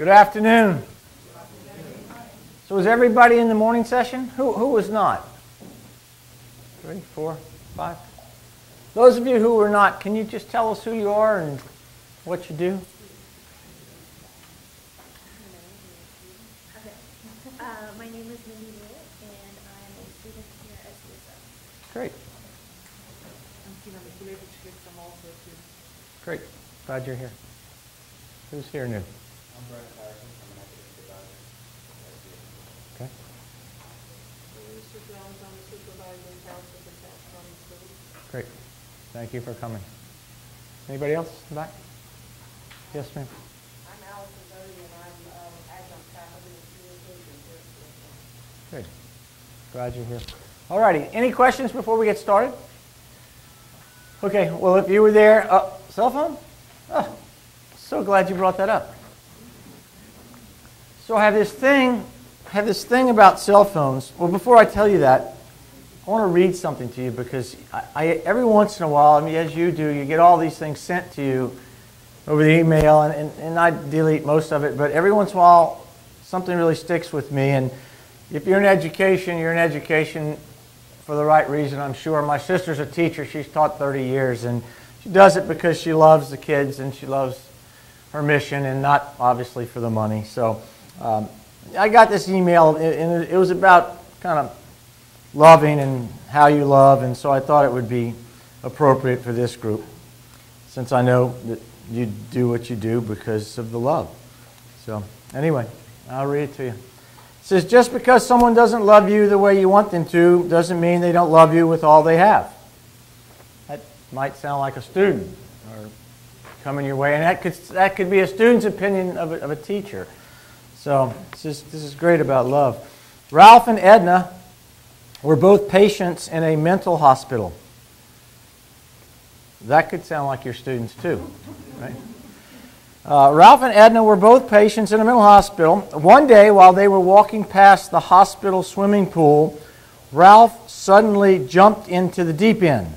Good afternoon. So was everybody in the morning session? Who, who was not? Three, four, five? Those of you who were not, can you just tell us who you are and what you do? Okay. Uh, my name is Mindy Wood, and I'm a student here at CSM. Great, I'm Tina Mikulevich, I'm also a student. great. Glad you're here. Who's here new? I'm Brian Patterson. I'm an academic advisor. Okay. Mr. Jones, I'm a supervisor in council for Taft County Schools. Great. Thank you for coming. Anybody else in the back? Yes, ma'am. I'm Allison Doty, and I'm um, adjunct faculty in communication here at CSM. Good. Glad you're here. All righty. Any questions before we get started? Okay. Well, if you were there, uh, cell phone? Oh, so glad you brought that up. So I have this thing, I have this thing about cell phones. Well, before I tell you that, I want to read something to you because I, I every once in a while, I mean, as you do, you get all these things sent to you over the email, and, and, and I delete most of it, but every once in a while, something really sticks with me. And if you're in education, you're in education for the right reason, I'm sure. My sister's a teacher, she's taught 30 years, and she does it because she loves the kids and she loves her mission and not obviously for the money. So um, I got this email, and it was about kind of loving and how you love, and so I thought it would be appropriate for this group since I know that you do what you do because of the love. So, anyway, I'll read it to you. It says, Just because someone doesn't love you the way you want them to doesn't mean they don't love you with all they have. That might sound like a student or coming your way, and that could, that could be a student's opinion of a, of a teacher. So, this is, this is great about love. Ralph and Edna were both patients in a mental hospital. That could sound like your students too, right? Uh, Ralph and Edna were both patients in a mental hospital. One day, while they were walking past the hospital swimming pool, Ralph suddenly jumped into the deep end.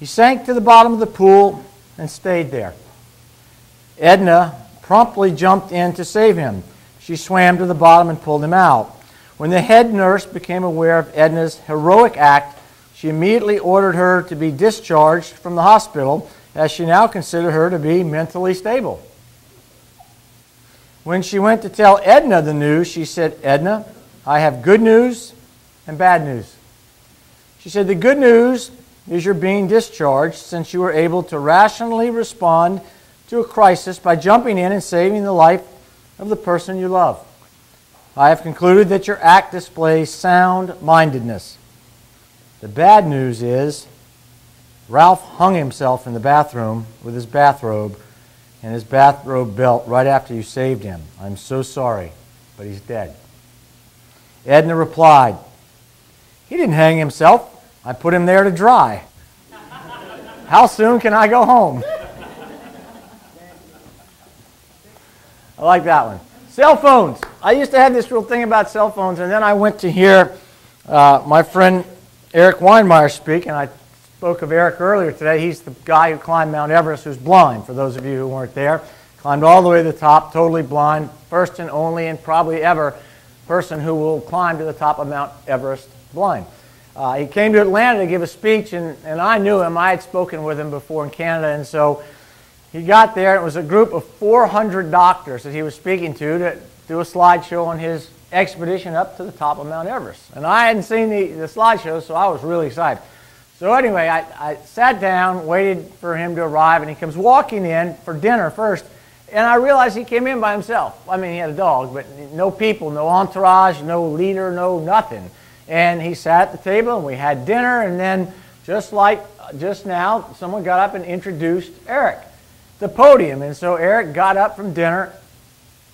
He sank to the bottom of the pool and stayed there. Edna promptly jumped in to save him. She swam to the bottom and pulled him out. When the head nurse became aware of Edna's heroic act, she immediately ordered her to be discharged from the hospital as she now considered her to be mentally stable. When she went to tell Edna the news, she said, Edna, I have good news and bad news. She said, The good news is you're being discharged since you were able to rationally respond to a crisis by jumping in and saving the life of the person you love. I have concluded that your act displays sound mindedness. The bad news is Ralph hung himself in the bathroom with his bathrobe and his bathrobe belt right after you saved him. I'm so sorry, but he's dead. Edna replied, He didn't hang himself. I put him there to dry. How soon can I go home? I like that one. Cell phones. I used to have this real thing about cell phones, and then I went to hear uh, my friend Eric Weihenmayer speak, and I spoke of Eric earlier today. He's the guy who climbed Mount Everest who's blind, for those of you who weren't there. Climbed all the way to the top, totally blind, first and only, and probably ever person who will climb to the top of Mount Everest blind. Uh, he came to Atlanta to give a speech, and, and I knew him. I had spoken with him before in Canada, and so he got there. It was a group of 400 doctors that he was speaking to to do a slideshow on his expedition up to the top of Mount Everest. And I hadn't seen the, the slideshow, so I was really excited. So anyway, I, I sat down, waited for him to arrive, and he comes walking in for dinner first. And I realized he came in by himself. I mean, he had a dog, but no people, no entourage, no leader, no nothing. And he sat at the table, and we had dinner, and then just like just now, someone got up and introduced Eric, the podium. And so Eric got up from dinner,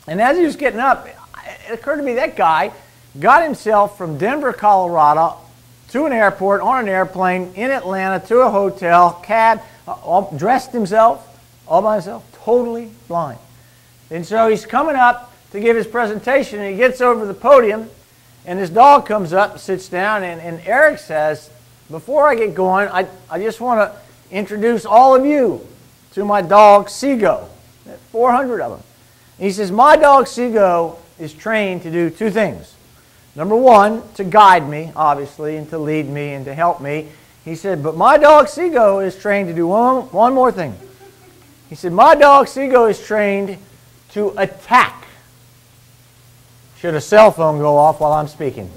and as he was getting up, it occurred to me that guy got himself from Denver, Colorado, to an airport on an airplane in Atlanta to a hotel, cab, uh, all, dressed himself all by himself, totally blind. And so he's coming up to give his presentation, and he gets over the podium, and his dog comes up and sits down, and, and Eric says, Before I get going, I, I just want to introduce all of you to my dog, Seago. 400 of them. he says, My dog Seago is trained to do two things. Number one, to guide me, obviously, and to lead me and to help me. He said, But my dog Seago is trained to do one, one more thing. He said, My dog Seago is trained to attack. Should a cell phone go off while I'm speaking?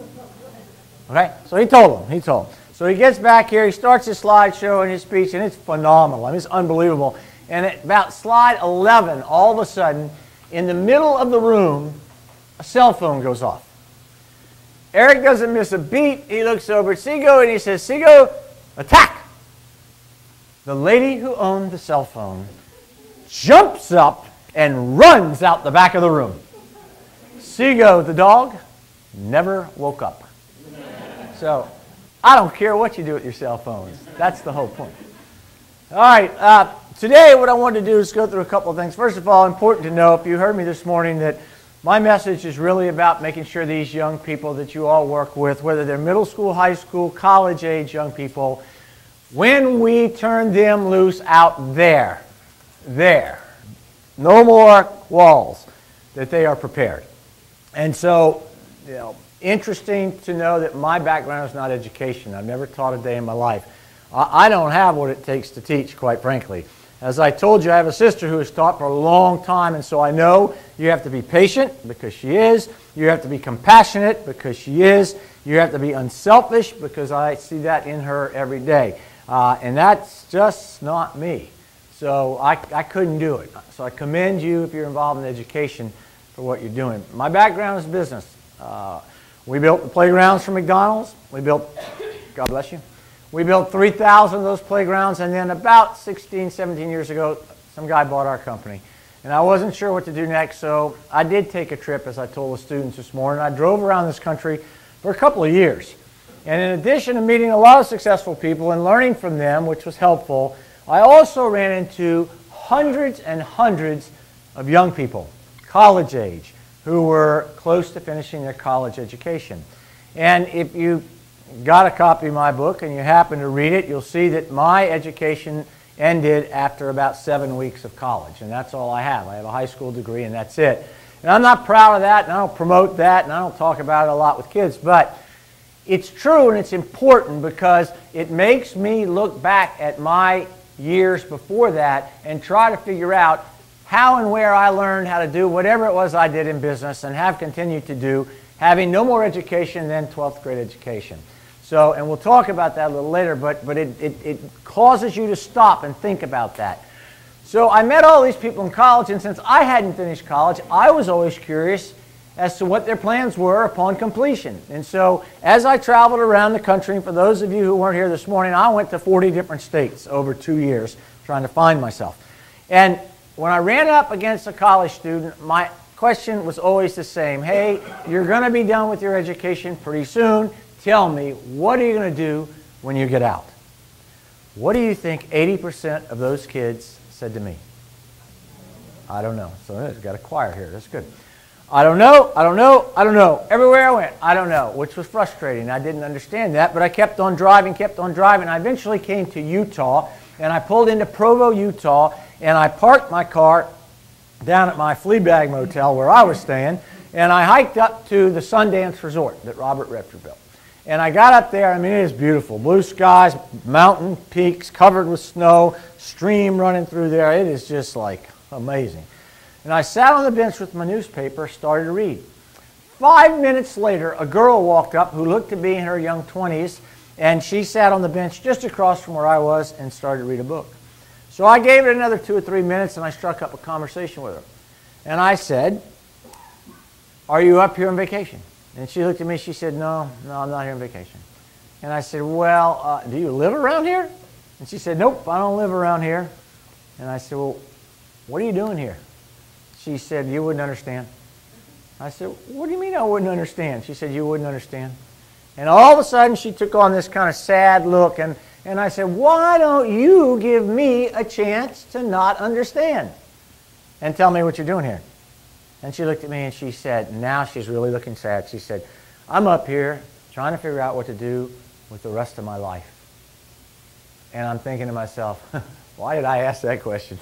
Okay? So he told him. He told him. So he gets back here, he starts his slideshow and his speech, and it's phenomenal. I mean, it's unbelievable. And at about slide 11, all of a sudden, in the middle of the room, a cell phone goes off. Eric doesn't miss a beat. He looks over at Seago and he says, Seago, attack! The lady who owned the cell phone jumps up and runs out the back of the room. Seago, the dog, never woke up. So I don't care what you do with your cell phones. That's the whole point. All right. Uh, today, what I wanted to do is go through a couple of things. First of all, important to know if you heard me this morning that my message is really about making sure these young people that you all work with, whether they're middle school, high school, college age young people, when we turn them loose out there, there, no more walls, that they are prepared. And so, you know, interesting to know that my background is not education. I've never taught a day in my life. I don't have what it takes to teach, quite frankly. As I told you, I have a sister who has taught for a long time, and so I know you have to be patient because she is. You have to be compassionate because she is. You have to be unselfish because I see that in her every day. Uh, and that's just not me. So I, I couldn't do it. So I commend you if you're involved in education for what you're doing. My background is business. Uh, we built the playgrounds for McDonald's. We built, God bless you. We built 3,000 of those playgrounds, and then about 16, 17 years ago, some guy bought our company. And I wasn't sure what to do next, so I did take a trip, as I told the students this morning. I drove around this country for a couple of years. And in addition to meeting a lot of successful people and learning from them, which was helpful, I also ran into hundreds and hundreds of young people, college age, who were close to finishing their college education. And if you got a copy of my book and you happen to read it, you'll see that my education ended after about seven weeks of college. And that's all I have. I have a high school degree and that's it. And I'm not proud of that and I don't promote that and I don't talk about it a lot with kids, but it's true and it's important because it makes me look back at my years before that and try to figure out how and where I learned how to do whatever it was I did in business and have continued to do, having no more education than 12th grade education. So, and we'll talk about that a little later, but, but it, it, it causes you to stop and think about that. So I met all these people in college, and since I hadn't finished college, I was always curious as to what their plans were upon completion. And so as I traveled around the country, and for those of you who weren't here this morning, I went to 40 different states over two years trying to find myself. And when I ran up against a college student, my question was always the same. Hey, you're going to be done with your education pretty soon. Tell me, what are you going to do when you get out? What do you think 80% of those kids said to me? I don't know. So I've got a choir here. That's good. I don't know, I don't know, I don't know. Everywhere I went, I don't know, which was frustrating. I didn't understand that, but I kept on driving, kept on driving. I eventually came to Utah, and I pulled into Provo, Utah, and I parked my car down at my Fleabag Motel where I was staying, and I hiked up to the Sundance Resort that Robert Redford built. And I got up there, I mean, it is beautiful. Blue skies, mountain peaks covered with snow, stream running through there. It is just like amazing. And I sat on the bench with my newspaper, started to read. Five minutes later, a girl walked up who looked to be in her young 20s, and she sat on the bench just across from where I was and started to read a book. So I gave it another two or three minutes and I struck up a conversation with her. And I said, Are you up here on vacation? And she looked at me, she said, No, no, I'm not here on vacation. And I said, Well, uh, do you live around here? And she said, Nope, I don't live around here. And I said, Well, what are you doing here? She said, You wouldn't understand. I said, What do you mean I wouldn't understand? She said, You wouldn't understand. And all of a sudden, she took on this kind of sad look and and I said, Why don't you give me a chance to not understand and tell me what you're doing here? And she looked at me and she said, Now she's really looking sad. She said, I'm up here trying to figure out what to do with the rest of my life. And I'm thinking to myself, Why did I ask that question?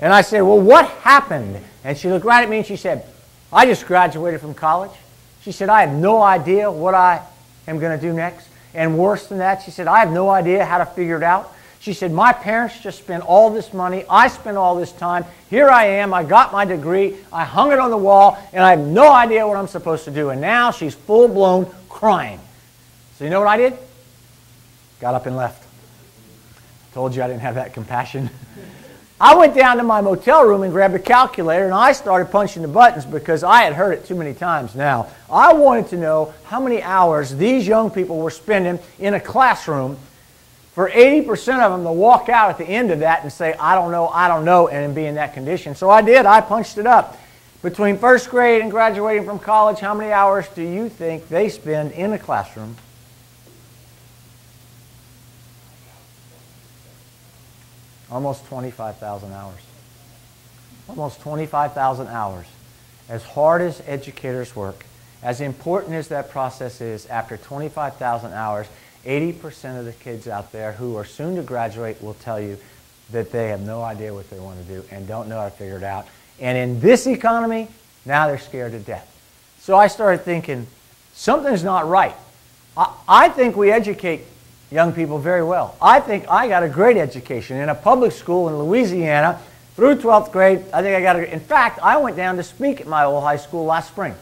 And I said, Well, what happened? And she looked right at me and she said, I just graduated from college. She said, I have no idea what I am going to do next. And worse than that, she said, I have no idea how to figure it out. She said, My parents just spent all this money. I spent all this time. Here I am. I got my degree. I hung it on the wall, and I have no idea what I'm supposed to do. And now she's full blown crying. So, you know what I did? Got up and left. Told you I didn't have that compassion. I went down to my motel room and grabbed a calculator and I started punching the buttons because I had heard it too many times now. I wanted to know how many hours these young people were spending in a classroom for 80% of them to walk out at the end of that and say, I don't know, I don't know, and be in that condition. So I did. I punched it up. Between first grade and graduating from college, how many hours do you think they spend in a classroom? Almost 25,000 hours. Almost 25,000 hours. As hard as educators work, as important as that process is, after 25,000 hours, 80% of the kids out there who are soon to graduate will tell you that they have no idea what they want to do and don't know how to figure it out. And in this economy, now they're scared to death. So I started thinking, something's not right. I, I think we educate young people very well. I think I got a great education in a public school in Louisiana through 12th grade. I think I got a, in fact, I went down to speak at my old high school last spring.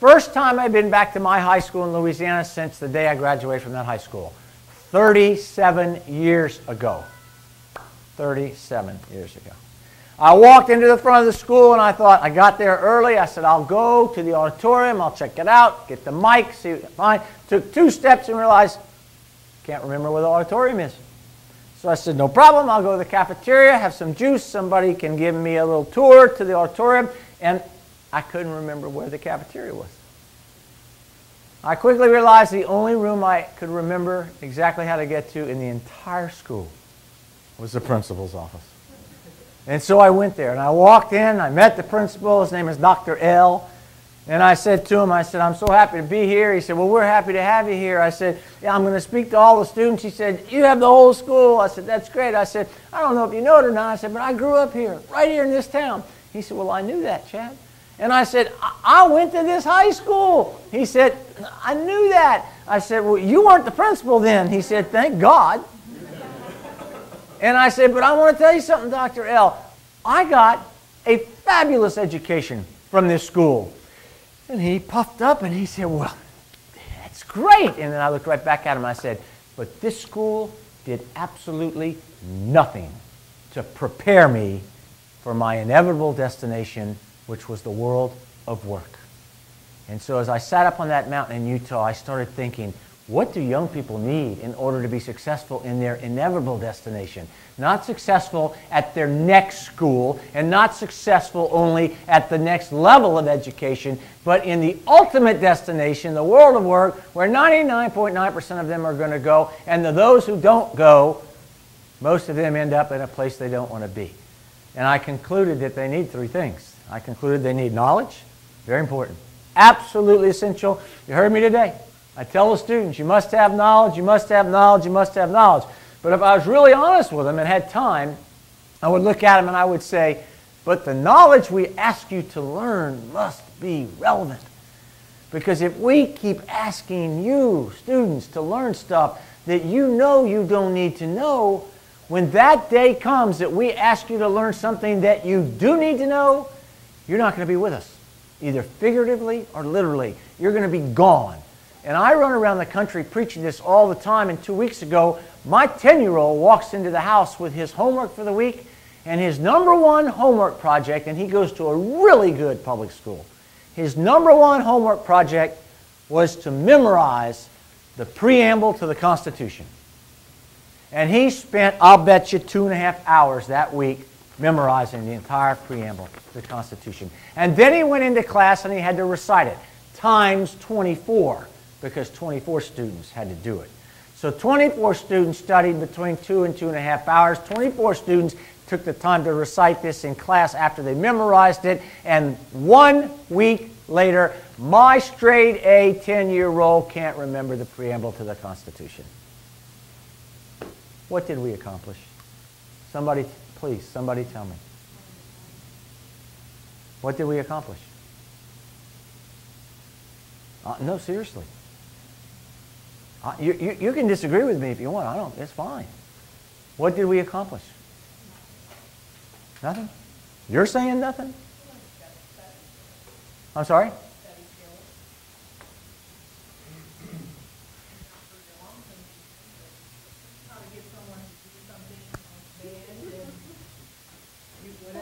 First time I've been back to my high school in Louisiana since the day I graduated from that high school. 37 years ago. 37 years ago. I walked into the front of the school and I thought, I got there early. I said, I'll go to the auditorium, I'll check it out, get the mic, see fine. Took two steps and realized, can't remember where the auditorium is. So I said, no problem, I'll go to the cafeteria, have some juice, somebody can give me a little tour to the auditorium, and I couldn't remember where the cafeteria was. I quickly realized the only room I could remember exactly how to get to in the entire school was the principal's office. And so I went there and I walked in, I met the principal, his name is Dr. L. And I said to him, I said, I'm so happy to be here. He said, Well, we're happy to have you here. I said, Yeah, I'm going to speak to all the students. He said, You have the whole school. I said, That's great. I said, I don't know if you know it or not. I said, But I grew up here, right here in this town. He said, Well, I knew that, Chad. And I said, I, went to this high school. He said, I knew that. I said, Well, you weren't the principal then. He said, Thank God. and I said, But I want to tell you something, Dr. L. I got a fabulous education from this school. And he puffed up and he said, Well, that's great. And then I looked right back at him I said, But this school did absolutely nothing to prepare me for my inevitable destination, which was the world of work. And so as I sat up on that mountain in Utah, I started thinking, what do young people need in order to be successful in their inevitable destination? Not successful at their next school and not successful only at the next level of education, but in the ultimate destination, the world of work, where 99.9% of them are going to go, and the, those who don't go, most of them end up in a place they don't want to be. And I concluded that they need three things. I concluded they need knowledge, very important, absolutely essential. You heard me today. I tell the students, you must have knowledge, you must have knowledge, you must have knowledge. But if I was really honest with them and had time, I would look at them and I would say, but the knowledge we ask you to learn must be relevant. Because if we keep asking you, students, to learn stuff that you know you don't need to know, when that day comes that we ask you to learn something that you do need to know, you're not going to be with us, either figuratively or literally. You're going to be gone. And I run around the country preaching this all the time. And two weeks ago, my 10 year old walks into the house with his homework for the week and his number one homework project, and he goes to a really good public school. His number one homework project was to memorize the preamble to the Constitution. And he spent, I'll bet you, two and a half hours that week memorizing the entire preamble to the Constitution. And then he went into class and he had to recite it times 24 because 24 students had to do it. So 24 students studied between two and two and a half hours. 24 students took the time to recite this in class after they memorized it. And one week later, my straight A 10 year old can't remember the preamble to the Constitution. What did we accomplish? Somebody, please, somebody tell me. What did we accomplish? Uh, no, seriously. Uh, you, you, you can disagree with me if you want. I don't. It's fine. What did we accomplish? Nothing? You're saying nothing? I'm sorry?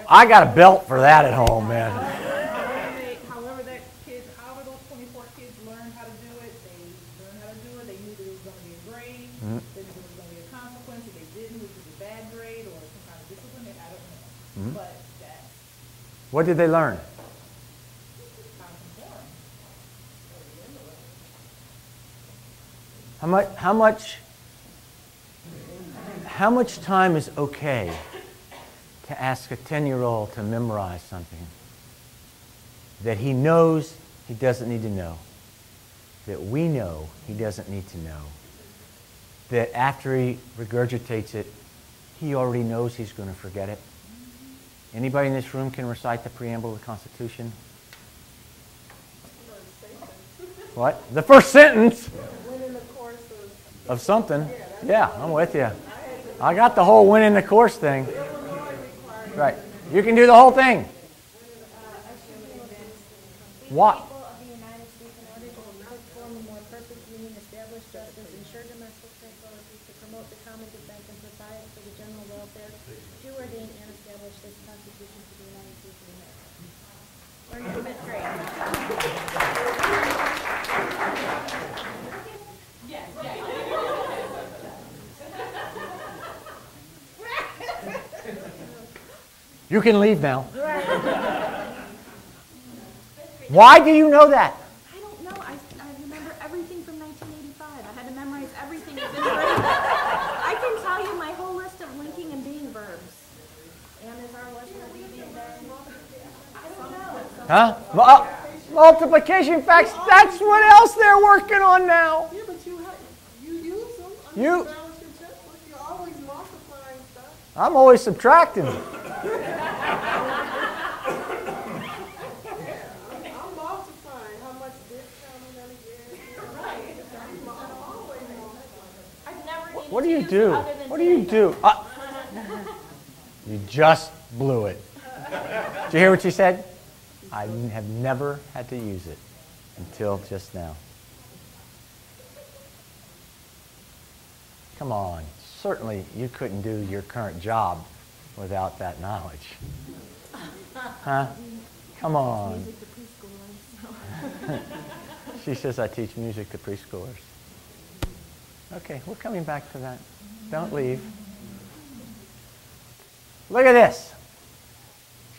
I got a belt for that at home, man. They- However that kid, however those kids learned how to do it, they learned how to do it, they knew there was gonna be a grade, they knew there was gonna be a consequence, if they didn't, which was a bad grade or some kind of discipline, I don't Mhm. But that's What did they learn? to. How much, how much, how much time is okay to ask a 10-year-old to memorize something that he knows he doesn't need to know, that we know he doesn't need to know, that after he regurgitates it, he already knows he's going to forget it? Anybody in this room can recite the preamble of the Constitution? What? The first sentence? Winning the course of of something. Yeah, I'm with you. I got the whole winning the course thing. Right. You can do the whole thing. What? People of the United States in order to put form a more perfect union, establish justice, ensure domestic tranquility, to promote the common defense and provide for the general welfare, do ordain and establish this Constitution for the United States of America. Learn your fifth grade. You can leave now. Why do you know that? I don't know, I, I remember everything from nineteen eighty-five, I had to memorize everything in fifth. I can tell you my whole list of linking and being verbs. And is our list of being then? I don't know. Huh? Mu- uh, multiplication facts. That's what else they're working on now. Yeah, but you you use them. I You- mean, balance your checkbook. You're always multiplying stuff. I'm always subtracting. I'm multiplying how much discount I'm gonna get. Right. I'm always multiplying. I've never needed What do you do? What do you do? Uh, you just blew it. Did you hear what she said? I have never had to use it until just now. Come on. Certainly you couldn't do your current job without that knowledge. Huh? Come on. Music to preschoolers. She says I teach music to preschoolers. Okay, we're coming back to that. Don't leave. Look at this.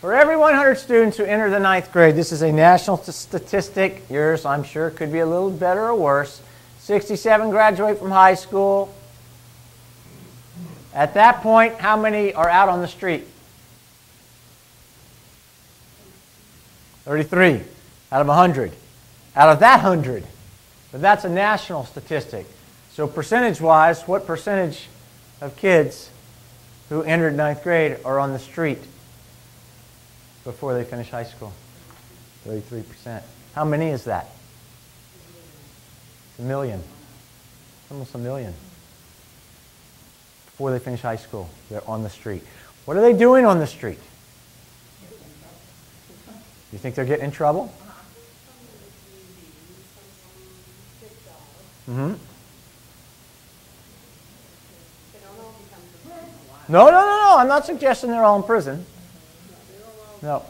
For every 100 students who enter the ninth grade, this is a national statistic. Yours, I'm sure, could be a little better or worse. 67 graduate from high school. At that point, how many are out on the street? 33 out of 100. Out of that 100. But that's a national statistic. So, percentage wise, what percentage of kids who entered ninth grade are on the street before they finish high school? 33%. How many is that? It's a million. Almost a million. Before they finish high school, they're on the street. What are they doing on the street? You think they're getting in trouble? Mm-hmm. No, no, no, no. I'm not suggesting they're all in prison. No.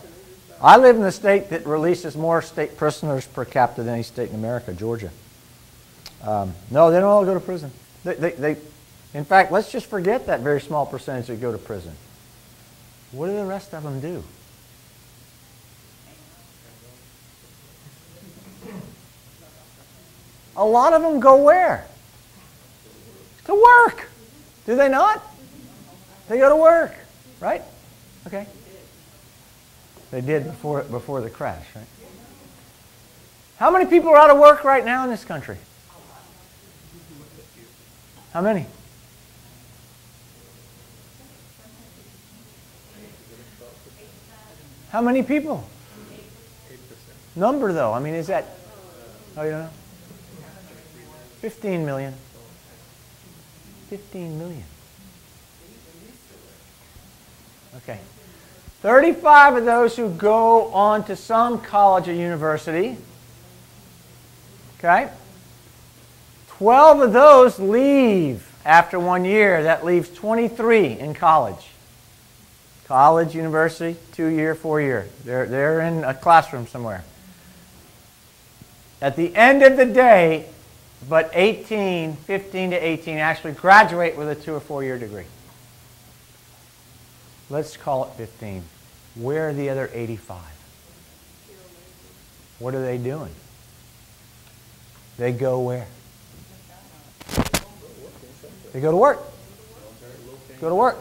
I live in a state that releases more state prisoners per capita than any state in America, Georgia. Um, no, they don't all go to prison. They, they, they, in fact, let's just forget that very small percentage that go to prison. What do the rest of them do? A lot of them go where? To work. Do they not? They go to work, right? Okay. They did before, before the crash, right? How many people are out of work right now in this country? How many? How many people? number, though? I mean, is that, oh, you don't know? 15 million. 15 million. Okay. 35 of those who go on to some college or university. Okay? 12 of those leave after one year. That leaves 23 in college. College, university, two year, four year. They're, they're in a classroom somewhere. At the end of the day, but 18, 15 to 18 actually graduate with a two or four year degree. Let's call it 15. Where are the other 85? What are they doing? They go where? They go to work. Go to work.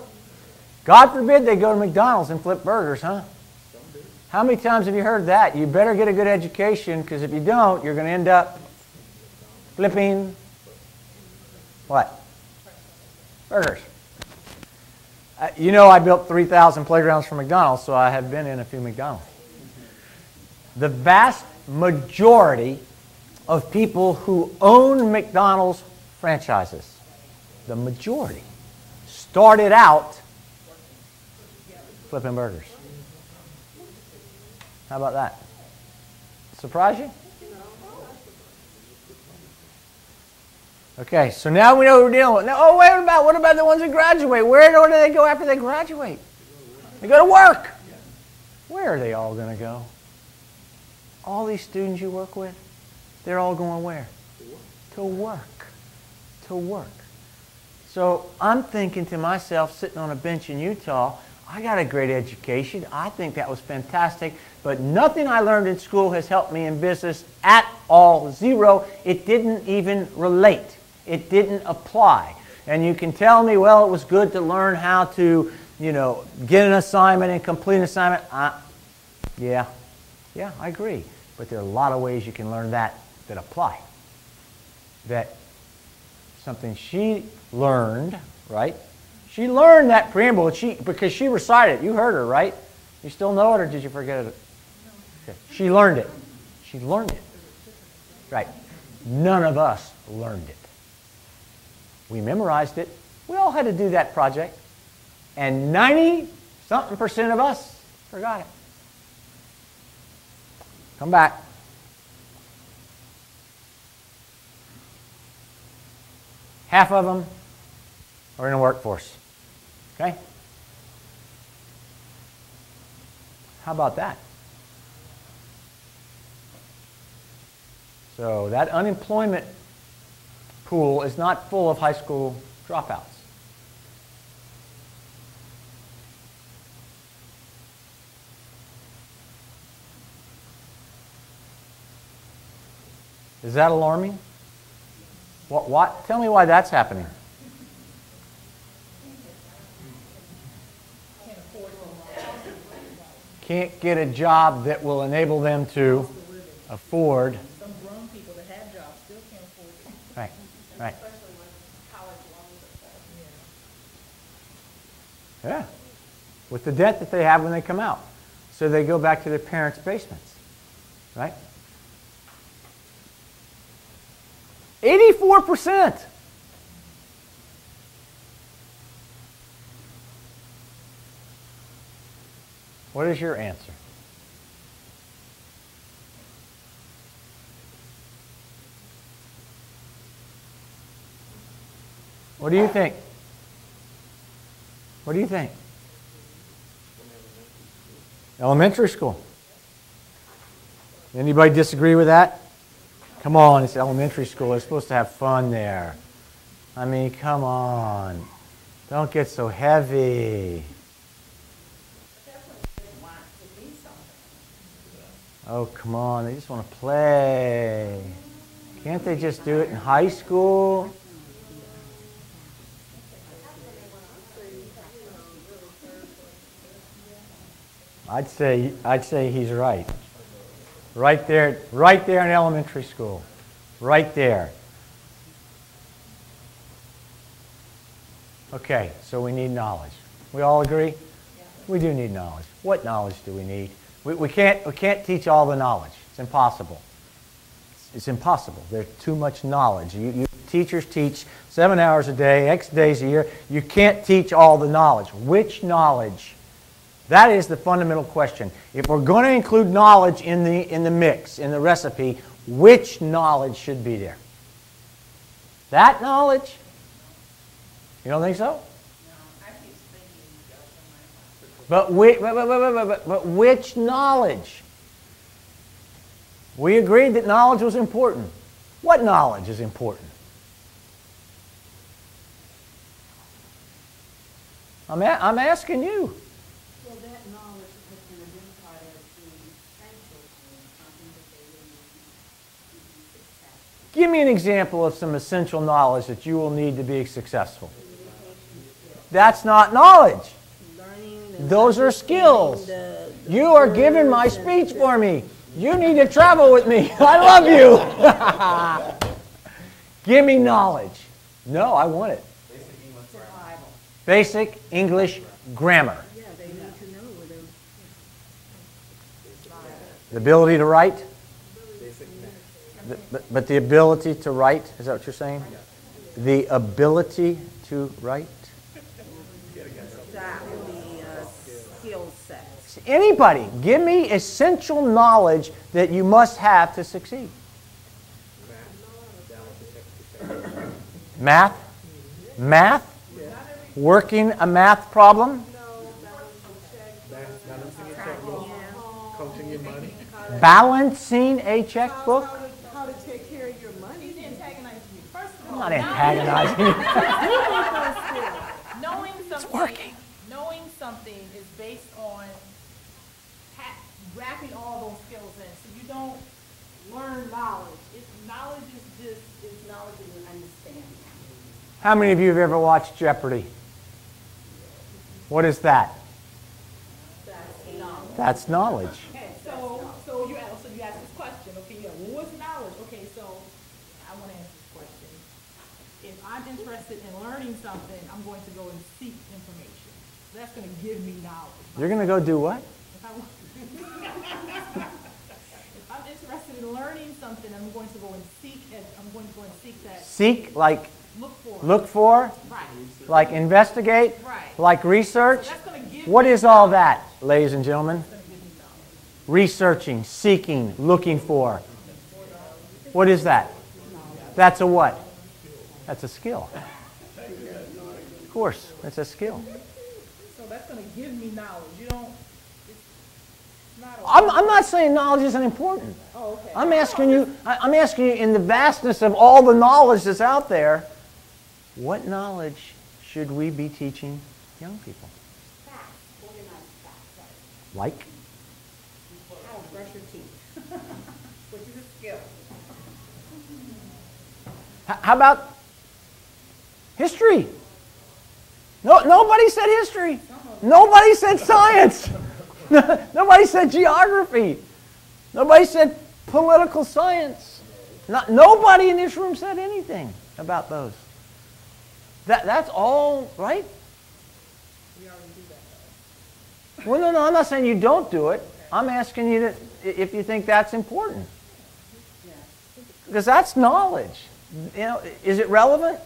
God forbid they go to McDonald's and flip burgers, huh? How many times have you heard that? You better get a good education because if you don't, you're going to end up flipping what? Burgers. Uh, you know, I built 3,000 playgrounds for McDonald's, so I have been in a few McDonald's. The vast majority of people who own McDonald's franchises, the majority, started out flipping burgers. How about that? Surprise you? Okay, so now we know who we're dealing with. Now, oh, wait about what about the ones that graduate? Where do they go after they graduate? They go to work. Where are they all going to go? All these students you work with, they're all going where? To work. To work. So I'm thinking to myself, sitting on a bench in Utah, I got a great education. I think that was fantastic. But nothing I learned in school has helped me in business at all. Zero. It didn't even relate. It didn't apply. And you can tell me, well, it was good to learn how to, you know, get an assignment and complete an assignment. Uh, yeah. Yeah, I agree. But there are a lot of ways you can learn that that apply. That something she learned, right? She learned that preamble she, because she recited it. You heard her, right? You still know it, or did you forget it? Okay. She learned it. She learned it. Right. None of us learned it. We memorized it. We all had to do that project. And 90 something percent of us forgot it. Come back. Half of them are in the workforce. Okay? How about that? So that unemployment pool is not full of high school dropouts. Is that alarming? What, what? Tell me why that's happening. Can't get a job that will enable them to afford. Some grown people that have jobs still can't afford it. Right, right. Especially when college loans are set. Yeah. With the debt that they have when they come out. So they go back to their parents' basements. Right? 84%. What is your answer? What do you think? What do you think? Elementary school. Anybody disagree with that? Come on, it's elementary school. They're supposed to have fun there. I mean, come on. Don't get so heavy. Oh, come on. They just want to play. Can't they just do it in high school? I'd say I'd say he's right. Right there, right there in elementary school. Right there. Okay, so we need knowledge. We all agree? We do need knowledge. What knowledge do we need? We, we, can't, we can't teach all the knowledge. It's impossible. It's impossible. There's too much knowledge. You, you, teachers teach seven hours a day, X days a year. You can't teach all the knowledge. Which knowledge? That is the fundamental question. If we're going to include knowledge in the, in the mix, in the recipe, which knowledge should be there? That knowledge? You don't think so? But, but, but, but, but, but, but which knowledge? We agreed that knowledge was important. What knowledge is important? I'm, a- I'm asking you. Well, that knowledge has been identified as being essential to something that they will need to be successful. Give me an example of some essential knowledge that you will need to be successful. That's not knowledge. Those are skills. You are giving my speech for me. You need to travel with me. I love you. Give me knowledge. No, I want it. Basic English grammar. yeah, they need to know The ability to write? The- But, but the ability to write, is that what you're saying? The ability to write? that will be a skill set. Anybody, give me essential knowledge that you must have to succeed. Math? Math? Working a math problem? Coaching your money. Balancing a checkbook? How to, how to take care of your money. He's antagonizing you. First of I'm not antagonizing you. knowing something, working. knowing something is based on ha- wrapping all those skills in. So you don't learn knowledge. It's, knowledge is just, is knowledge that you understand. How many of you have ever watched Jeopardy? What is that? That's knowledge. Okay, so, so you ask, so you ask this question, okay, yeah, well, what's knowledge? Okay, so I want to answer this question. If I'm interested in learning something, I'm going to go and seek information. That's going to give me knowledge. You're going to go do what? If I want- If I'm interested in learning something, I'm going to go and seek it, I'm going to go and seek that, Seek, like look for. look for, Right, like investigate, right. like research. So What all that, ladies and gentlemen? It's going to give me knowledge. Researching, seeking, looking for. What is that? That's a what? That's a skill. Course, that's a skill. So that's going to give me knowledge. You don't, it's not a. I'm, I'm not saying knowledge isn't important. Oh, okay. I'm asking you, I'm asking you in the vastness of all the knowledge that's out there, what knowledge should we be teaching young people? Facts, organized facts, right? Like? How to brush your teeth, which is a skill. How about history? No, nobody said history. Nobody said science. nobody said geography. Nobody said political science. Not, nobody in this room said anything about those. That, that's all right. Well, no, no, I'm not saying you don't do it. I'm asking you to, if you think that's important. Because that's knowledge. You know, is it relevant?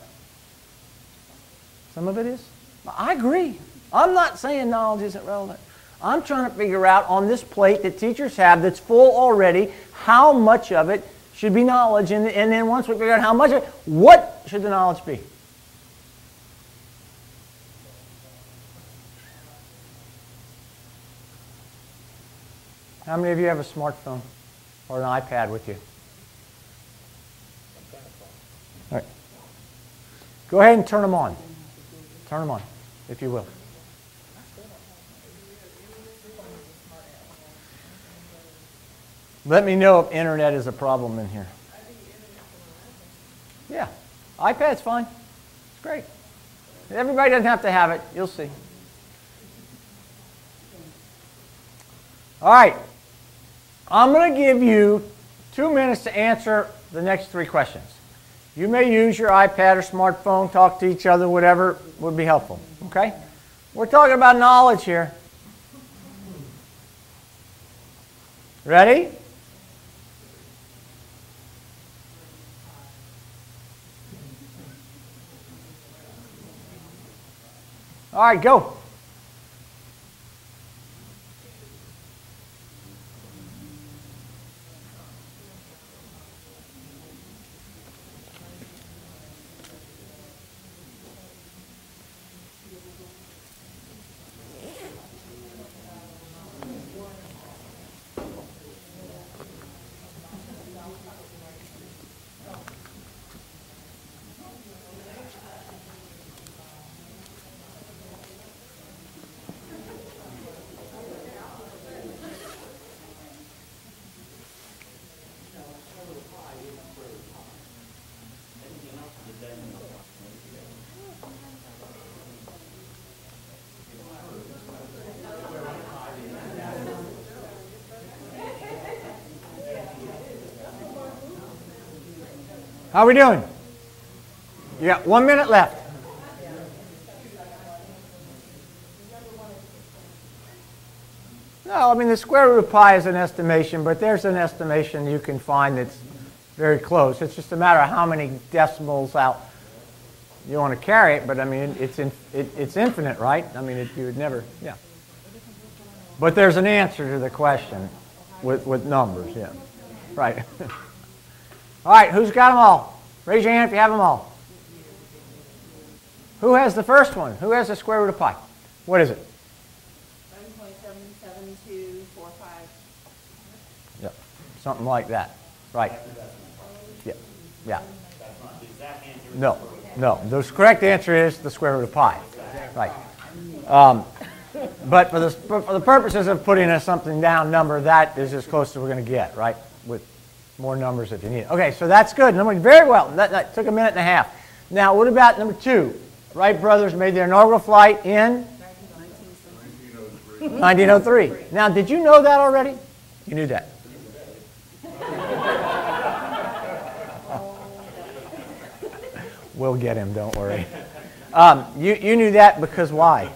Some of it is. I agree. I'm not saying knowledge isn't relevant. I'm trying to figure out on this plate that teachers have that's full already, how much of it should be knowledge, and, and then once we figure out how much of it, what should the knowledge be? How many of you have a smartphone or an iPad with you? All right. Go ahead and turn them on. Turn them on, if you will. Let me know if internet is a problem in here. Yeah, iPad's fine. It's great. Everybody doesn't have to have it. You'll see. All right. I'm going to give you two minutes to answer the next three questions. You may use your iPad or smartphone, talk to each other, whatever would be helpful. Okay? We're talking about knowledge here. Ready? All right, go. How we doing? You got one minute left. No, I mean the square root of pi is an estimation, but there's an estimation you can find that's very close. It's just a matter of how many decimals out you want to carry it, but I mean it's in, it, it's infinite, right? I mean it, you would never, yeah. But there's an answer to the question with, with numbers, yeah. Right. all right, who's got them all? Raise your hand if you have them all. Who has the first one? Who has the square root of pi? What is it? Seven point seven seven two four five. Yep. Something like that. Right. Yeah. Yeah. No. No. The correct answer is the square root of pi. Right. Um, but for the, for the purposes of putting a something down number, that is as close as we're going to get, right? With more numbers if you need. Okay, so that's good. Number very well. That, that took a minute and a half. Now, what about number two? Wright brothers made their inaugural flight in 1903. Now, did you know that already? You knew that. we'll get him, don't worry. Um, you, you knew that because why?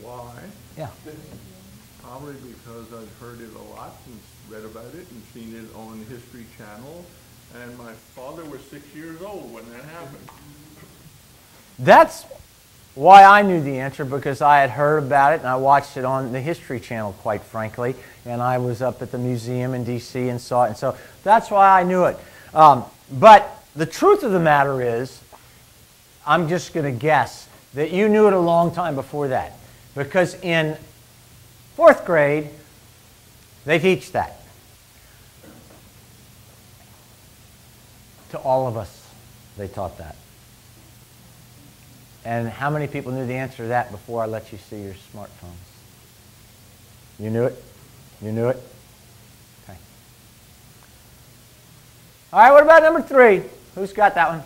Why? Yeah. Probably because I've heard it a lot and read about it and seen it on History Channel. And my father was six years old when that happened. That's why I knew the answer because I had heard about it and I watched it on the History Channel, quite frankly. And I was up at the museum in D.C. and saw it. And so that's why I knew it. Um, but the truth of the matter is, I'm just going to guess that you knew it a long time before that. Because in fourth grade, they teach that. To all of us, they taught that. And how many people knew the answer to that before I let you see your smartphones? You knew it? You knew it? Okay. All right, what about number three? Who's got that one?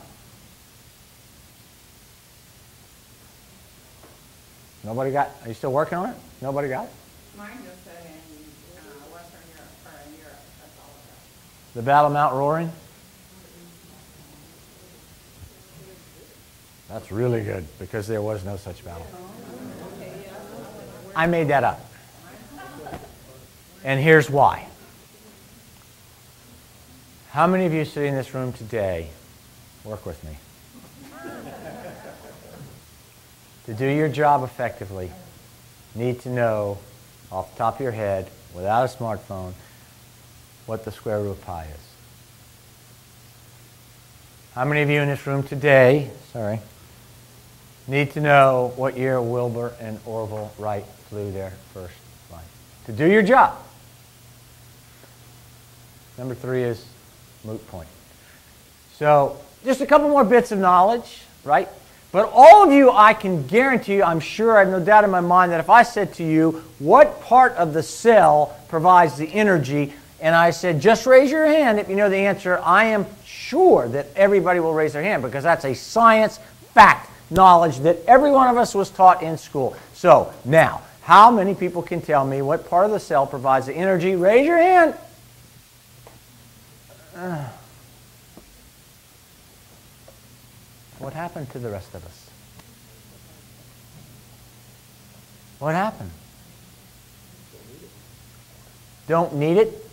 Nobody got Are you still working on it? Nobody got it? Mine just said in, uh, Western Europe, or in Europe, that's all it said. The Battle Mount Roaring? That's really good because there was no such battle. I made that up. And here's why. How many of you sitting in this room today, work with me, to do your job effectively, need to know off the top of your head, without a smartphone, what the square root of pi is? How many of you in this room today, sorry, need to know what year Wilbur and Orville Wright flew their first flight? To do your job. Number three is moot point. So, just a couple more bits of knowledge, right? But all of you, I can guarantee you, I'm sure, I have no doubt in my mind that if I said to you, what part of the cell provides the energy, and I said, just raise your hand if you know the answer, I am sure that everybody will raise their hand because that's a science fact knowledge that every one of us was taught in school. So, now, how many people can tell me what part of the cell provides the energy? Raise your hand. What happened to the rest of us? What happened? Don't need it,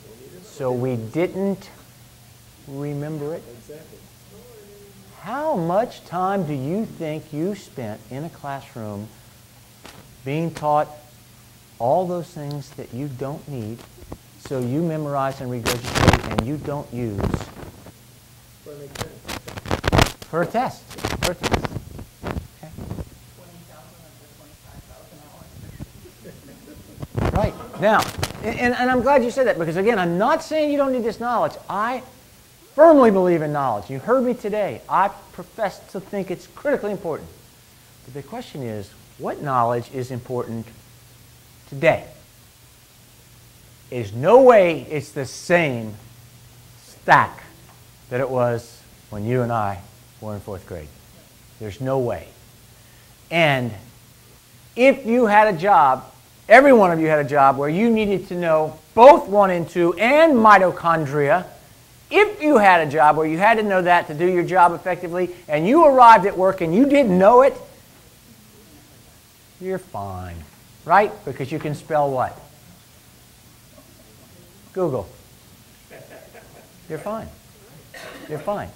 so we didn't remember it. How much time do you think you spent in a classroom being taught all those things that you don't need, so you memorize and regurgitate and you don't use for a test? For a test. Okay. Twenty thousand under twenty-five thousand hours. Right. Now, and, and I'm glad you said that because, again, I'm not saying you don't need this knowledge. I firmly believe in knowledge. You heard me today. I profess to think it's critically important. But the question is, what knowledge is important today? There's no way it's the same stack that it was when you and I were in fourth grade. There's no way. And if you had a job, every one of you had a job where you needed to know both 1 and 2 and mitochondria, if you had a job where you had to know that to do your job effectively, and you arrived at work and you didn't know it, you're fine. Right? Because you can spell what? Google. You're fine. You're fine.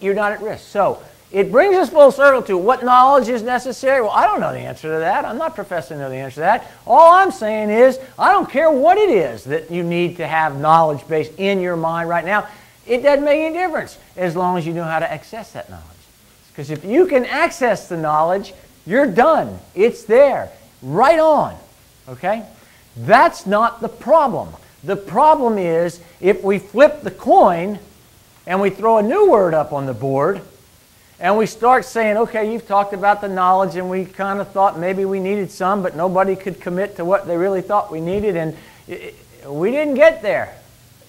You're not at risk. So, it brings us full circle to what knowledge is necessary. Well, I don't know the answer to that. I'm not professing to know the answer to that. All I'm saying is, I don't care what it is that you need to have knowledge base in your mind right now. It doesn't make any difference as long as you know how to access that knowledge. Because if you can access the knowledge, you're done. It's there. Right on. Okay? That's not the problem. The problem is if we flip the coin and we throw a new word up on the board and we start saying, okay, you've talked about the knowledge and we kind of thought maybe we needed some, but nobody could commit to what they really thought we needed and it, we didn't get there.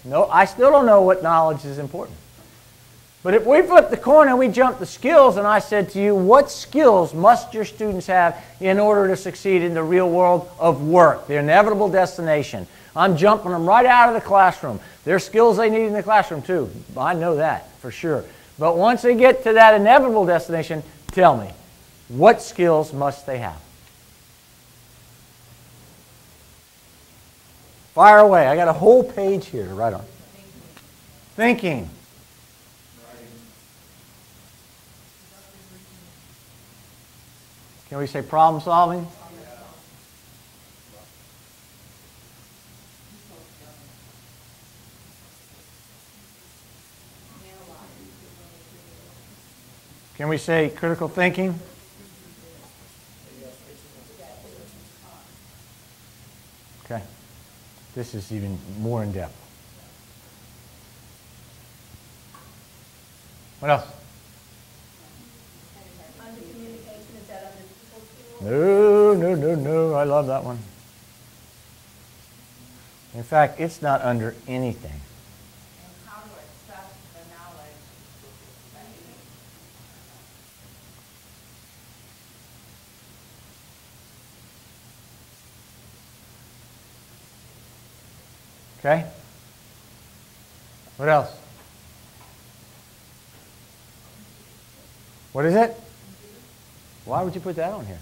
No, I still don't know what knowledge is important. But if we flip the coin and we jump the skills, and I said to you, what skills must your students have in order to succeed in the real world of work, the inevitable destination? I'm jumping them right out of the classroom. There's skills they need in the classroom too. I know that for sure. But once they get to that inevitable destination, tell me, what skills must they have? Fire away. I got a whole page here to write on. Thinking. Can we say problem solving? Can we say critical thinking? Okay. This is even more in depth. What else? No, no, no, no. I love that one. In fact, it's not under anything. And how to access the knowledge that you need. Okay? What else? What is it? Why would you put that on here?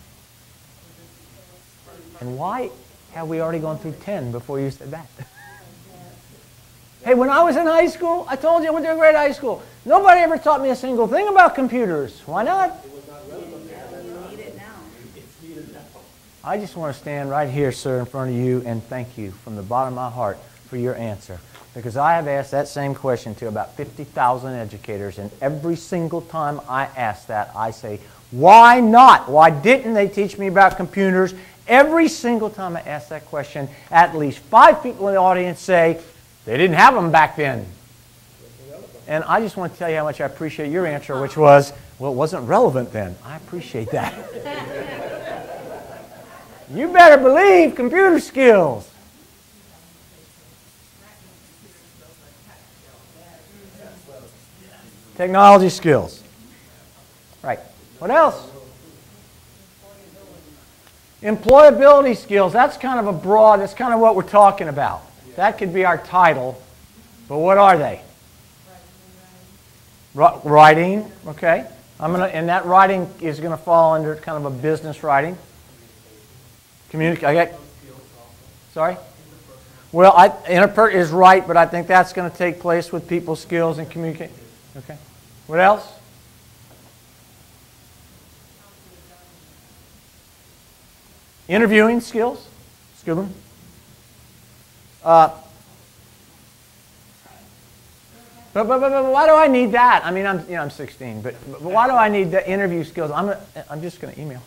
And why have we already gone through 10 before you said that? hey, when I was in high school, I told you I went to a great high school. Nobody ever taught me a single thing about computers. Why not? I just want to stand right here, sir, in front of you and thank you from the bottom of my heart for your answer. Because I have asked that same question to about 50,000 educators, and every single time I ask that, I say, why not? Why didn't they teach me about computers? Every single time I ask that question, at least five people in the audience say, they didn't have them back then. And I just want to tell you how much I appreciate your answer, which was, well, it wasn't relevant then. I appreciate that. you better believe computer skills. Technology skills. What else? Employability skills. That's kind of a broad, that's kind of what we're talking about. That could be our title. But what are they? Ri- Writing, okay. I'm gonna, and that writing is going to fall under kind of a business writing. Communicate. Sorry. Well, I, interper is right, but I think that's going to take place with people skills and communicate. Okay. What else? Interviewing skills, Scuba. Uh, but, but, but, but why do I need that? I mean, I'm, you know, I'm 16, but, but why do I need the interview skills? I'm, I'm just going to email.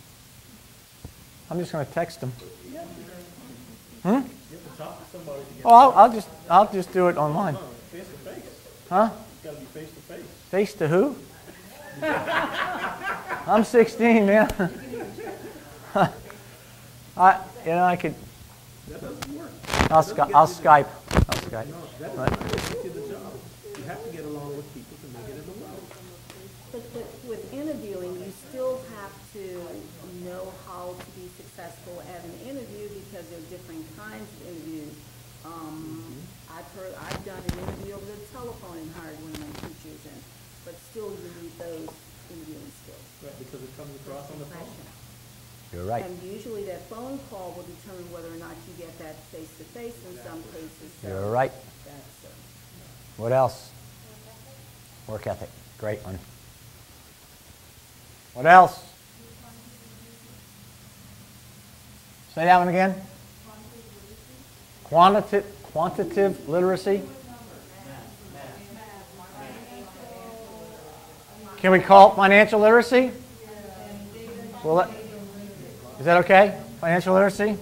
I'm just going to text them. Hmm? Oh, I'll, I'll just, I'll just do it online. Face to face. Huh? It's gotta be face to face. Face to who? I'm 16, man. I, you know, I could. That doesn't work. I'll, Sky, I'll Skype. I'll Skype. No, that does not get you the job. You have to get along with people to make it in the world. But, but with interviewing, you still have to know how to be successful at an interview because there are different kinds of interviews. Um, I've heard, I've done an interview over the telephone and hired one of my teachers and, but still you need those interviewing skills. Right, because it comes across on the phone. You're right. And usually that phone call will determine whether or not you get that face-to-face in some cases, so. You're right. Uh, What else? Work ethic. Great one. What else? Say that one again. Quantitative, quantitative literacy. Can we call it financial literacy? Well, is that okay? Financial literacy?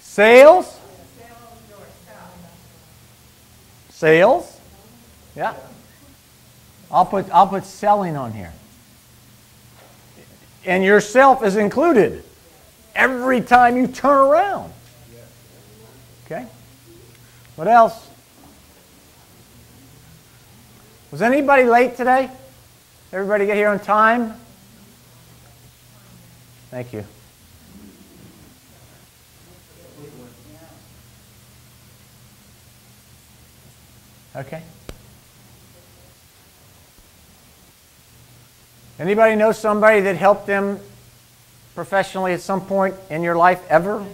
Sales? Sales? Yeah. I'll put, I'll put selling on here. And yourself is included every time you turn around. Okay? What else? Was anybody late today? Everybody get here on time? Thank you. Okay. Anybody know somebody that helped them professionally at some point in your life ever?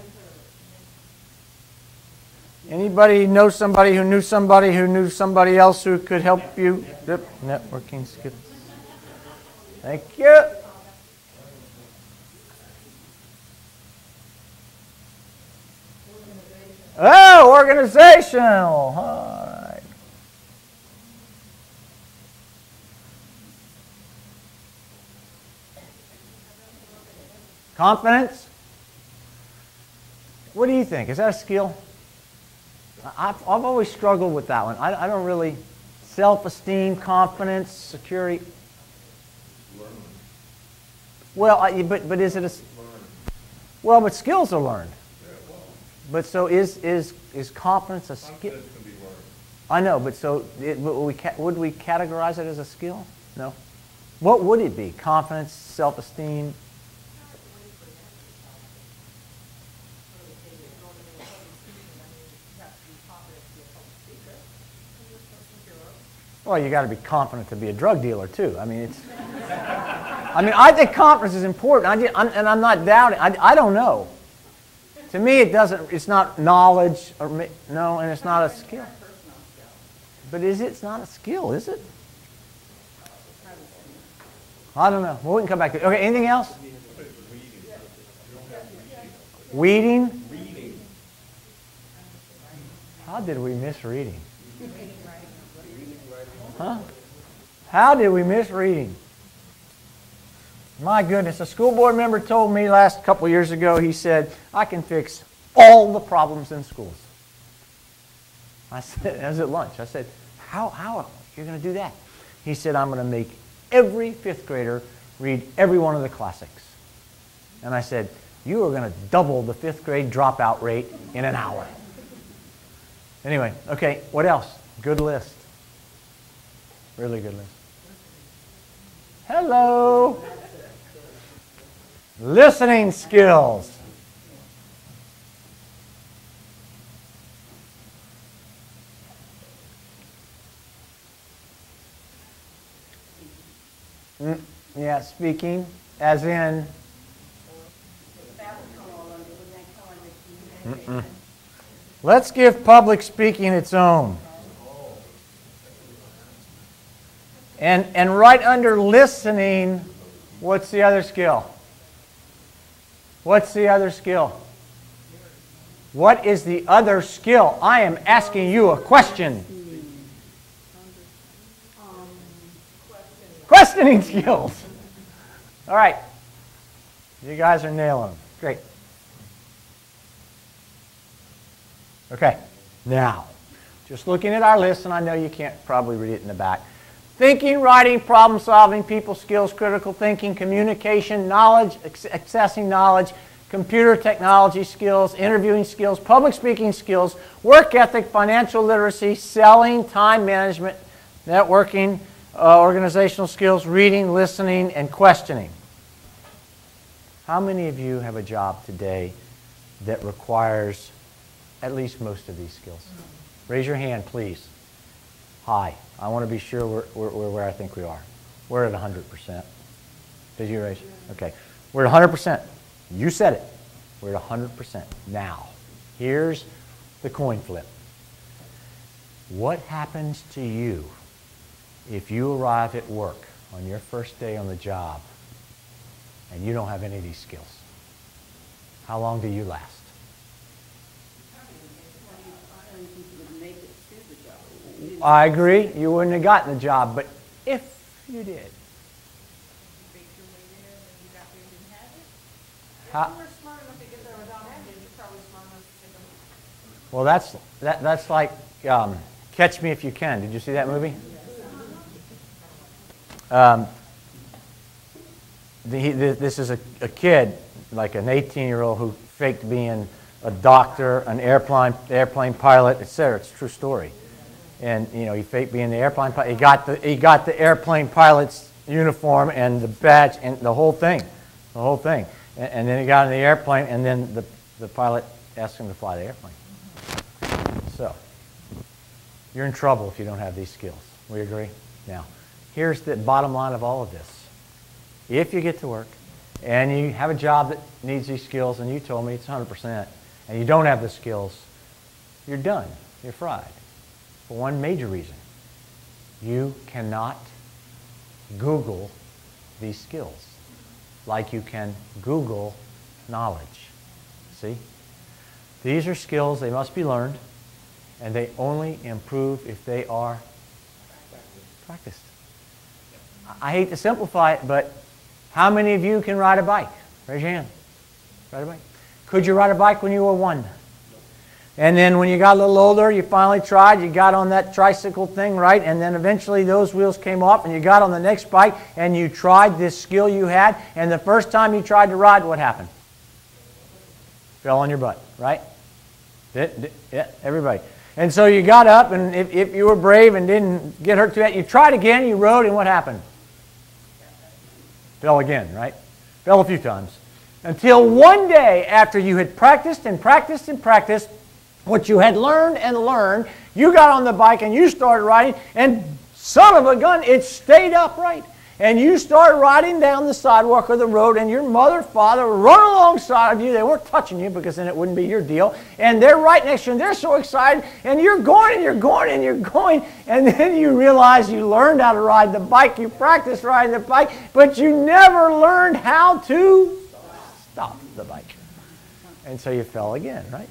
Anybody know somebody who knew somebody who knew somebody else who could help you? Yep, networking skills. Thank you. Oh, organizational. All right. Confidence? What do you think? Is that a skill? I've, I've always struggled with that one. I, I don't really. Self esteem, confidence, security. Well, I, but, but is it a. Well, but skills are learned. But so is, is, is confidence a skill? I know, but so it, would, we, ca- would we categorize it as a skill? No. What would it be? Confidence, self Well, you got to be confident to be a drug dealer too. I mean, it's. I mean, I think confidence is important. I, I'm, and I'm not doubting. I, I don't know. To me, it doesn't. It's not knowledge or no, and it's not a skill. But is it? It's not a skill, is it? I don't know. Well, we can come back to it. Okay. Anything else? Weeding. How did we miss reading? Huh? How did we miss reading? My goodness, a school board member told me last couple years ago, he said, I can fix all the problems in schools. I said, I was at lunch. I said, how, how, you're going to do that? He said, I'm going to make every fifth grader read every one of the classics. And I said, you are going to double the fifth grade dropout rate in an hour. Anyway, okay, what else? Good list. Really good list. Hello. Listening skills. Mm, yeah, speaking, as in, under communication? let's give public speaking its own. And, and right under listening, what's the other skill? What's the other skill? What is the other skill? I am asking you a question. Questioning skills. All right. You guys are nailing them. Great. Okay. Now, just looking at our list, and I know you can't probably read it in the back. Thinking, writing, problem solving, people skills, critical thinking, communication, knowledge, accessing knowledge, computer technology skills, interviewing skills, public speaking skills, work ethic, financial literacy, selling, time management, networking, uh, organizational skills, reading, listening, and questioning. How many of you have a job today that requires at least most of these skills? Raise your hand, please. Hi. I want to be sure we're, we're, we're where I think we are. We're at 100%. Did you raise? Okay. We're at 100%. You said it. We're at 100%. Now, here's the coin flip. What happens to you if you arrive at work on your first day on the job and you don't have any of these skills? How long do you last? I agree. You wouldn't have gotten the job, but if you did. How, well, that's, that, that's like um, Catch Me If You Can. Did you see that movie? Um, the, the, this is a, a kid, like an 18 year old, who faked being a doctor, an airplane, airplane pilot, etc. It's a true story and you know he faked being the airplane pilot. He got the he got the airplane pilot's uniform and the badge and the whole thing, the whole thing. And, and then he got in the airplane, and then the the pilot asked him to fly the airplane. So you're in trouble if you don't have these skills. We agree. Now, here's the bottom line of all of this: if you get to work and you have a job that needs these skills, and you told me it's 100%, and you don't have the skills, you're done. You're fried for one major reason. You cannot Google these skills like you can Google knowledge. See? These are skills, they must be learned, and they only improve if they are practiced. I hate to simplify it, but how many of you can ride a bike? Raise your hand. Ride a bike. Could you ride a bike when you were one? And then when you got a little older, you finally tried, you got on that tricycle thing, right? And then eventually those wheels came off and you got on the next bike and you tried this skill you had. And the first time you tried to ride, what happened? Fell on your butt, right? Yeah, everybody. And so you got up, and if, if you were brave and didn't get hurt too bad, you tried again, you rode, and what happened? Fell again, right? Fell a few times. Until one day, after you had practiced and practiced and practiced, what you had learned and learned, you got on the bike and you started riding, and son of a gun, it stayed upright. And you started riding down the sidewalk or the road, and your mother, father run alongside of you. They weren't touching you because then it wouldn't be your deal. And they're right next to you, and they're so excited. And you're going, and you're going, and you're going. And then you realize you learned how to ride the bike. You practiced riding the bike, but you never learned how to stop the bike. And so you fell again, right?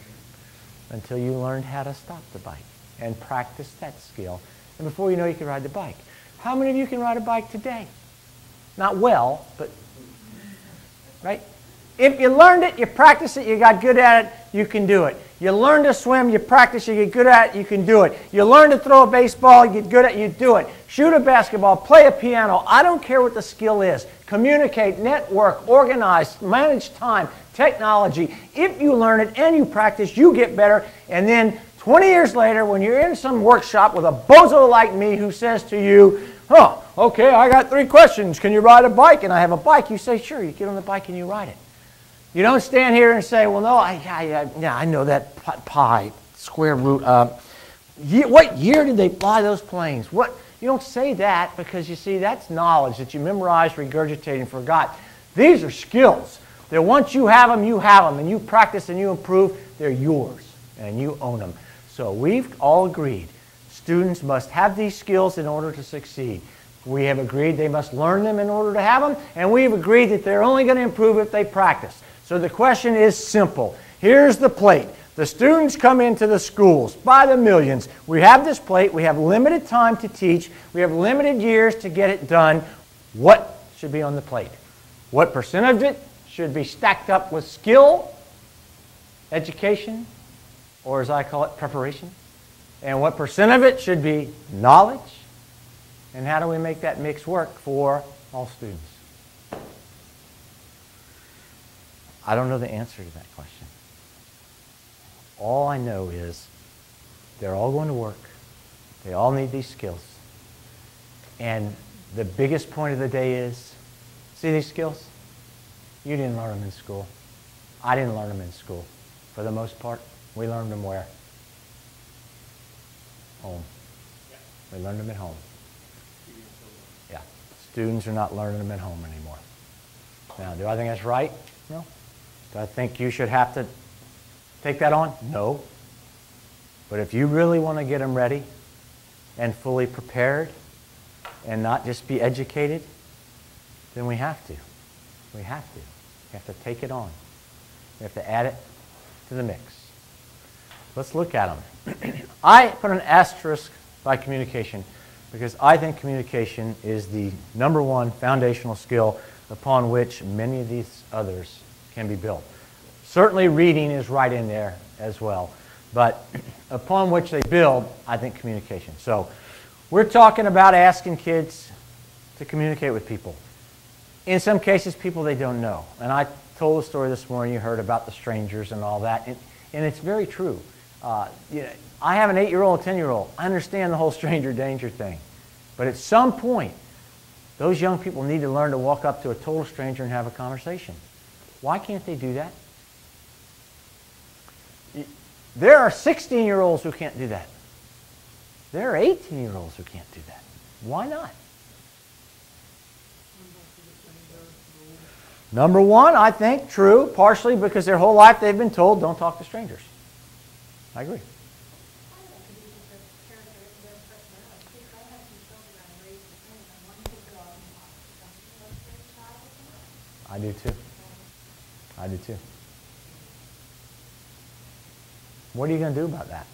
Until you learned how to stop the bike and practice that skill. And before you know, you can ride the bike. How many of you can ride a bike today? Not well, but, right? If you learned it, you practice it, you got good at it, you can do it. You learn to swim, you practice, you get good at it, you can do it. You learn to throw a baseball, you get good at it, you do it. Shoot a basketball, play a piano. I don't care what the skill is. Communicate, network, organize, manage time, technology. If you learn it and you practice, you get better. And then 20 years later, when you're in some workshop with a bozo like me who says to you, huh, okay, I got three questions. Can you ride a bike? And I have a bike. You say, sure. You get on the bike and you ride it. You don't stand here and say, well, no, I, I, yeah, I know that pi, square root. Uh, what year did they fly those planes? What? You don't say that because you see, that's knowledge that you memorized, regurgitated, and forgot. These are skills. That once you have them, you have them, and you practice and you improve, they're yours, and you own them. So we've all agreed students must have these skills in order to succeed. We have agreed they must learn them in order to have them, and we've agreed that they're only going to improve if they practice. So the question is simple. Here's the plate. The students come into the schools by the millions. We have this plate. We have limited time to teach. We have limited years to get it done. What should be on the plate? What percent of it should be stacked up with skill, education, or as I call it, preparation? And what percent of it should be knowledge? And how do we make that mix work for all students? I don't know the answer to that question. All I know is they're all going to work. They all need these skills. And the biggest point of the day is see these skills? You didn't learn them in school. I didn't learn them in school. For the most part, we learned them where? Home. We learned them at home. Yeah. Students are not learning them at home anymore. Now, do I think that's right? No. Do I think you should have to take that on? No. But if you really want to get them ready and fully prepared and not just be educated, then we have to. We have to. We have to take it on. We have to add it to the mix. Let's look at them. I put an asterisk by communication because I think communication is the number one foundational skill upon which many of these others can be built. Certainly reading is right in there as well, but upon which they build, I think communication. So we're talking about asking kids to communicate with people. In some cases, people they don't know. And I told a story this morning, you heard about the strangers and all that, and, and it's very true. Uh, you know, I have an eight-year-old, a 10-year-old. I understand the whole stranger danger thing. But at some point, those young people need to learn to walk up to a total stranger and have a conversation. Why can't they do that? There are 16-year-olds who can't do that. There are 18-year-olds who can't do that. Why not? Number one, I think, true, partially because their whole life they've been told don't talk to strangers. I agree. I do too. I do too. What are you going to do about that?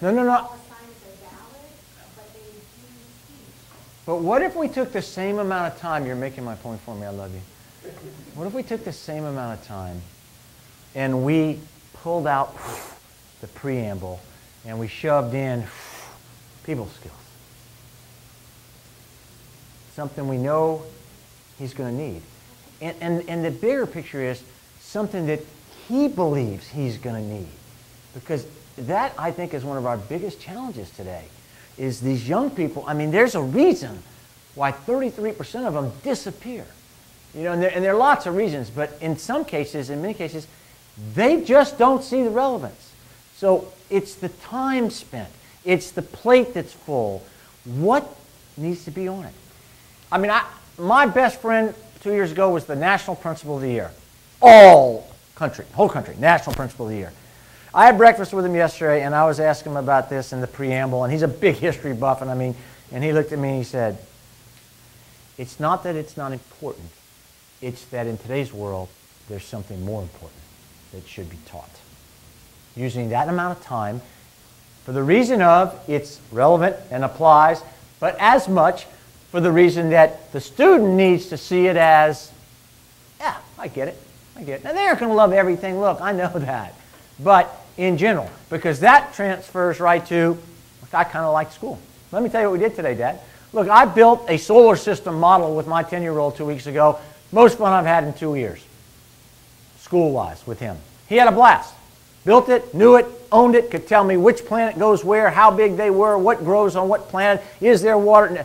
No, no, no. But what if we took the same amount of time? You're making my point for me. I love you. What if we took the same amount of time and we pulled out the preamble and we shoved in people skills? Something we know he's going to need. And, and, and the bigger picture is something that he believes he's going to need. Because that, I think, is one of our biggest challenges today, is these young people. I mean, there's a reason why 33% of them disappear. You know, and there, and there are lots of reasons, but in some cases, in many cases, they just don't see the relevance. So it's the time spent. It's the plate that's full. What needs to be on it? I mean, I, my best friend two years ago was the National Principal of the Year. All country, whole country, National Principal of the Year. I had breakfast with him yesterday, and I was asking him about this in the preamble, and he's a big history buff, and I mean, and he looked at me and he said, "It's not that it's not important; it's that in today's world, there's something more important that should be taught." Using that amount of time, for the reason of it's relevant and applies, but as much for the reason that the student needs to see it as, yeah, I get it, I get it. Now they aren't going to love everything. Look, I know that but in general, because that transfers right to, I kind of like school. Let me tell you what we did today, Dad. Look, I built a solar system model with my 10-year-old two weeks ago. Most fun I've had in two years, school-wise, with him. He had a blast. Built it, knew it, owned it, could tell me which planet goes where, how big they were, what grows on what planet, is there water.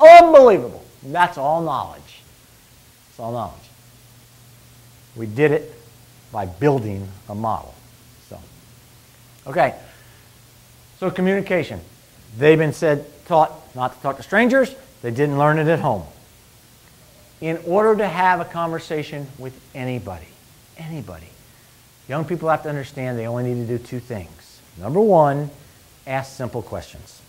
Unbelievable. That's all knowledge. It's all knowledge. We did it by building a model. Okay. So communication. They've been said taught not to talk to strangers. They didn't learn it at home. In order to have a conversation with anybody, anybody, young people have to understand they only need to do two things. Number one, ask simple questions.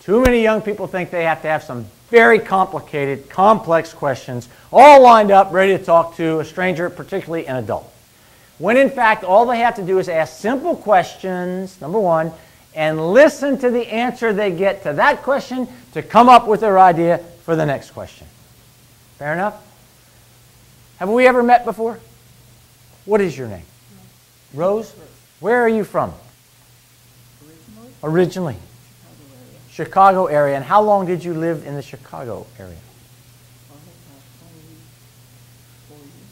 Too many young people think they have to have some very complicated, complex questions, all lined up, ready to talk to a stranger, particularly an adult. When in fact, all they have to do is ask simple questions, number one, and listen to the answer they get to that question to come up with their idea for the next question. Fair enough? Have we ever met before? What is your name? Rose? Where are you from? Originally? Chicago area. And how long did you live in the Chicago area?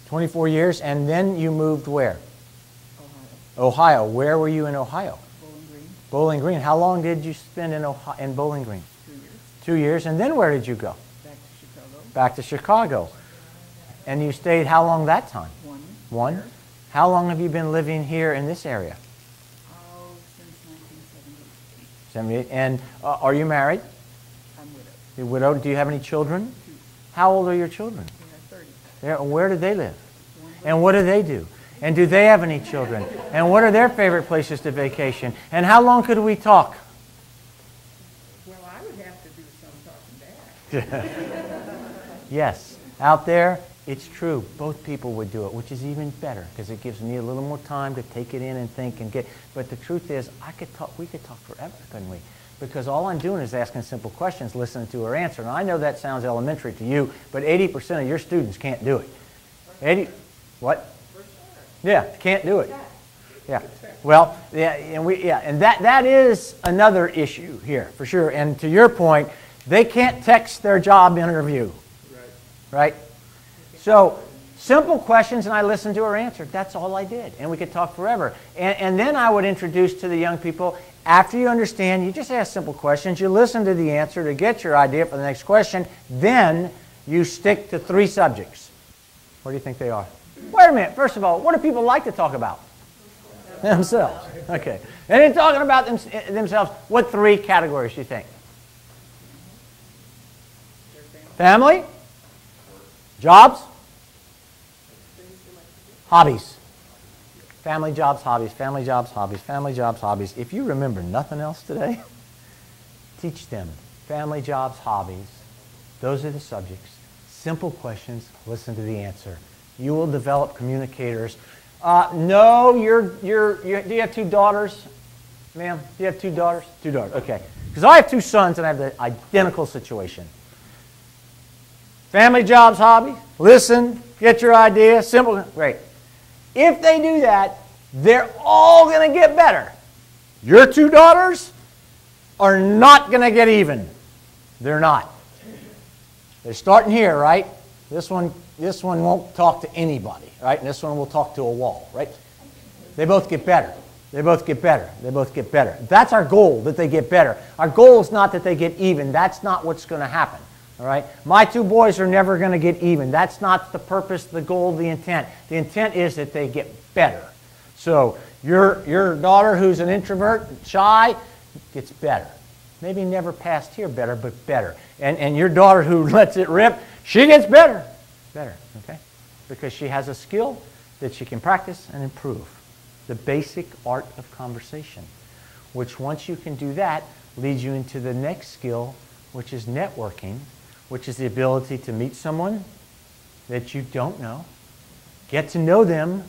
24 years. And then you moved where? Ohio. Where were you in Ohio? Bowling Green, Bowling Green. How long did you spend in, Ohio, in Bowling Green? two years, Two years. And then where did you go? back to Chicago, Back to Chicago. And you stayed how long that time? one, One. How long have you been living here in this area? oh, since nineteen 78. And uh, are you married? I'm widowed, You're widowed. Do you have any children? two, How old are your children? We have thirty, There, where do they live? And what do they do? And do they have any children? And what are their favorite places to vacation? And how long could we talk? Well, I would have to do some talking back. Yes, out there, it's true. Both people would do it, which is even better because it gives me a little more time to take it in and think and get. But the truth is, I could talk. We could talk forever, couldn't we? Because all I'm doing is asking simple questions, listening to her answer. And I know that sounds elementary to you, but 80% of your students can't do it. 80, what? Yeah, can't do it. Yeah. Well, yeah, and we, yeah, and that, that is another issue here for sure. And to your point, they can't text their job interview, right? So simple questions, and I listened to her answer. That's all I did, and we could talk forever. And, and then I would introduce to the young people. After you understand, you just ask simple questions. You listen to the answer to get your idea for the next question. Then you stick to three subjects. What do you think they are? Wait a minute. First of all, what do people like to talk about? Themselves. Okay. And in talking about them, themselves, what three categories do you think? Family? Jobs? Hobbies. Family, jobs, hobbies. Family, jobs, hobbies. Family, jobs, hobbies. If you remember nothing else today, teach them. Family, jobs, hobbies. Those are the subjects. Simple questions. Listen to the answer. You will develop communicators. Uh, no, you're, you're, you do you have two daughters, ma'am? Do you have two daughters? Two daughters, okay. Because I have two sons and I have the identical situation. Family, jobs, hobbies. Listen, get your idea. Simple, great. If they do that, they're all going to get better. Your two daughters are not going to get even. They're not. They're starting here, right? This one, this one won't talk to anybody, right? And this one will talk to a wall, right? They both get better. They both get better. They both get better. That's our goal, that they get better. Our goal is not that they get even. That's not what's going to happen. All right? My two boys are never going to get even. That's not the purpose, the goal, the intent. The intent is that they get better. So your, your daughter who's an introvert, shy, gets better. Maybe never passed here better, but better. And, and your daughter who lets it rip, she gets better. Better, okay? Because she has a skill that she can practice and improve. The basic art of conversation, which once you can do that, leads you into the next skill, which is networking, which is the ability to meet someone that you don't know, get to know them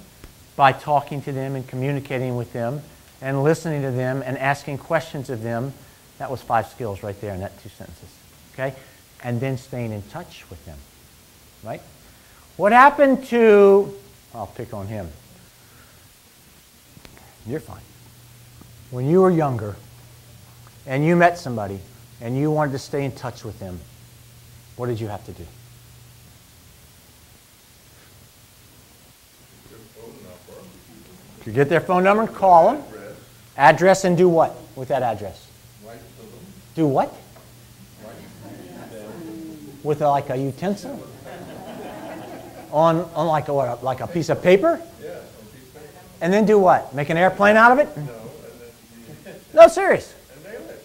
by talking to them and communicating with them and listening to them and asking questions of them. That was five skills right there in that two sentences. Okay? And then staying in touch with them. Right? What happened to, I'll pick on him. You're fine. When you were younger and you met somebody and you wanted to stay in touch with them, what did you have to do? You get their phone number and call them. Address and do what with that address? Do what? With a, like a utensil? On, on like a what, like a piece of paper? And then do what? Make an airplane out of it? No, serious.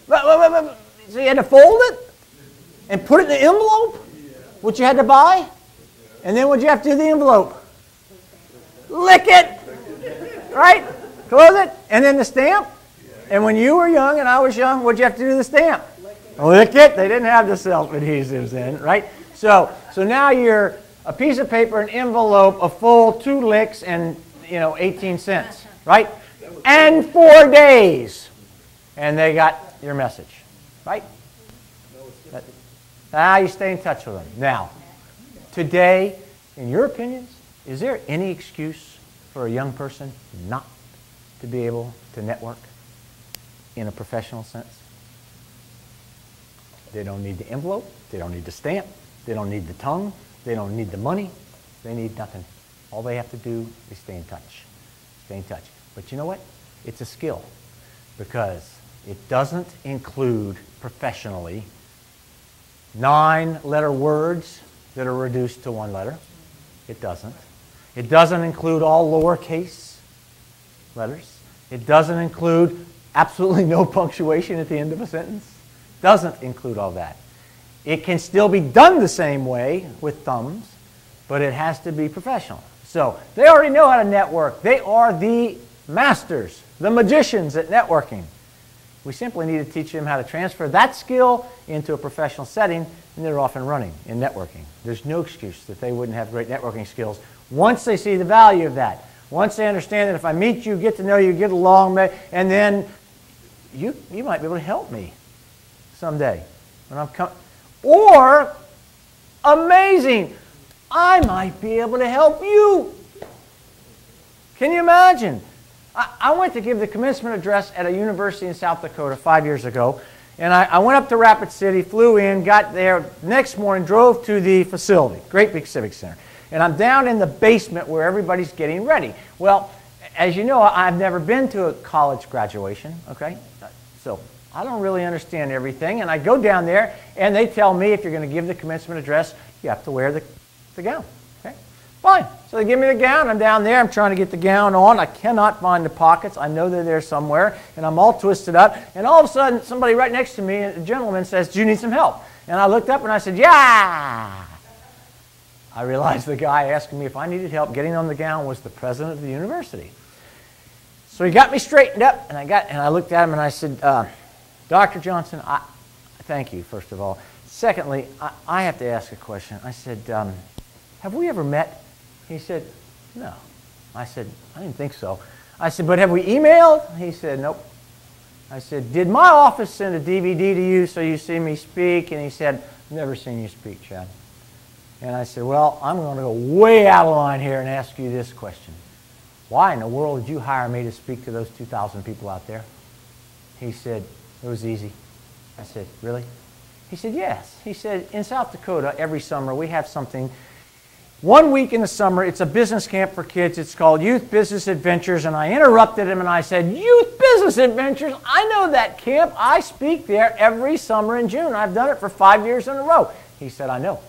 But- but so you had to fold it and put it in the envelope, which you had to buy, and then what'd you have to do the envelope? Lick it, right? Close it, and then the stamp. And when you were young and I was young, what'd you have to do to the stamp? Lick it. They didn't have the self-adhesives then, right? So, so now you're a piece of paper, an envelope, a full two licks, and you know, 18 cents, right? And four days, and they got your message, right? Now you stay in touch with them. Now, today, in your opinions, is there any excuse for a young person not to be able to network in a professional sense? They don't need the envelope, they don't need the stamp, they don't need the tongue, they don't need the money, they need nothing. All they have to do is stay in touch. Stay in touch. But you know what? It's a skill because it doesn't include professionally nine letter words that are reduced to one letter. It doesn't. It doesn't include all lowercase letters. It doesn't include absolutely no punctuation at the end of a sentence. Doesn't include all that. It can still be done the same way with thumbs, but it has to be professional. So they already know how to network. They are the masters, the magicians at networking. We simply need to teach them how to transfer that skill into a professional setting, and they're off and running in networking. There's no excuse that they wouldn't have great networking skills once they see the value of that. Once they understand that if I meet you, get to know you, get along, and then you, you might be able to help me someday when I'm coming. Or, amazing, I might be able to help you. Can you imagine? I, went to give the commencement address at a university in South Dakota five years ago, and I, I went up to Rapid City, flew in, got there next morning, drove to the facility, Great Big Civic Center. And I'm down in the basement where everybody's getting ready. Well, as you know, I've never been to a college graduation, okay? So I don't really understand everything. And I go down there, and they tell me if you're going to give the commencement address, you have to wear the, the gown. Fine. So they give me the gown. I'm down there. I'm trying to get the gown on. I cannot find the pockets. I know they're there somewhere. And I'm all twisted up. And all of a sudden, somebody right next to me, a gentleman, says, Do you need some help? And I looked up and I said, Yeah. I realized the guy asking me if I needed help getting on the gown was the president of the university. So he got me straightened up, and I got and I looked at him and I said, uh, "Dr. Johnson, I thank you first of all. Secondly, I, I have to ask a question." I said, um, "Have we ever met?" He said, "No." I said, "I didn't think so." I said, "But have we emailed?" He said, "Nope." I said, "Did my office send a DVD to you so you see me speak?" And he said, "Never seen you speak, Chad." And I said, Well, I'm going to go way out of line here and ask you this question. Why in the world did you hire me to speak to those 2,000 people out there? He said, It was easy. I said, Really? He said, Yes. He said, In South Dakota, every summer, we have something. One week in the summer, it's a business camp for kids. It's called Youth Business Adventures. And I interrupted him and I said, Youth Business Adventures? I know that camp. I speak there every summer in June. I've done it for five years in a row. He said, I know.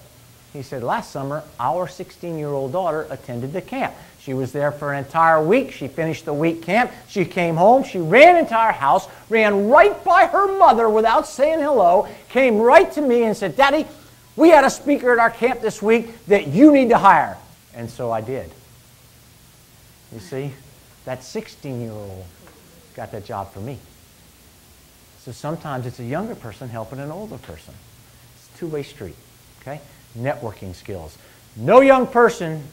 He said, last summer, our 16 year old daughter attended the camp. She was there for an entire week. She finished the week camp. She came home. She ran into our house, ran right by her mother without saying hello, came right to me and said, Daddy, we had a speaker at our camp this week that you need to hire. And so I did. You see, that 16 year old got that job for me. So sometimes it's a younger person helping an older person. It's a two way street. Okay? networking skills. No young person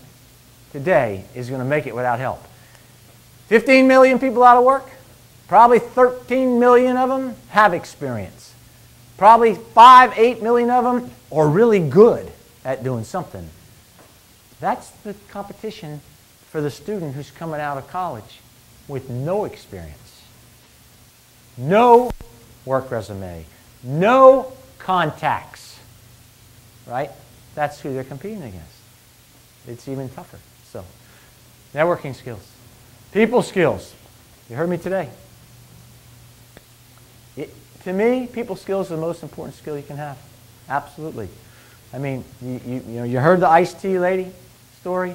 today is going to make it without help. 15 million people out of work, probably 13 million of them have experience. Probably 5, 8 million of them are really good at doing something. That's the competition for the student who's coming out of college with no experience, no work resume, no contacts, right? that's who they're competing against. It's even tougher. So, networking skills, people skills. You heard me today. It, to me, people skills are the most important skill you can have. Absolutely. I mean, you, you, you know, you heard the iced tea lady story.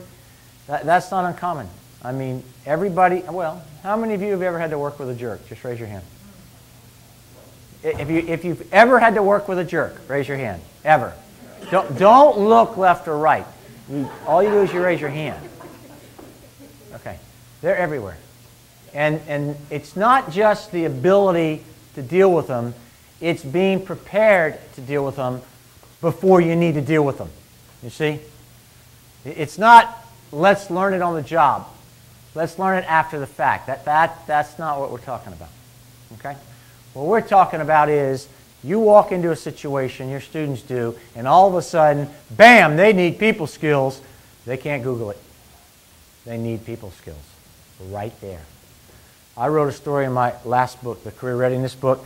That, that's not uncommon. I mean, everybody. Well, how many of you have ever had to work with a jerk? Just raise your hand. If, you, if you've ever had to work with a jerk, raise your hand. Ever. Don't, don't look left or right. You, all you do is you raise your hand. Okay. They're everywhere. And, and it's not just the ability to deal with them, it's being prepared to deal with them before you need to deal with them. You see? It's not let's learn it on the job. Let's learn it after the fact. That, that, that's not what we're talking about. Okay? What we're talking about is you walk into a situation, your students do, and all of a sudden, bam, they need people skills. They can't Google it. They need people skills right there. I wrote a story in my last book, the Career Readiness book.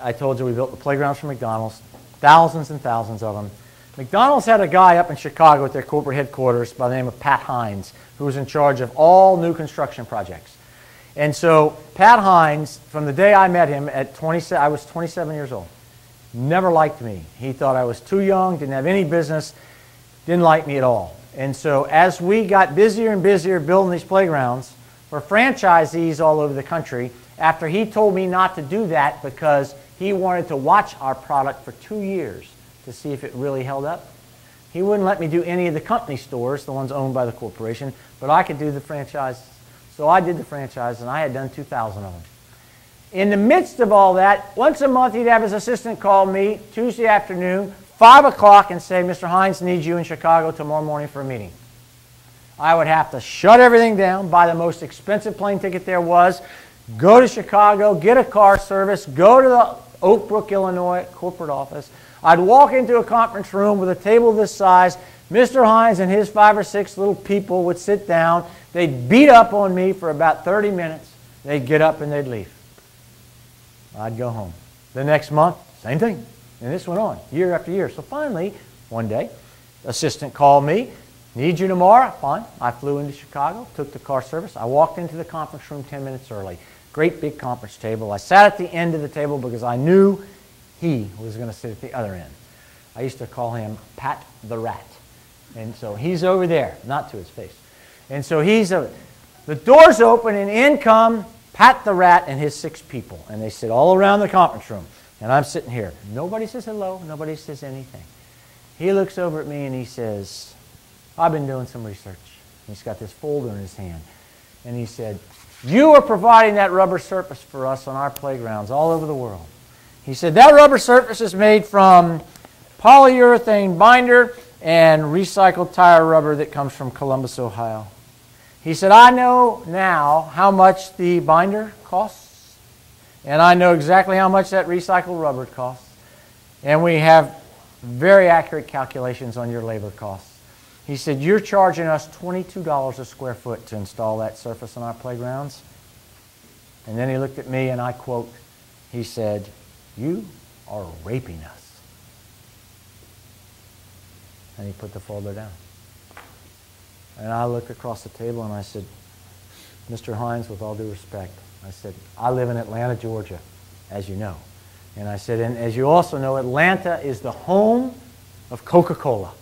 I told you we built the playgrounds for McDonald's, thousands and thousands of them. McDonald's had a guy up in Chicago at their corporate headquarters by the name of Pat Hines, who was in charge of all new construction projects. And so Pat Hines, from the day I met him at 20, I was 27 years old, never liked me. He thought I was too young, didn't have any business, didn't like me at all. And so as we got busier and busier building these playgrounds for franchisees all over the country, after he told me not to do that because he wanted to watch our product for two years to see if it really held up. He wouldn't let me do any of the company stores, the ones owned by the corporation, but I could do the franchise. So I did the franchise, and I had done 2,000 of them. In the midst of all that, once a month he'd have his assistant call me Tuesday afternoon, 5 o'clock, and say, Mr. Hines needs you in Chicago tomorrow morning for a meeting. I would have to shut everything down, buy the most expensive plane ticket there was, go to Chicago, get a car service, go to the Oak Brook, Illinois corporate office, I'd walk into a conference room with a table this size. Mr. Hines and his five or six little people would sit down. They'd beat up on me for about 30 minutes. They'd get up and they'd leave. I'd go home. The next month, same thing. And this went on year after year. So finally, one day, assistant called me. Need you tomorrow? Fine. I flew into Chicago, took the car service. I walked into the conference room 10 minutes early. Great big conference table. I sat at the end of the table because I knew he was going to sit at the other end. I used to call him Pat the Rat. And so he's over there, not to his face. And so he's a, the doors open and in come Pat the Rat and his six people. And they sit all around the conference room. And I'm sitting here. Nobody says hello. Nobody says anything. He looks over at me and he says, I've been doing some research. He's got this folder in his hand. And he said, You are providing that rubber surface for us on our playgrounds all over the world. He said that rubber surface is made from polyurethane binder and recycled tire rubber that comes from Columbus, Ohio. He said, I know now how much the binder costs, and I know exactly how much that recycled rubber costs, and we have very accurate calculations on your labor costs. He said, You're charging us $22 a square foot to install that surface on our playgrounds. And then he looked at me and I quote, he said, you are raping us. And he put the folder down. And I looked across the table and I said, Mr. Hines, with all due respect, I said, I live in Atlanta, Georgia, as you know. And I said, and as you also know, Atlanta is the home of Coca Cola,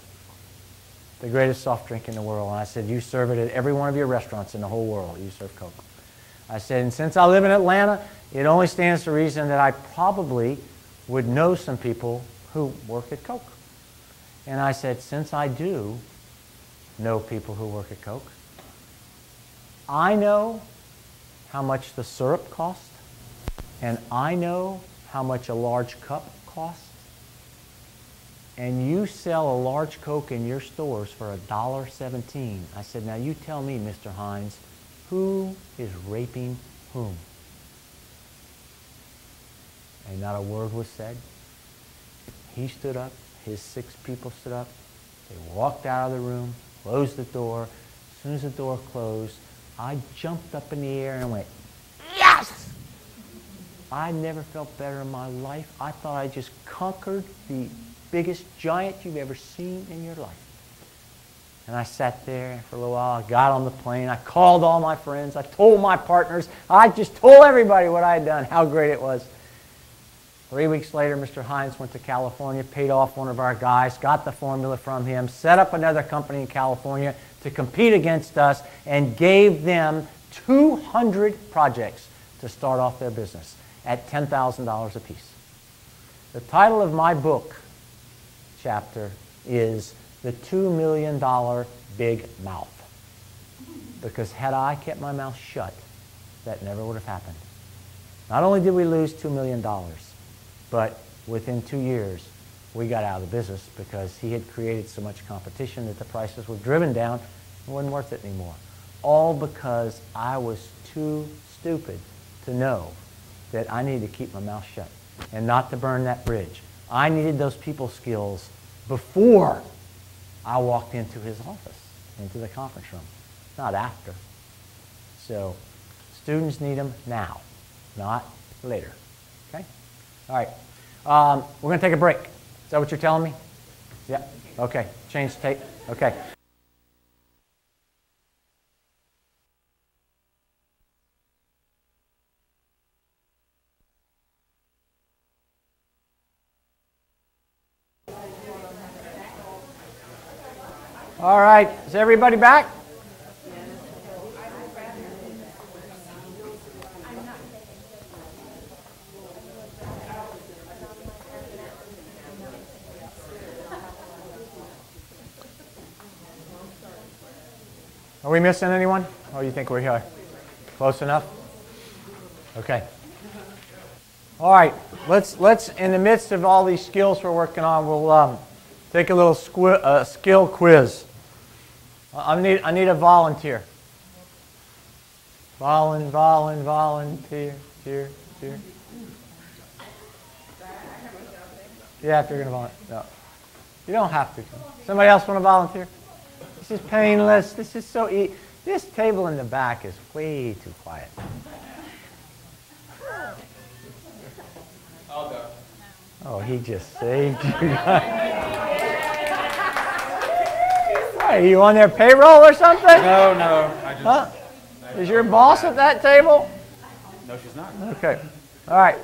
the greatest soft drink in the world. And I said, You serve it at every one of your restaurants in the whole world. You serve Coke. I said, and since I live in Atlanta, it only stands to reason that I probably would know some people who work at Coke. And I said, since I do know people who work at Coke, I know how much the syrup costs, and I know how much a large cup costs. And you sell a large Coke in your stores for $1.17. I said, now you tell me, Mr. Hines, who is raping whom? And not a word was said. He stood up. His six people stood up. They walked out of the room, closed the door. As soon as the door closed, I jumped up in the air and went, yes! I never felt better in my life. I thought I just conquered the biggest giant you've ever seen in your life. And I sat there for a little while. I got on the plane. I called all my friends. I told my partners. I just told everybody what I had done, how great it was. Three weeks later, Mr. Hines went to California, paid off one of our guys, got the formula from him, set up another company in California to compete against us, and gave them 200 projects to start off their business at $10,000 apiece. The title of my book chapter is The $2 Million Big Mouth. Because had I kept my mouth shut, that never would have happened. Not only did we lose $2 million, but within two years, we got out of the business because he had created so much competition that the prices were driven down and wasn't worth it anymore. All because I was too stupid to know that I needed to keep my mouth shut and not to burn that bridge. I needed those people skills before I walked into his office, into the conference room, not after. So students need them now, not later. Okay? All right. Um, we're going to take a break. Is that what you're telling me? Yeah. Okay. Change tape. Okay. Right. Is everybody back? Are we missing anyone? Or you think we're here? Close enough? Okay. All right. Let's let's in the midst of all these skills we're working on, we'll um, take a little uh, skill quiz. I need I need a volunteer. Volun, volun, volunteer, tear, tear. Yeah, if you're gonna volunteer. No. You don't have to. Somebody else want to volunteer? This is painless. This is so e- This table in the back is way too quiet. I'll go. Oh, he just saved you. Hey, you on their payroll or something? No, no, I just, Huh? Is your boss at that table? no, she's not. Okay. All right.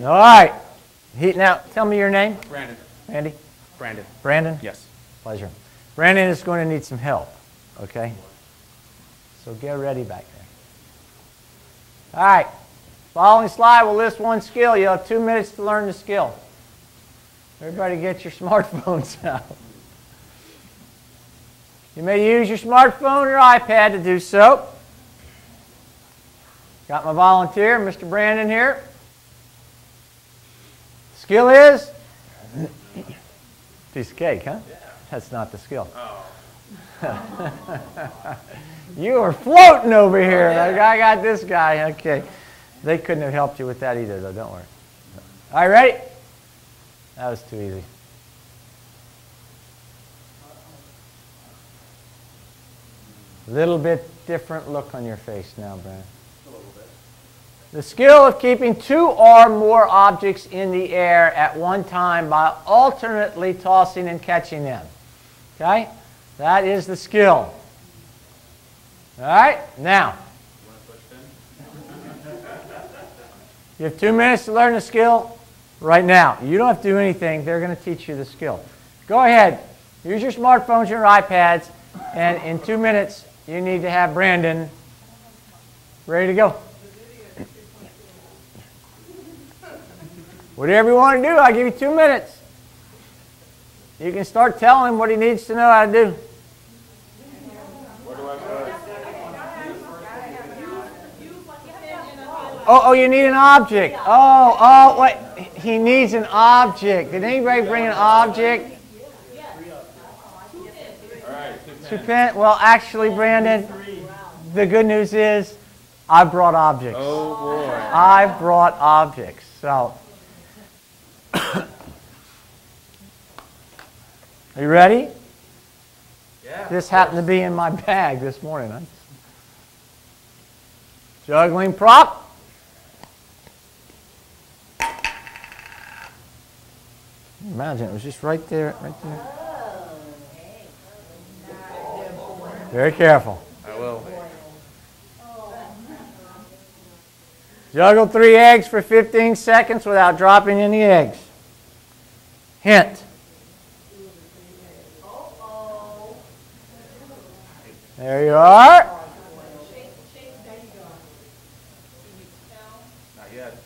All right. He, now, tell me your name, Brandon, Andy. Brandon, Brandon? yes. Pleasure. Brandon is going to need some help, okay? So get ready back there. All right. Following slide will list one skill. You have two minutes to learn the skill. Everybody get your smartphones out. You may use your smartphone or iPad to do so. Got my volunteer, Mr. Brandon here. Skill is piece of cake, huh? Yeah. That's not the skill. Oh. you are floating over here. Oh, like, I got this guy. Okay. They couldn't have helped you with that either, though. Don't worry. All right, ready? That was too easy. A little bit different look on your face now, Brandon. The skill of keeping two or more objects in the air at one time by alternately tossing and catching them. Okay? That is the skill. All right? Now, you have two minutes to learn the skill right now. You don't have to do anything. They're going to teach you the skill. Go ahead. Use your smartphones, your iPads, and in two minutes, you need to have Brandon ready to go. Whatever you want to do, I'll give you two minutes. You can start telling him what he needs to know how to do. Oh, oh, you need an object. Oh, oh, what? He needs an object. Did anybody bring an object? Two pen. Well, actually, Brandon, the good news is I brought objects. Oh, boy. I brought objects. So, are you ready? Yeah. This happened to be in my bag this morning. huh? Juggling prop. Imagine it was just right there, right there. Very careful. I will. Juggle three eggs for 15 seconds without dropping any eggs. Hint. There you are. Not yet.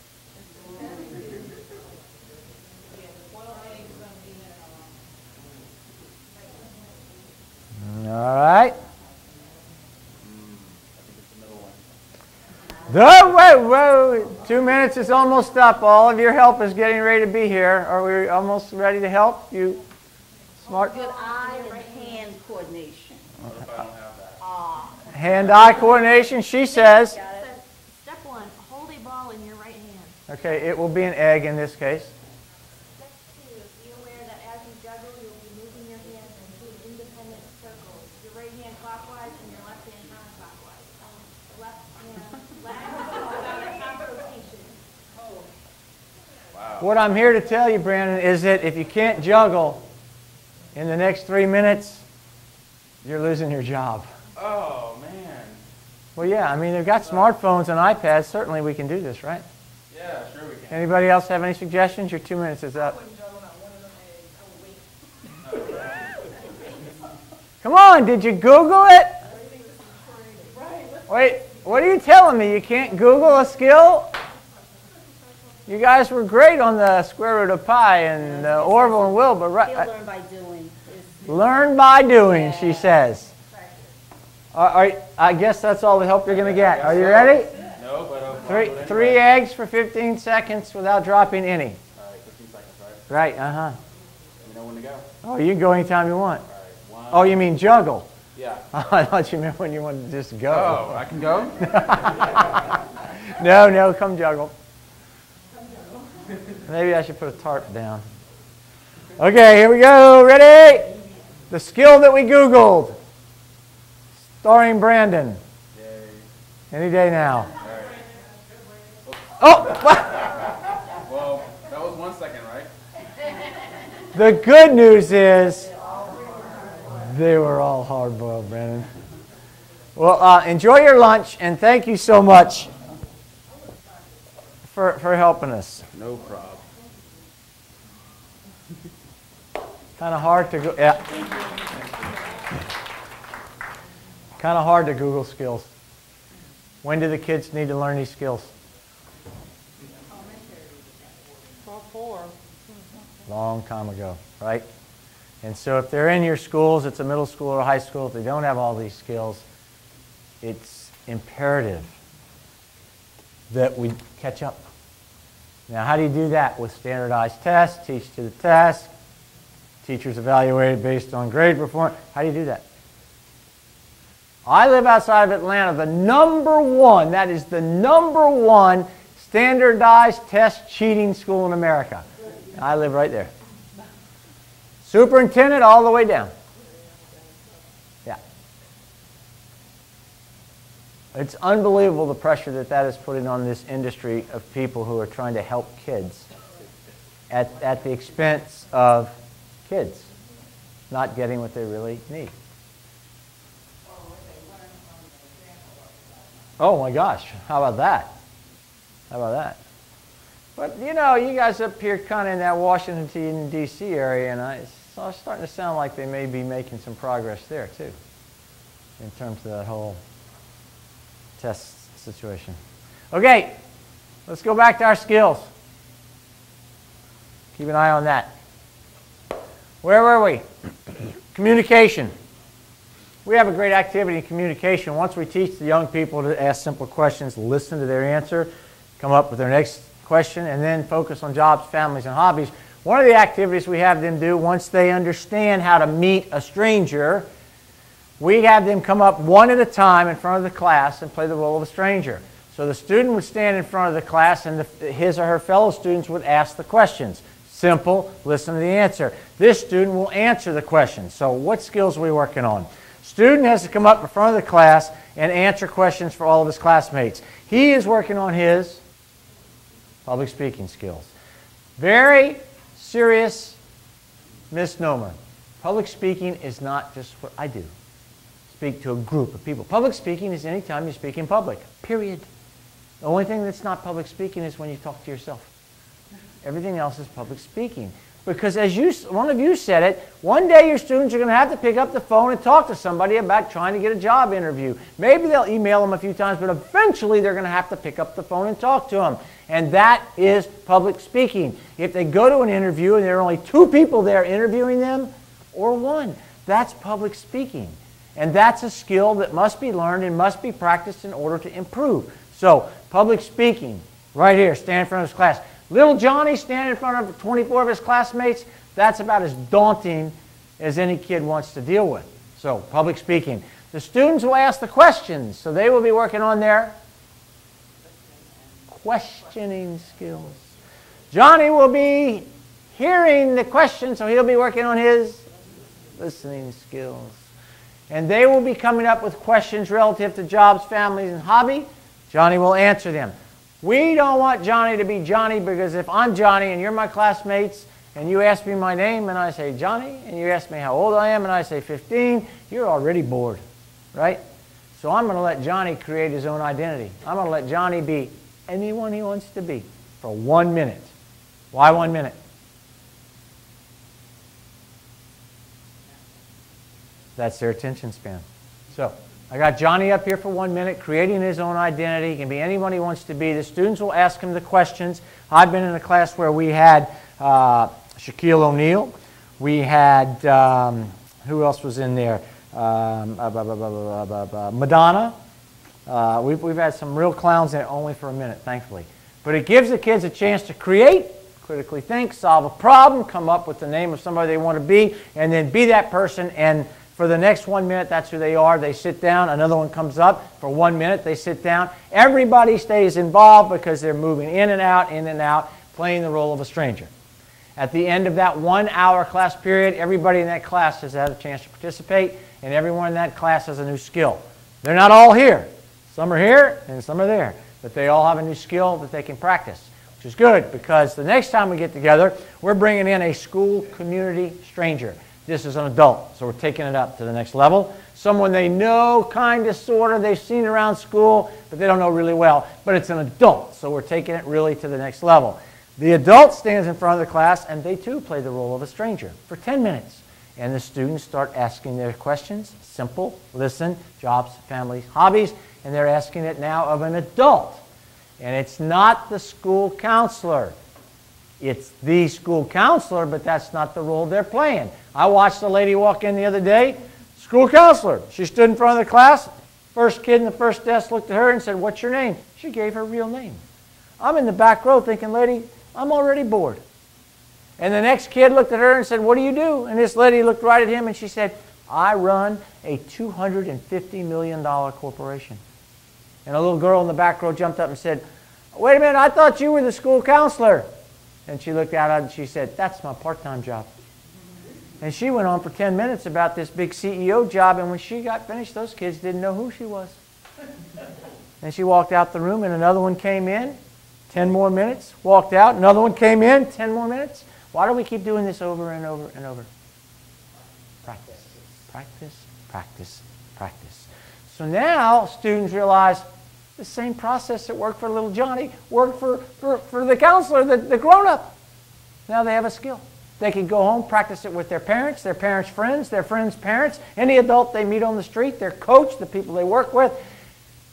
Whoa, whoa. Two minutes is almost up. All of your help is getting ready to be here. Are we almost ready to help? You smart? Good eye and hand coordination. Ah, Hand-eye coordination, she says. Step one, hold a ball in your right hand. Okay, it will be an egg in this case. Step two, be aware that as you juggle, you'll be moving your hands in two independent circles. Your right hand clockwise and your left hand counterclockwise. Um, Left hand, left hand about a half rotation. What I'm here to tell you, Brandon, is that if you can't juggle in the next three minutes, you're losing your job. Oh, man. Well, yeah, I mean, they've got uh, smartphones and iPads. Certainly we can do this, right? Yeah, sure we can. Anybody else have any suggestions? Your two minutes is up. Come on, did you Google it? Wait, what are you telling me? You can't Google a skill? You guys were great on the square root of pi and uh, Orville and Will, but He'll right, learn by doing. Learn by doing, she says. All right, I guess that's all the help you're going to get. Are you ready? No, but I'll. Three, I'll do it three eggs for 15 seconds without dropping any. All right, 15 seconds, right? Right, uh-huh. Let me know when to go. Oh, you can go anytime you want. All right, one. Oh, you mean juggle? Yeah. I thought you meant when you wanted to just go. Oh, I can go? No, no, come juggle. Maybe I should put a tarp down. Okay, here we go. Ready? The skill that we Googled. Starring Brandon. Any day now. Oh! Well, that was one second, right? The good news is they were all hard boiled, Brandon. Well, uh, enjoy your lunch and thank you so much for, for helping us. No problem. Kind of hard to go. Yeah. Kind of hard to Google skills. When do the kids need to learn these skills? Long time ago, right? And so if they're in your schools, it's a middle school or high school, if they don't have all these skills, it's imperative that we catch up. Now, how do you do that? With standardized tests, teach to the test, teachers evaluated based on grade performance. How do you do that? I live outside of Atlanta. The number one, that is the number one standardized test cheating school in America. I live right there. Superintendent all the way down. Yeah. It's unbelievable the pressure that that is putting on this industry of people who are trying to help kids at, at the expense of kids not getting what they really need. Oh my gosh, how about that? How about that? But you know, you guys up here kind of in that Washington, D.C. area, and I, it's starting to sound like they may be making some progress there too, in terms of that whole test situation. Okay, let's go back to our skills. Keep an eye on that. Where were we? communication. We have a great activity in communication. Once we teach the young people to ask simple questions, listen to their answer, come up with their next question, and then focus on jobs, families, and hobbies. One of the activities we have them do once they understand how to meet a stranger, we have them come up one at a time in front of the class and play the role of a stranger. So the student would stand in front of the class and the, his or her fellow students would ask the questions. Simple, listen to the answer. This student will answer the question. So what skills are we working on? Student has to come up in front of the class and answer questions for all of his classmates. He is working on his public speaking skills. Very serious misnomer. Public speaking is not just what I do. Speak to a group of people. Public speaking is any time you speak in public. Period. The only thing that's not public speaking is when you talk to yourself. Everything else is public speaking. Because as you, one of you said it, one day your students are going to have to pick up the phone and talk to somebody about trying to get a job interview. Maybe they'll email them a few times, but eventually they're going to have to pick up the phone and talk to them. And that is public speaking. If they go to an interview and there are only two people there interviewing them, or one, that's public speaking. And that's a skill that must be learned and must be practiced in order to improve. So, Public speaking, right here, stand in front of his class. Little Johnny standing in front of 24 of his classmates, that's about as daunting as any kid wants to deal with. So, public speaking. The students will ask the questions, so they will be working on their questioning skills. Johnny will be hearing the questions, so he'll be working on his listening skills. And they will be coming up with questions relative to jobs, families, and hobby. Johnny will answer them. We don't want Johnny to be Johnny because if I'm Johnny and you're my classmates and you ask me my name and I say Johnny and you ask me how old I am and I say 15, you're already bored, right? So I'm going to let Johnny create his own identity. I'm going to let Johnny be anyone he wants to be for one minute. Why one minute? That's their attention span. So I got Johnny up here for one minute, creating his own identity. He can be anyone he wants to be. The students will ask him the questions. I've been in a class where we had uh, Shaquille O'Neal. We had, um, who else was in there? Um, uh, Madonna. Uh, we've, we've had some real clowns there only for a minute, thankfully. But it gives the kids a chance to create, critically think, solve a problem, come up with the name of somebody they want to be, and then be that person. And for the next one minute, that's who they are. They sit down. Another one comes up. For one minute, they sit down. Everybody stays involved because they're moving in and out, in and out, playing the role of a stranger. At the end of that one hour class period, everybody in that class has had a chance to participate, and everyone in that class has a new skill. They're not all here. Some are here and some are there. But they all have a new skill that they can practice, which is good because the next time we get together, we're bringing in a school community stranger. This is an adult, so we're taking it up to the next level. Someone they know, kind of, sort of, they've seen around school, but they don't know really well. But it's an adult, so we're taking it really to the next level. The adult stands in front of the class, and they too play the role of a stranger for 10 minutes. And the students start asking their questions simple, listen, jobs, families, hobbies, and they're asking it now of an adult. And it's not the school counselor. It's the school counselor, but that's not the role they're playing. I watched a lady walk in the other day, school counselor. She stood in front of the class. First kid in the first desk looked at her and said, What's your name? She gave her real name. I'm in the back row thinking, Lady, I'm already bored. And the next kid looked at her and said, What do you do? And this lady looked right at him and she said, I run a $250 million corporation. And a little girl in the back row jumped up and said, Wait a minute, I thought you were the school counselor. And she looked at it and she said, That's my part time job. And she went on for 10 minutes about this big CEO job, and when she got finished, those kids didn't know who she was. And she walked out the room, and another one came in, 10 more minutes, walked out, another one came in, 10 more minutes. Why do we keep doing this over and over and over? Practice, practice, practice, practice. So now students realize the same process that worked for little Johnny worked for, for, for the counselor, the, the grown up. Now they have a skill. They can go home, practice it with their parents, their parents' friends, their friends' parents, any adult they meet on the street, their coach, the people they work with.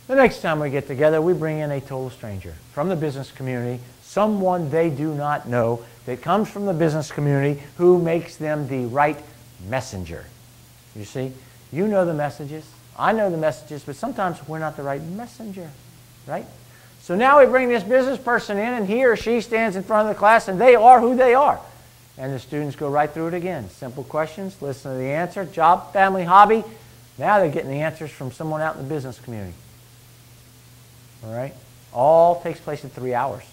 The next time we get together, we bring in a total stranger from the business community, someone they do not know that comes from the business community who makes them the right messenger. You see, you know the messages. I know the messages, but sometimes we're not the right messenger, right? So now we bring this business person in, and he or she stands in front of the class, and they are who they are. And the students go right through it again. Simple questions, listen to the answer, job, family, hobby. Now they're getting the answers from someone out in the business community. All right? All takes place in three hours.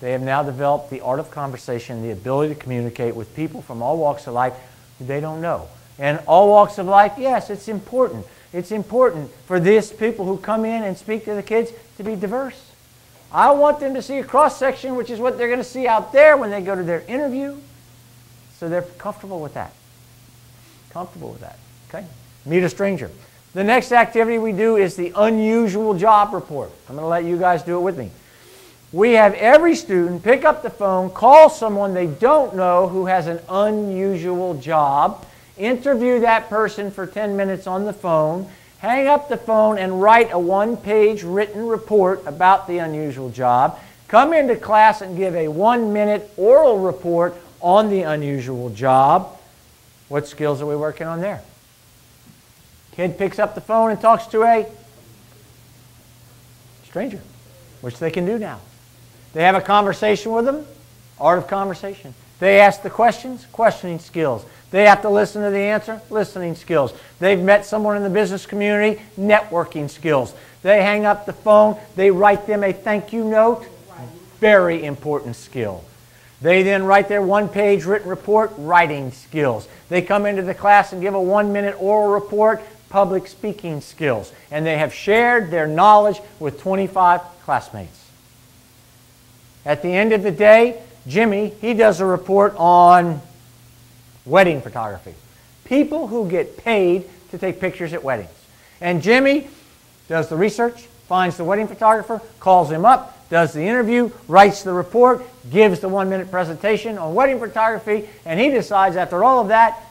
They have now developed the art of conversation, the ability to communicate with people from all walks of life who they don't know. And all walks of life, yes, it's important. It's important for these people who come in and speak to the kids to be diverse. I want them to see a cross section, which is what they're going to see out there when they go to their interview. So they're comfortable with that. Comfortable with that. Okay? Meet a stranger. The next activity we do is the unusual job report. I'm going to let you guys do it with me. We have every student pick up the phone, call someone they don't know who has an unusual job, interview that person for 10 minutes on the phone, hang up the phone and write a one page written report about the unusual job, come into class and give a one minute oral report on the unusual job. What skills are we working on there? Kid picks up the phone and talks to a stranger. which they can do now. They have a conversation with them, art of conversation. They ask the questions, questioning skills. They have to listen to the answer, listening skills. They've met someone in the business community, networking skills. They hang up the phone, they write them a thank you note, very important skill. They then write their one page written report, writing skills. They come into the class and give a one minute oral report, public speaking skills. And they have shared their knowledge with 25 classmates. At the end of the day, Jimmy, he does a report on wedding photography. People who get paid to take pictures at weddings. And Jimmy does the research, finds the wedding photographer, calls him up, does the interview, writes the report, gives the one minute presentation on wedding photography, and he decides after all of that,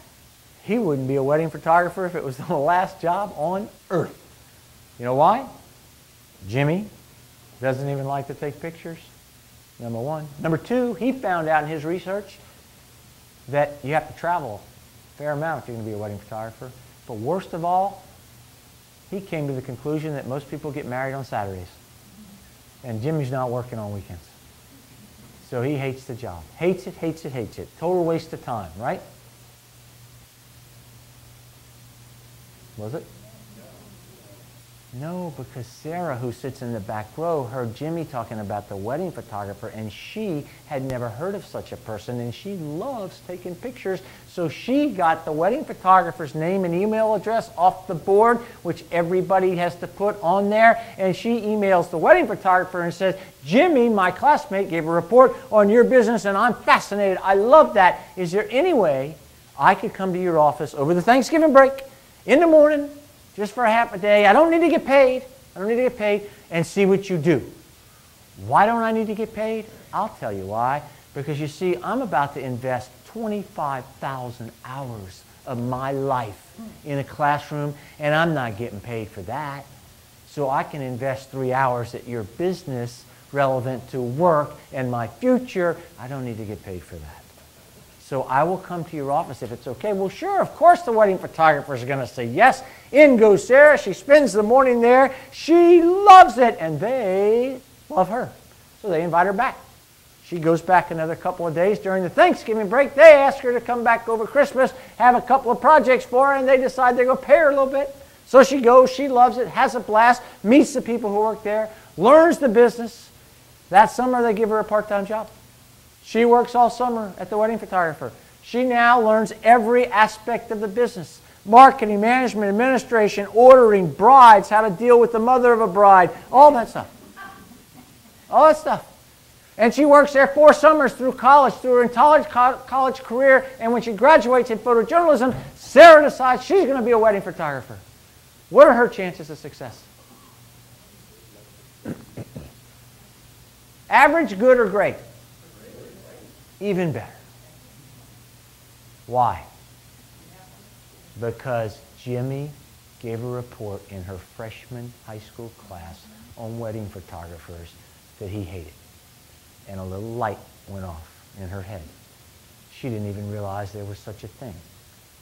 he wouldn't be a wedding photographer if it was the last job on earth. You know why? Jimmy doesn't even like to take pictures. Number one. Number two, he found out in his research that you have to travel a fair amount if you're going to be a wedding photographer. But worst of all, he came to the conclusion that most people get married on Saturdays. And Jimmy's not working on weekends. So he hates the job. Hates it, hates it, hates it. Total waste of time, right? Was it? No, because Sarah, who sits in the back row, heard Jimmy talking about the wedding photographer, and she had never heard of such a person, and she loves taking pictures. So she got the wedding photographer's name and email address off the board, which everybody has to put on there, and she emails the wedding photographer and says, Jimmy, my classmate, gave a report on your business, and I'm fascinated. I love that. Is there any way I could come to your office over the Thanksgiving break in the morning? Just for a half a day. I don't need to get paid. I don't need to get paid and see what you do. Why don't I need to get paid? I'll tell you why. Because you see, I'm about to invest 25,000 hours of my life in a classroom, and I'm not getting paid for that. So I can invest three hours at your business relevant to work and my future. I don't need to get paid for that. So I will come to your office if it's okay. Well, sure, of course the wedding photographer is going to say yes. In goes Sarah. She spends the morning there. She loves it, and they love her. So they invite her back. She goes back another couple of days during the Thanksgiving break. They ask her to come back over Christmas, have a couple of projects for her, and they decide they're going to pay her a little bit. So she goes, she loves it, has a blast, meets the people who work there, learns the business. That summer, they give her a part time job. She works all summer at the wedding photographer. She now learns every aspect of the business marketing, management, administration, ordering, brides, how to deal with the mother of a bride, all that stuff. All that stuff. And she works there four summers through college, through her entire college career. And when she graduates in photojournalism, Sarah decides she's going to be a wedding photographer. What are her chances of success? Average, good, or great? Even better. Why? Because Jimmy gave a report in her freshman high school class on wedding photographers that he hated. And a little light went off in her head. She didn't even realize there was such a thing.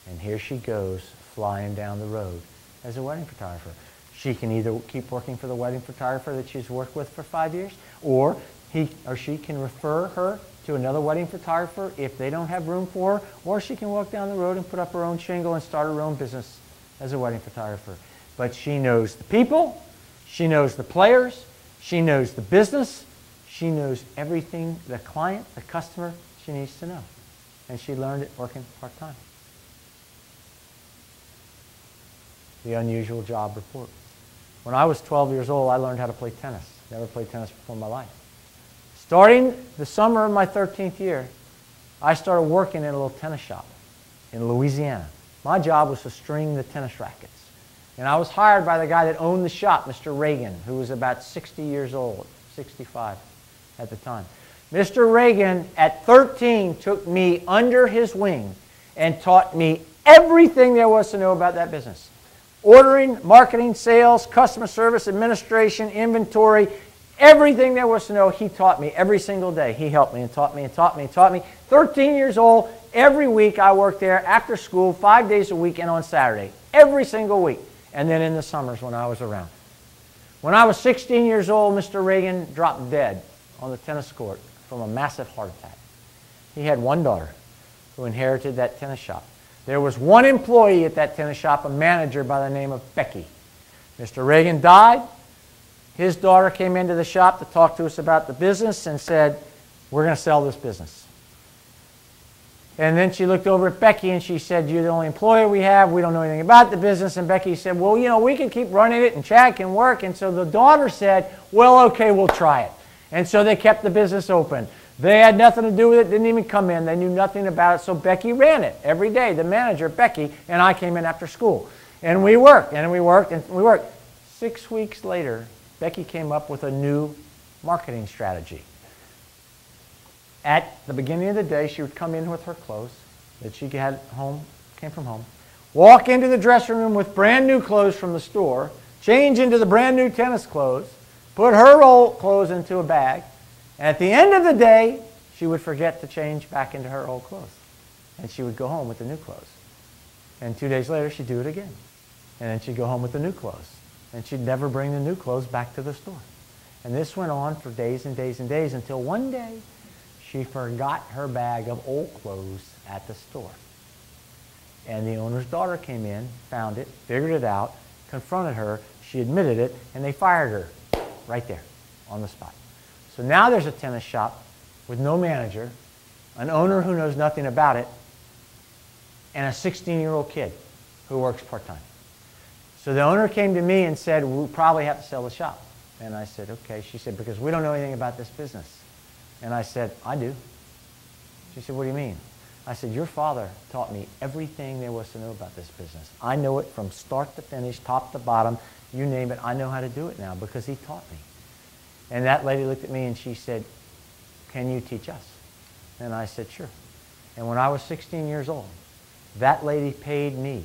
And here she goes flying down the road as a wedding photographer. She can either keep working for the wedding photographer that she's worked with for five years, or he or she can refer her to another wedding photographer if they don't have room for her, or she can walk down the road and put up her own shingle and start her own business as a wedding photographer. But she knows the people, she knows the players, she knows the business, she knows everything the client, the customer, she needs to know. And she learned it working part time. The unusual job report. When I was 12 years old, I learned how to play tennis. Never played tennis before in my life. Starting the summer of my 13th year, I started working in a little tennis shop in Louisiana. My job was to string the tennis rackets. And I was hired by the guy that owned the shop, Mr. Reagan, who was about 60 years old, 65 at the time. Mr. Reagan, at 13, took me under his wing and taught me everything there was to know about that business ordering, marketing, sales, customer service, administration, inventory, Everything there was to know, he taught me every single day. He helped me and taught me and taught me and taught me. 13 years old, every week I worked there after school, five days a week and on Saturday. Every single week. And then in the summers when I was around. When I was 16 years old, Mr. Reagan dropped dead on the tennis court from a massive heart attack. He had one daughter who inherited that tennis shop. There was one employee at that tennis shop, a manager by the name of Becky. Mr. Reagan died. His daughter came into the shop to talk to us about the business and said, We're going to sell this business. And then she looked over at Becky and she said, You're the only employer we have. We don't know anything about the business. And Becky said, Well, you know, we can keep running it and Chad can work. And so the daughter said, Well, okay, we'll try it. And so they kept the business open. They had nothing to do with it, didn't even come in. They knew nothing about it. So Becky ran it every day. The manager, Becky, and I came in after school. And we worked, and we worked, and we worked. Six weeks later, Becky came up with a new marketing strategy. At the beginning of the day, she would come in with her clothes that she had home, came from home, walk into the dressing room with brand new clothes from the store, change into the brand new tennis clothes, put her old clothes into a bag, and at the end of the day, she would forget to change back into her old clothes. And she would go home with the new clothes. And two days later, she'd do it again. And then she'd go home with the new clothes. And she'd never bring the new clothes back to the store. And this went on for days and days and days until one day she forgot her bag of old clothes at the store. And the owner's daughter came in, found it, figured it out, confronted her, she admitted it, and they fired her right there on the spot. So now there's a tennis shop with no manager, an owner who knows nothing about it, and a 16 year old kid who works part time. So the owner came to me and said, We probably have to sell the shop. And I said, Okay. She said, Because we don't know anything about this business. And I said, I do. She said, What do you mean? I said, Your father taught me everything there was to know about this business. I know it from start to finish, top to bottom. You name it, I know how to do it now because he taught me. And that lady looked at me and she said, Can you teach us? And I said, Sure. And when I was 16 years old, that lady paid me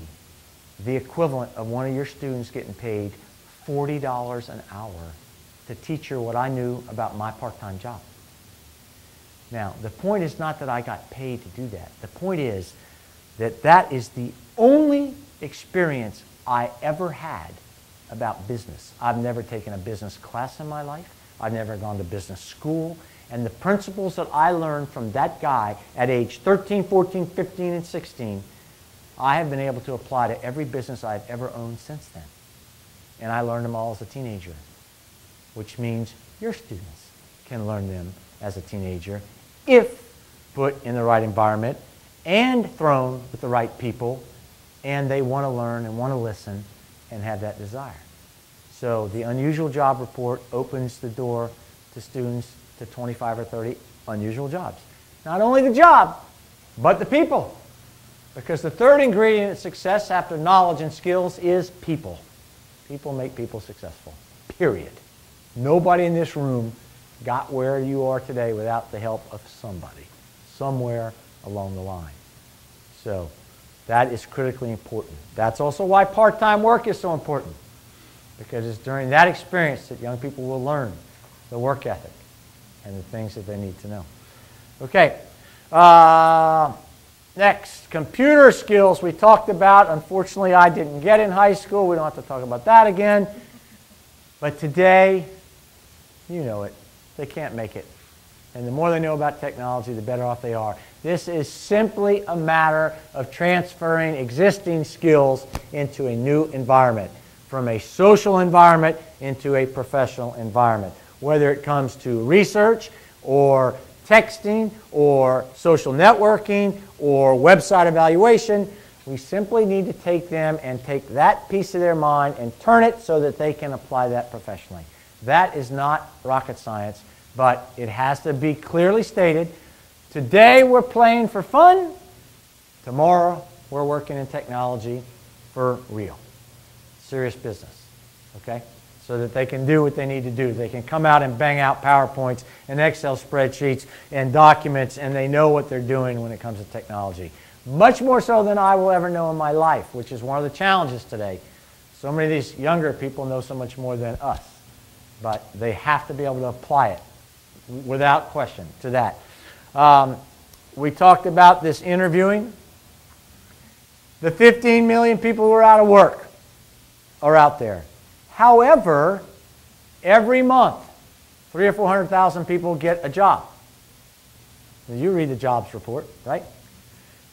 the equivalent of one of your students getting paid $40 an hour to teach her what I knew about my part time job. Now, the point is not that I got paid to do that. The point is that that is the only experience I ever had about business. I've never taken a business class in my life. I've never gone to business school. And the principles that I learned from that guy at age 13, 14, 15, and 16, I have been able to apply to every business I've ever owned since then. And I learned them all as a teenager, which means your students can learn them as a teenager if put in the right environment and thrown with the right people and they want to learn and want to listen and have that desire. So the unusual job report opens the door to students to 25 or 30 unusual jobs. Not only the job, but the people. Because the third ingredient of success after knowledge and skills is people. People make people successful. Period. Nobody in this room got where you are today without the help of somebody, somewhere along the line. So that is critically important. That's also why part-time work is so important. Because it's during that experience that young people will learn the work ethic and the things that they need to know. Okay. Uh, next, computer skills we talked about. Unfortunately, I didn't get in high school. We don't have to talk about that again. But today, you know it. They can't make it. And the more they know about technology, the better off they are. This is simply a matter of transferring existing skills into a new environment, from a social environment into a professional environment. Whether it comes to research or texting or social networking or website evaluation, we simply need to take them and take that piece of their mind and turn it so that they can apply that professionally. That is not rocket science, but it has to be clearly stated. Today we're playing for fun. Tomorrow we're working in technology for real. Serious business. Okay? So that they can do what they need to do. They can come out and bang out PowerPoints and Excel spreadsheets and documents, and they know what they're doing when it comes to technology. Much more so than I will ever know in my life, which is one of the challenges today. So many of these younger people know so much more than us but they have to be able to apply it without question to that. Um, we talked about this interviewing. The 15 million people who are out of work are out there. However, every month, three or 400,000 people get a job. You read the jobs report, right?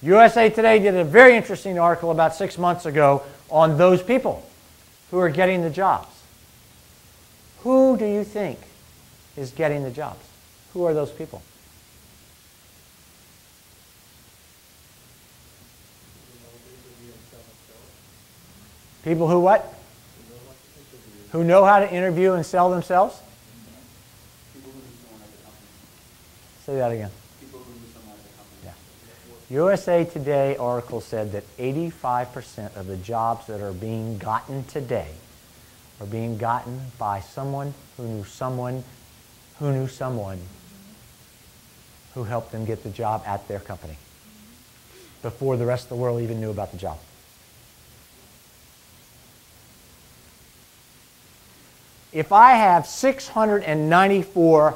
USA Today did a very interesting article about six months ago on those people who are getting the jobs. Who do you think is getting the jobs? Who are those people? People who what? Who know how to interview and sell themselves? Say that again. USA Today article said that 85% of the jobs that are being gotten today are being gotten by someone who knew someone who knew someone who helped them get the job at their company before the rest of the world even knew about the job. If I have 694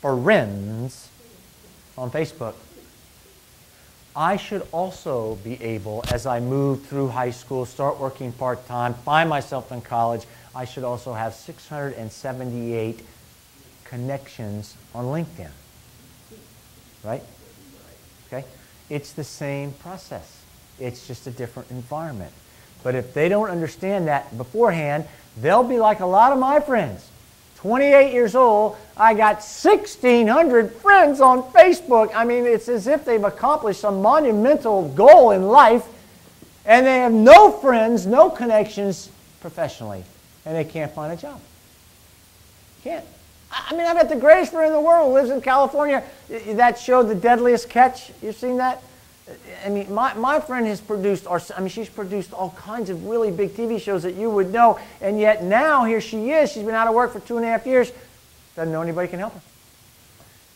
friends on Facebook, I should also be able, as I move through high school, start working part time, find myself in college, I should also have 678 connections on LinkedIn. Right? Okay? It's the same process. It's just a different environment. But if they don't understand that beforehand, they'll be like a lot of my friends. 28 years old, I got 1,600 friends on Facebook. I mean, it's as if they've accomplished some monumental goal in life, and they have no friends, no connections professionally, and they can't find a job. Can't. I mean, I've got the greatest friend in the world lives in California. That showed The Deadliest Catch, you've seen that? I mean, my, my friend has produced, or, I mean, she's produced all kinds of really big TV shows that you would know, and yet now here she is. She's been out of work for two and a half years. Doesn't know anybody can help her.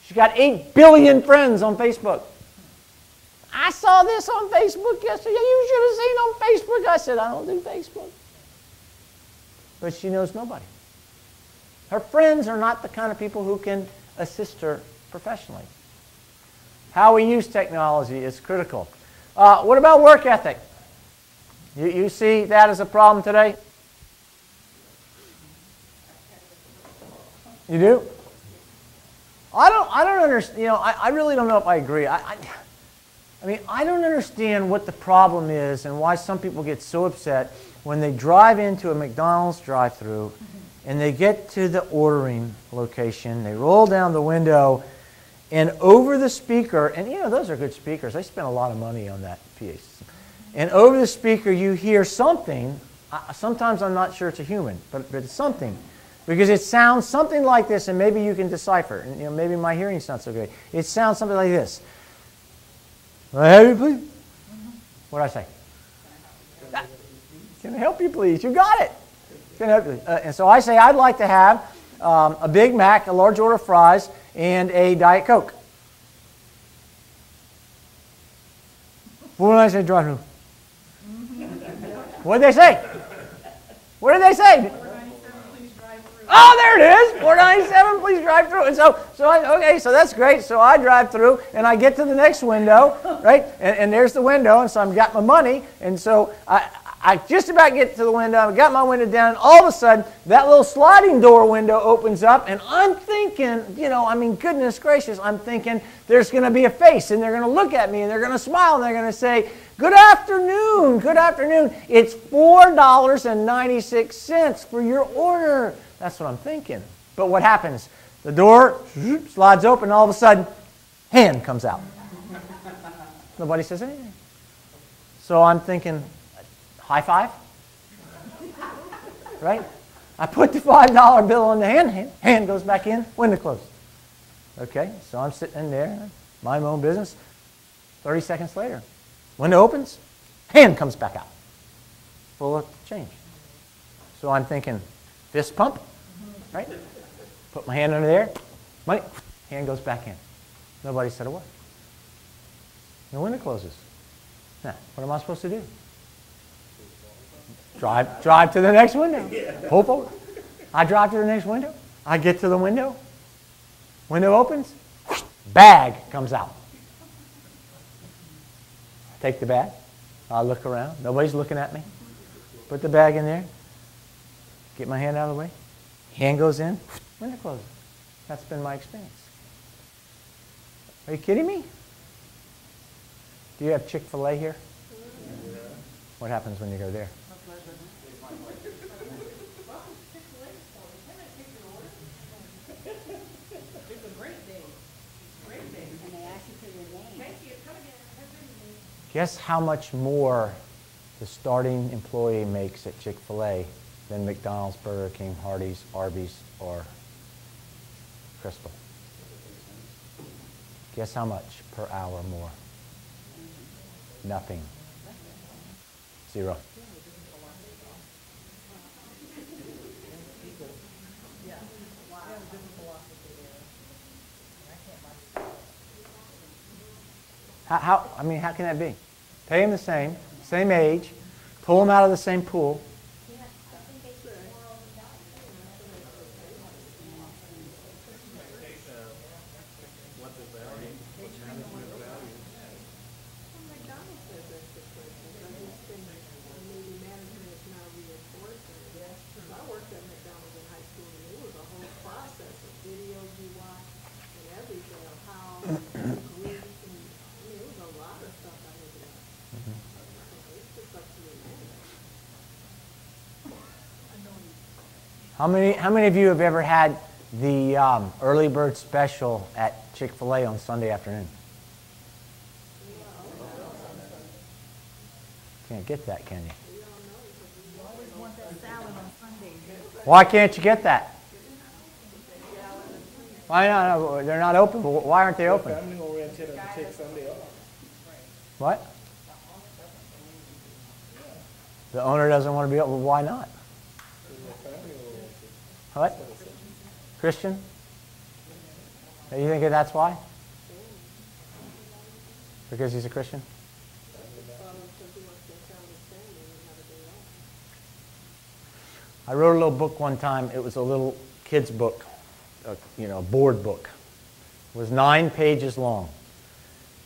She's got 8 billion friends on Facebook. I saw this on Facebook yesterday. You should have seen on Facebook. I said, I don't do Facebook. But she knows nobody. Her friends are not the kind of people who can assist her professionally. How we use technology is critical. Uh, what about work ethic? You, you see that as a problem today? You do? I don't, I don't understand. You know, I, I really don't know if I agree. I, I, I mean, I don't understand what the problem is and why some people get so upset when they drive into a McDonald's drive through and they get to the ordering location, they roll down the window, and over the speaker, and you know, those are good speakers. They spent a lot of money on that piece. And over the speaker, you hear something. Sometimes I'm not sure it's a human, but, but it's something. Because it sounds something like this, and maybe you can decipher. And, you know, maybe my hearing's not so great. It sounds something like this. I? What did I say? Can I help you, please? You got it. Can I help you? Uh, and so I say I'd like to have um, a Big Mac, a large order of fries, and a Diet Coke. What did I say drive through? Mm-hmm. What did they say? What did they say? Oh, there it is. 497, please drive through. And so, so I, okay, so that's great. So I drive through and I get to the next window, right? And, and there's the window, and so I've got my money. And so I, I just about get to the window. I got my window down, and all of a sudden, that little sliding door window opens up, and I'm thinking, you know, I mean, goodness gracious, I'm thinking there's going to be a face, and they're going to look at me, and they're going to smile, and they're going to say, Good afternoon, good afternoon. It's $4.96 for your order. That's what I'm thinking. But what happens? The door slides open, all of a sudden, hand comes out. Nobody says anything. So I'm thinking, high five? Right? I put the $5 bill in the hand, hand, hand goes back in, window closed. Okay, so I'm sitting in there, mind my own business. 30 seconds later, window opens, hand comes back out, full of change. So I'm thinking, fist pump, right? Put my hand under there, money, hand goes back in. Nobody said a word. The window closes. Now, what am I supposed to do? Drive, drive to the next window. Pull forward. I drive to the next window. I get to the window. Window opens. Bag comes out. Take the bag. I look around. Nobody's looking at me. Put the bag in there. Get my hand out of the way. Hand goes in, window closes. That's been my experience. Are you kidding me? Do you have Chick fil A here? What happens when you go there? It's a great day. Great day. And they ask you for your name. Thank you. Come again. Guess how much more the starting employee makes at Chick fil A than McDonald's, Burger King, Hardee's, Arby's, or Krystal? Guess how much per hour more? Nothing. Zero. How, how, I mean, how can that be? Pay them the same, same age, pull them out of the same pool. What the value, what management value. Well, McDonald's says that's the question, but I just think maybe management is now reinforcing it. So I worked at McDonald's in high school, and it was a whole process of videos you watch and everything of how you greet, and, I mean, it was a lot of stuff I had to learn. So it's just up to your manager. How many, how many of you have ever had the um, early bird special at Chick fil A on Sunday afternoon? Can't get that, can you? Why can't you get that? Why not? They're not open, why aren't they open? What? The owner doesn't want to be open, why not? What? Christian? Are You think that's why? Because he's a Christian? I wrote a little book one time. It was a little kid's book, a, you know, a board book. It was nine pages long.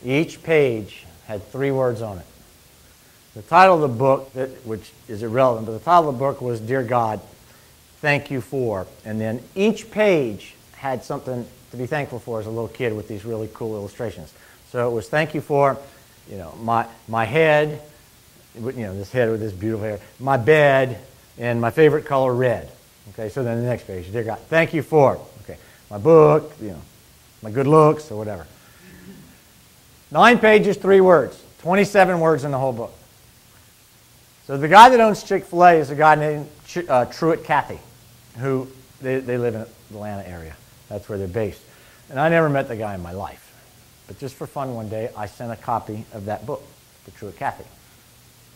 Each page had three words on it. The title of the book, which is irrelevant, but the title of the book was Dear God, Thank You For. And then each page had something to be thankful for as a little kid with these really cool illustrations. So it was thank you for, you know, my, my head, you know, this head with this beautiful hair, my bed, and my favorite color, red. Okay, so then the next page, dear God, thank you for, okay, my book, you know, my good looks, or whatever. Nine pages, three words, 27 words in the whole book. So the guy that owns Chick fil A is a guy named Ch- uh, Truett Cathy, who they, they live in the Atlanta area. That's where they're based. And I never met the guy in my life. But just for fun one day, I sent a copy of that book to Truett Cathy.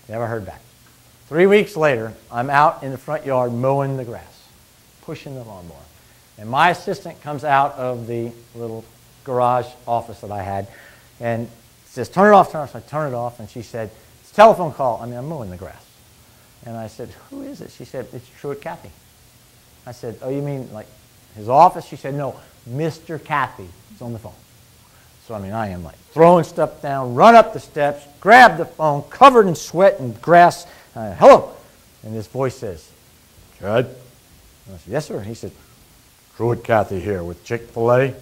Never heard back. Three weeks later, I'm out in the front yard mowing the grass, pushing the lawnmower. And my assistant comes out of the little garage office that I had and says, Turn it off, turn it off. So I turn it off, and she said, It's a telephone call. I mean, I'm mowing the grass. And I said, Who is it? She said, It's Truett Cathy. I said, Oh, you mean like his office? She said, No, Mr. Cathy is on the phone. So, I mean, I am like throwing stuff down, run up the steps, grab the phone, covered in sweat and grass. Uh, Hello. And this voice says, Judd? I said, Yes, sir. He said, Truett Cathy here with Chick fil A.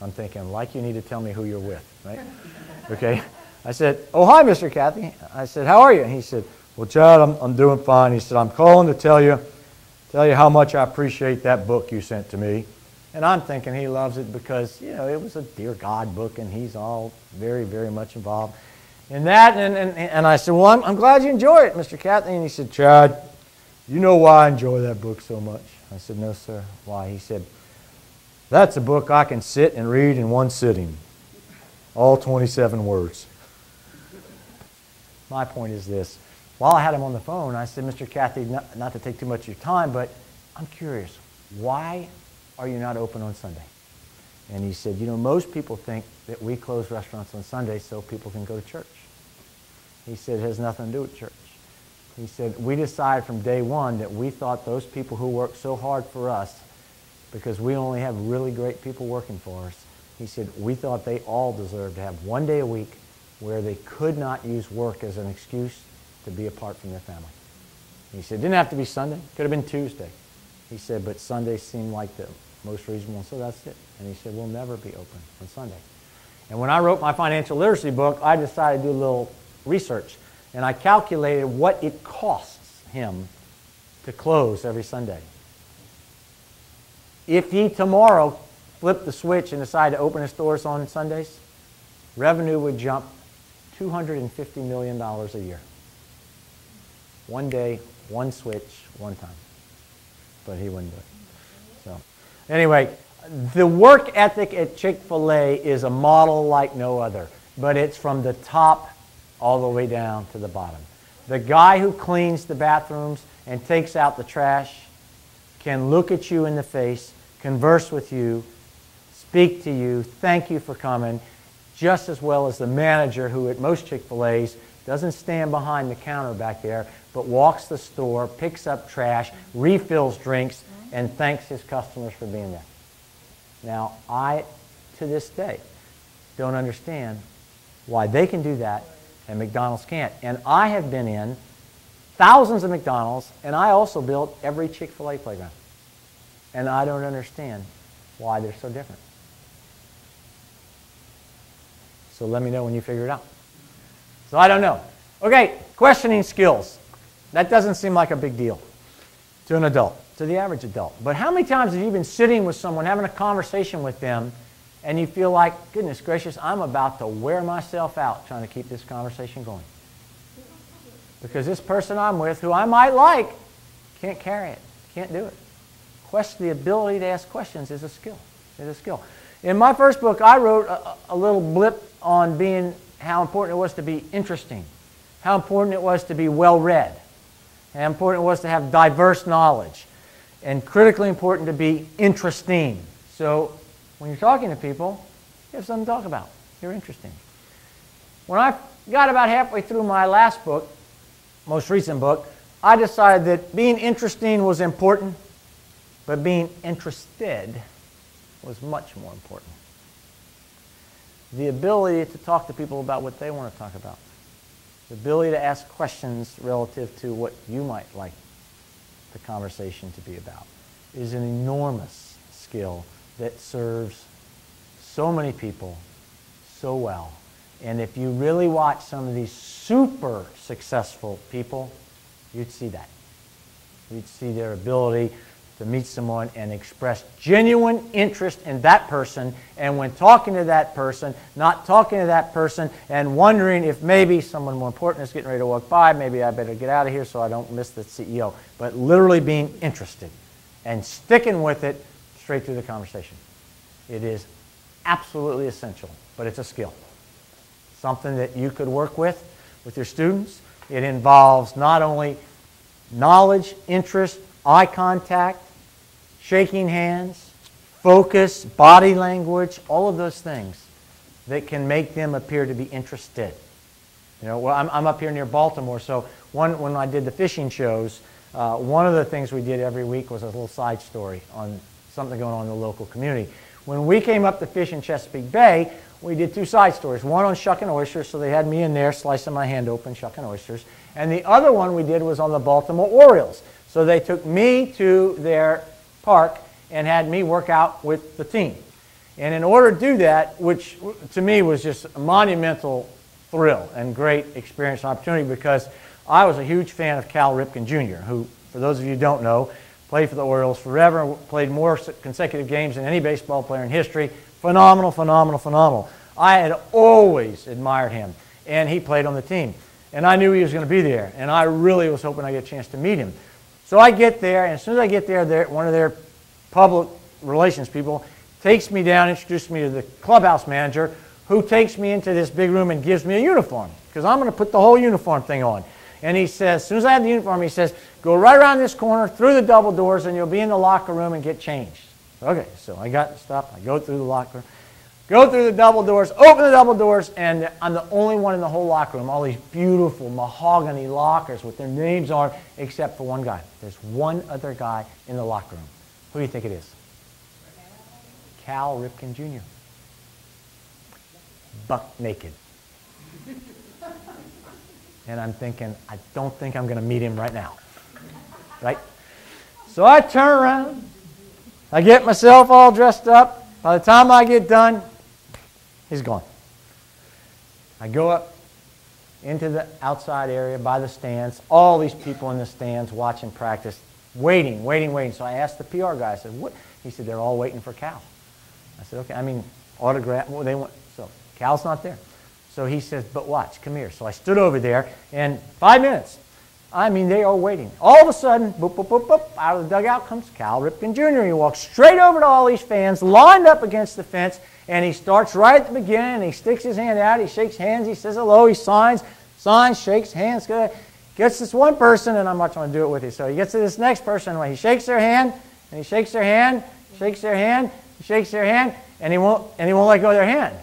I'm thinking, like you need to tell me who you're with, right? okay. I said, Oh, hi, Mr. Cathy. I said, How are you? And he said, Well, Chad, I'm, I'm doing fine. He said, I'm calling to tell you, tell you how much I appreciate that book you sent to me. And I'm thinking he loves it because, you know, it was a Dear God book and he's all very, very much involved in that. And, and, and I said, Well, I'm, I'm glad you enjoy it, Mr. Cathy. And he said, Chad, you know why I enjoy that book so much? I said, No, sir. Why? He said, That's a book I can sit and read in one sitting. All 27 words. My point is this. While I had him on the phone, I said, Mr. Cathy, not, not to take too much of your time, but I'm curious. Why are you not open on Sunday? And he said, You know, most people think that we close restaurants on Sunday so people can go to church. He said, It has nothing to do with church. He said, We decided from day one that we thought those people who work so hard for us, because we only have really great people working for us, he said, we thought they all deserved to have one day a week where they could not use work as an excuse to be apart from their family. He said, it didn't have to be Sunday, could have been Tuesday. He said, but Sunday seemed like the most reasonable. So that's it. And he said, we'll never be open on Sunday. And when I wrote my financial literacy book, I decided to do a little research. And I calculated what it costs him to close every Sunday. If he tomorrow flipped the switch and decided to open his stores on Sundays, revenue would jump $250 million a year. One day, one switch, one time. But he wouldn't do it. So, anyway, the work ethic at Chick fil A is a model like no other, but it's from the top all the way down to the bottom. The guy who cleans the bathrooms and takes out the trash can look at you in the face, converse with you, speak to you, thank you for coming, just as well as the manager who at most Chick fil A's doesn't stand behind the counter back there, but walks the store, picks up trash, refills drinks, and thanks his customers for being there. Now, I, to this day, don't understand why they can do that and McDonald's can't. And I have been in thousands of McDonald's, and I also built every Chick fil A playground. And I don't understand why they're so different. So let me know when you figure it out. So I don't know. Okay, questioning skills. That doesn't seem like a big deal to an adult, to the average adult. But how many times have you been sitting with someone, having a conversation with them, and you feel like, goodness gracious, I'm about to wear myself out trying to keep this conversation going? Because this person I'm with, who I might like, can't carry it, can't do it. Question, the ability to ask questions is a skill. Is a skill. In my first book, I wrote a, a little blip on being how important it was to be interesting, how important it was to be well read, how important it was to have diverse knowledge, and critically important to be interesting. So when you're talking to people, you have something to talk about. You're interesting. When I got about halfway through my last book, most recent book, I decided that being interesting was important, but being interested was much more important. The ability to talk to people about what they want to talk about. The ability to ask questions relative to what you might like the conversation to be about is an enormous skill that serves so many people so well. And if you really watch some of these super successful people, you'd see that. You'd see their ability to meet someone and express genuine interest in that person. And when talking to that person, not talking to that person and wondering if maybe someone more important is getting ready to walk by, maybe I better get out of here so I don't miss the CEO. But literally being interested and sticking with it straight through the conversation. It is absolutely essential, but it's a skill. Something that you could work with with your students. It involves not only knowledge, interest, eye contact, shaking hands, focus, body language, all of those things that can make them appear to be interested. You know, well, I'm, I'm up here near Baltimore, so one, when I did the fishing shows, uh, one of the things we did every week was a little side story on something going on in the local community. When we came up to fish in Chesapeake Bay, we did two side stories. One on shucking oysters, so they had me in there slicing my hand open, shucking oysters. And the other one we did was on the Baltimore Orioles. So they took me to their park and had me work out with the team. And in order to do that, which to me was just a monumental thrill and great experience and opportunity because I was a huge fan of Cal Ripken Jr., who, for those of you who don't know, played for the Orioles forever, played more consecutive games than any baseball player in history. Phenomenal, phenomenal, phenomenal. I had always admired him, and he played on the team. And I knew he was going to be there, and I really was hoping I'd get a chance to meet him. So I get there, and as soon as I get there, one of their public relations people takes me down, introduces me to the clubhouse manager, who takes me into this big room and gives me a uniform, because I'm going to put the whole uniform thing on. And he says, as soon as I have the uniform, he says, go right around this corner, through the double doors, and you'll be in the locker room and get changed. Okay, so I got stuff. I go through the locker room, go through the double doors, open the double doors, and I'm the only one in the whole locker room. All these beautiful mahogany lockers with their names on, except for one guy. There's one other guy in the locker room. Who do you think it is? Cal Ripken Jr. Buck naked. And I'm thinking, I don't think I'm going to meet him right now. Right? So I turn around. I get myself all dressed up. By the time I get done, he's gone. I go up into the outside area by the stands. All these people in the stands watching practice, waiting, waiting, waiting. So I asked the PR guy, I said, what? He said, they're all waiting for Cal. I said, okay, I mean, autograph, well, they want, so Cal's not there. So he says, but watch, come here. So I stood over there, and five minutes, I mean, they are waiting. All of a sudden, boop, boop, boop, boop, out of the dugout comes Cal Ripken Jr. He walks straight over to all these fans, lined up against the fence, and he starts right at the beginning, he sticks his hand out, he shakes hands, he says hello, he signs, signs, shakes hands. Gets this one person, and I'm not going to do it with you. So he gets to this next person, when he shakes their hand, and he shakes their hand, shakes their hand, shakes their hand, and he won't, and he won't let go of their hand.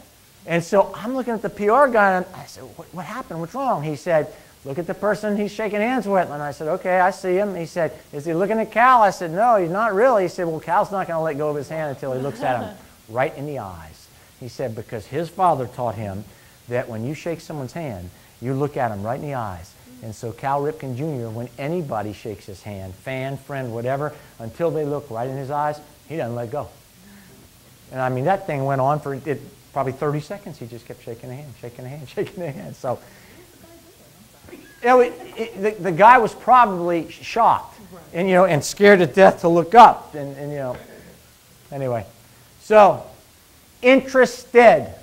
And so I'm looking at the PR guy, and I said, what, what happened? What's wrong? He said, look at the person he's shaking hands with. And I said, okay, I see him. He said, is he looking at Cal? I said, no, he's not really. He said, well, Cal's not going to let go of his hand until he looks at him right in the eyes. He said, because his father taught him that when you shake someone's hand, you look at him right in the eyes. And so Cal Ripken Jr., when anybody shakes his hand, fan, friend, whatever, until they look right in his eyes, he doesn't let go. And I mean, that thing went on for it, probably 30 seconds. He just kept shaking the hand, shaking the hand, shaking the hand. So, you know, it, it, the, the guy was probably shocked and, you know, and scared to death to look up. And, and you know, anyway. So, interested,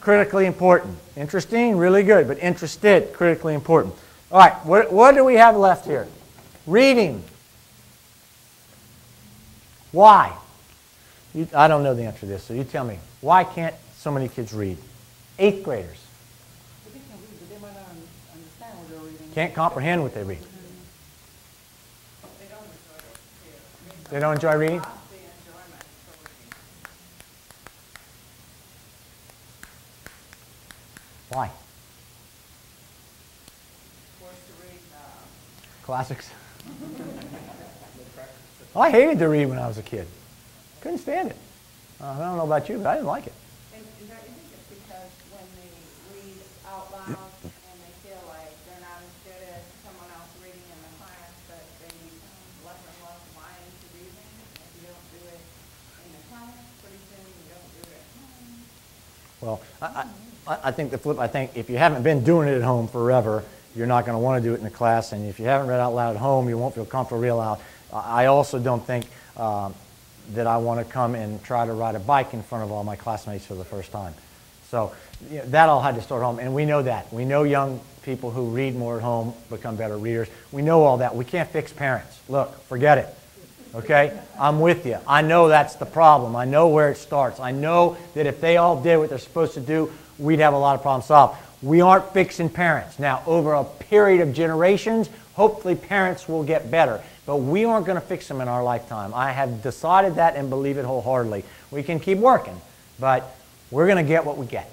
critically important. Interesting, really good, but interested, critically important. All right, what, what do we have left here? Reading. Why? You, I don't know the answer to this, so you tell me. Why can't so many kids read? Eighth graders But they can read, but they might not un- understand what they're reading. Can't comprehend what they read. They don't enjoy reading? Why? Classics. I hated to read when I was a kid. Couldn't stand it. Uh, I don't know about you, but I didn't like it. And, and don't you think it's because when they read out loud and they feel like they're not as good as someone else reading in the class, that they become less and less mind to reading? If you don't do it in the class, pretty soon you don't do it at home. Well, I, I, I think the flip, I think if you haven't been doing it at home forever, you're not going to want to do it in the class. And if you haven't read out loud at home, you won't feel comfortable real out. I also don't think um, that I want to come and try to ride a bike in front of all my classmates for the first time. So you know, that all had to start at home. And we know that. We know young people who read more at home become better readers. We know all that. We can't fix parents. Look, forget it. Okay? I'm with you. I know that's the problem. I know where it starts. I know that if they all did what they're supposed to do, we'd have a lot of problems solved. We aren't fixing parents. Now, over a period of generations, hopefully parents will get better. But we aren't going to fix them in our lifetime. I have decided that and believe it wholeheartedly. We can keep working, but we're going to get what we get.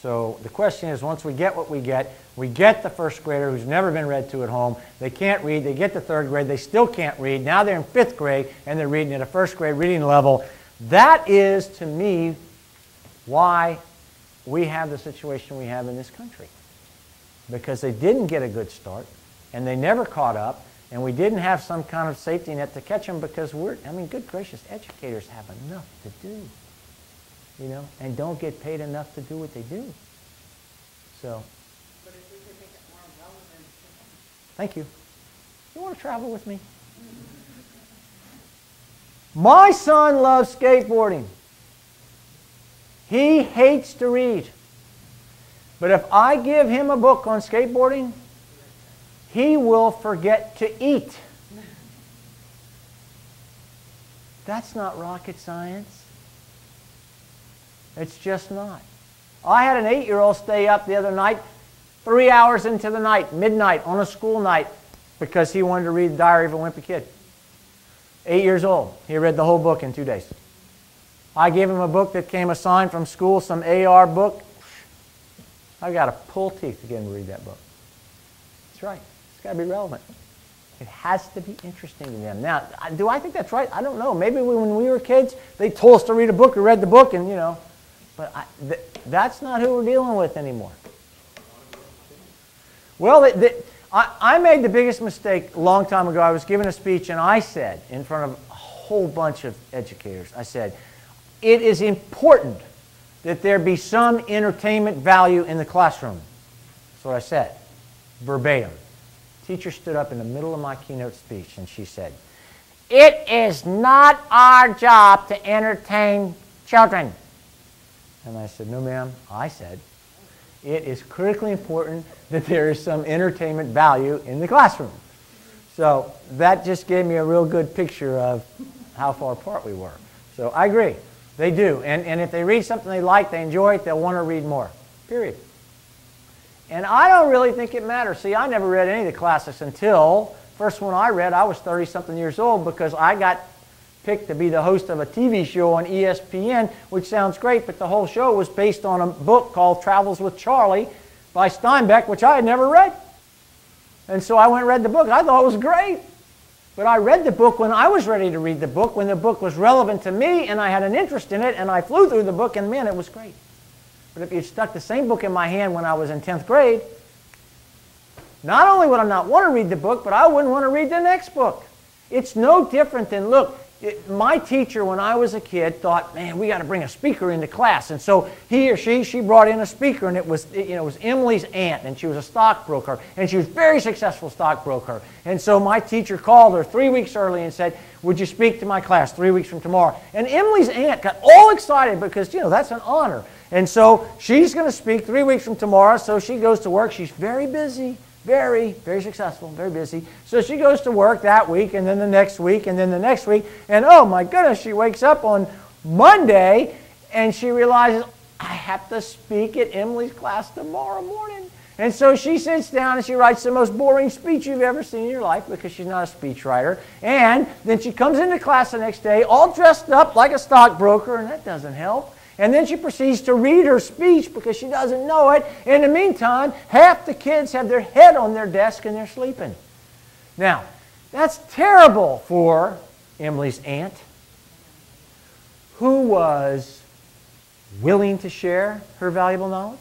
So the question is, once we get what we get, we get the first grader who's never been read to at home. They can't read. They get to third grade. They still can't read. Now they're in fifth grade and they're reading at a first grade reading level. That is, to me, why we have the situation we have in this country. Because they didn't get a good start and they never caught up and we didn't have some kind of safety net to catch them because we're, I mean, good gracious, educators have enough to do you know, and don't get paid enough to do what they do. So, But if we could make it more relevant thank you. You want to travel with me? My son loves skateboarding. He hates to read. But if I give him a book on skateboarding, he will forget to eat. That's not rocket science. It's just not. I had an eight year old stay up the other night, three hours into the night, midnight, on a school night, because he wanted to read the Diary of a Wimpy Kid. Eight years old. He read the whole book in two days. I gave him a book that came assigned from school, some AR book. I've got to pull teeth to get him to read that book. That's right. It's got to be relevant. It has to be interesting to them. Now, do I think that's right? I don't know. Maybe when we were kids, they told us to read a book. We read the book, and you know, but I, th- that's not who we're dealing with anymore. Well, I, I made the biggest mistake a long time ago. I was giving a speech and I said, in front of a whole bunch of educators, I said, it is important that there be some entertainment value in the classroom. That's what I said, verbatim. Teacher stood up in the middle of my keynote speech and she said, It is not our job to entertain children. And I said, No, ma'am. I said, It is critically important that there is some entertainment value in the classroom. So that just gave me a real good picture of how far apart we were. So I agree. They do. And, and if they read something they like, they enjoy it, they'll want to read more. Period. And I don't really think it matters. See, I never read any of the classics until first one I read, I was 30 something years old because I got picked to be the host of a TV show on ESPN, which sounds great, but the whole show was based on a book called Travels with Charley by Steinbeck, which I had never read. And so I went and read the book. I thought it was great. But I read the book when I was ready to read the book, when the book was relevant to me and I had an interest in it, and I flew through the book, and man, it was great. But if you stuck the same book in my hand when I was in 10th grade, not only would I not want to read the book, but I wouldn't want to read the next book. It's no different than, look, it, my teacher when I was a kid thought, man, we got to bring a speaker into class. And so he or she, she brought in a speaker, and it was, you know, it was Emily's aunt, and she was a stockbroker, and she was very successful stockbroker. And so my teacher called her three weeks early and said, would you speak to my class three weeks from tomorrow? And Emily's aunt got all excited because, you know, that's an honor. And so she's going to speak three weeks from tomorrow, so she goes to work. She's very busy. Very, very successful, very busy. So she goes to work that week, and then the next week, and then the next week. And oh my goodness, she wakes up on Monday and she realizes, I have to speak at Emily's class tomorrow morning. And so she sits down and she writes the most boring speech you've ever seen in your life because she's not a speechwriter. And then she comes into class the next day all dressed up like a stockbroker, and that doesn't help. And then she proceeds to read her speech because she doesn't know it. In the meantime, half the kids have their head on their desk and they're sleeping. Now, that's terrible for Emily's aunt, who was willing to share her valuable knowledge.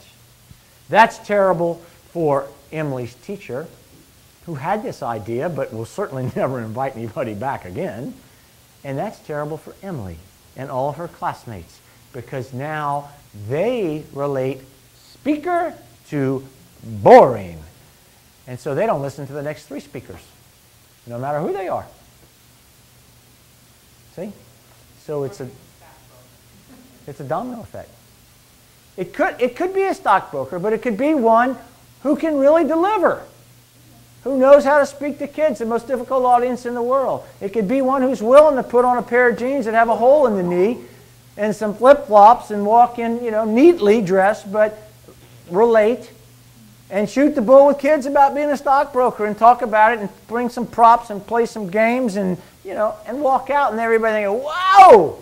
That's terrible for Emily's teacher, who had this idea but will certainly never invite anybody back again. And that's terrible for Emily and all of her classmates because now they relate speaker to boring. And so they don't listen to the next three speakers, no matter who they are. See? So it's a it's a domino effect. It could it could be a stockbroker, but it could be one who can really deliver. Who knows how to speak to kids, the most difficult audience in the world. It could be one who's willing to put on a pair of jeans that have a hole in the knee and some flip-flops and walk in, you know, neatly dressed, but relate and shoot the bull with kids about being a stockbroker and talk about it and bring some props and play some games and, you know, and walk out and everybody thinking, wow,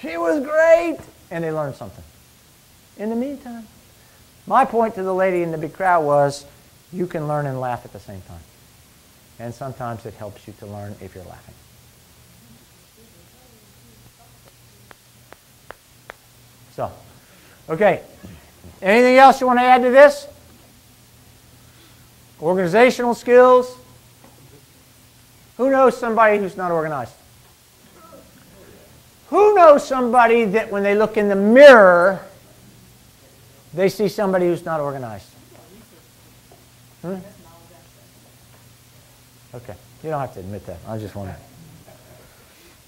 she was great. And they learned something. In the meantime, my point to the lady in the big crowd was, you can learn and laugh at the same time. And sometimes it helps you to learn if you're laughing. So, okay. Anything else you want to add to this? Organizational skills? Who knows somebody who's not organized? Who knows somebody that when they look in the mirror, they see somebody who's not organized? Hmm? Okay. You don't have to admit that. I just wonder.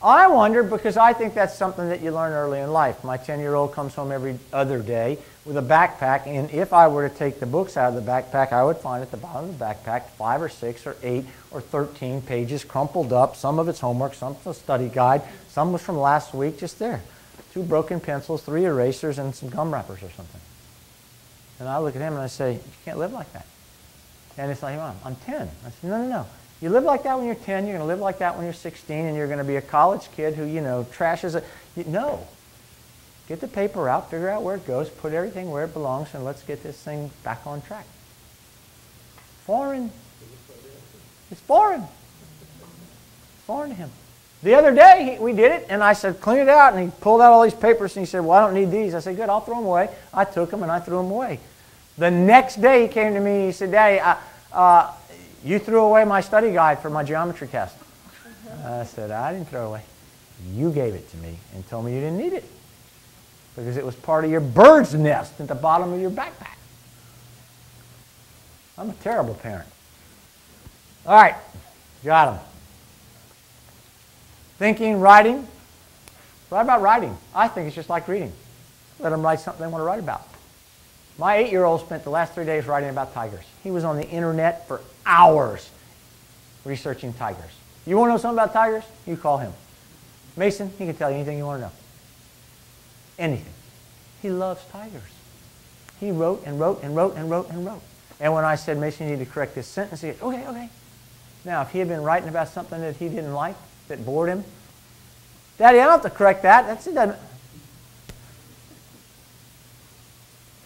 I wonder because I think that's something that you learn early in life. My 10 year old comes home every other day with a backpack, and if I were to take the books out of the backpack, I would find at the bottom of the backpack five or six or eight or 13 pages crumpled up. Some of it's homework, some a study guide, some was from last week, just there. Two broken pencils, three erasers, and some gum wrappers or something. And I look at him and I say, You can't live like that. And it's like, Mom, I'm 10. I said, No, no, no. You live like that when you're 10, you're going to live like that when you're 16, and you're going to be a college kid who, you know, trashes it. You, no. Get the paper out, figure out where it goes, put everything where it belongs, and let's get this thing back on track. Foreign. It's foreign. Foreign to him. The other day, he, we did it, and I said, clean it out. And he pulled out all these papers, and he said, well, I don't need these. I said, good, I'll throw them away. I took them, and I threw them away. The next day, he came to me, and he said, Daddy, I, uh, you threw away my study guide for my geometry test. I said, I didn't throw away. You gave it to me and told me you didn't need it because it was part of your bird's nest at the bottom of your backpack. I'm a terrible parent. All right, got him. Thinking, writing. Write about writing. I think it's just like reading. Let them write something they want to write about. My eight-year-old spent the last three days writing about tigers. He was on the internet for hours researching tigers. You want to know something about tigers? You call him. Mason, he can tell you anything you want to know. Anything. He loves tigers. He wrote and wrote and wrote and wrote and wrote. And when I said, Mason, you need to correct this sentence, he said, okay, okay. Now, if he had been writing about something that he didn't like, that bored him, Daddy, I don't have to correct that. That's it.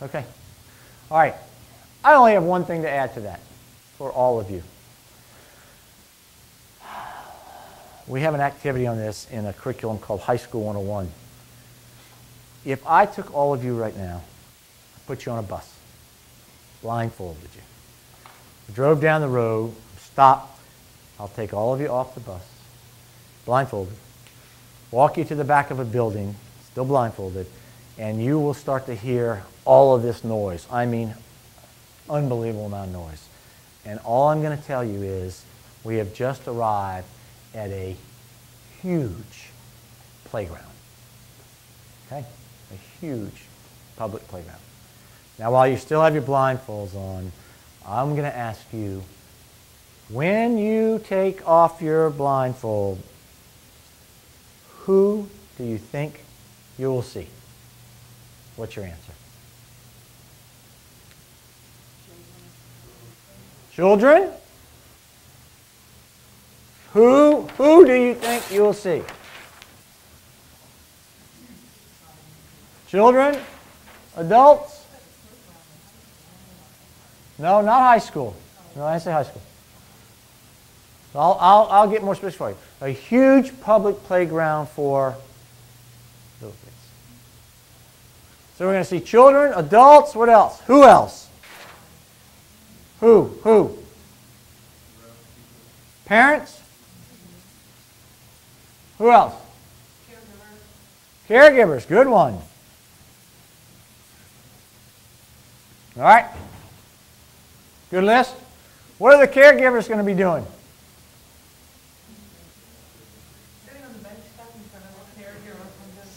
Okay. All right. I only have one thing to add to that for all of you. We have an activity on this in a curriculum called High School 101. If I took all of you right now, put you on a bus, blindfolded you, drove down the road, stopped, I'll take all of you off the bus, blindfolded, walk you to the back of a building, still blindfolded, and you will start to hear all of this noise. I mean, unbelievable amount of noise. And all I'm going to tell you is we have just arrived at a huge playground. Okay? A huge public playground. Now, while you still have your blindfolds on, I'm going to ask you when you take off your blindfold, who do you think you will see? What's your answer? Children? Who, who do you think you'll see? Children? Adults? No, not high school. No, I say high school. I'll, I'll, I'll get more specific for you. A huge public playground for. So we're going to see children, adults, what else? Who else? Who? Who? Parents? Who else? Caregivers. Good one. All right. Good list. What are the caregivers going to be doing?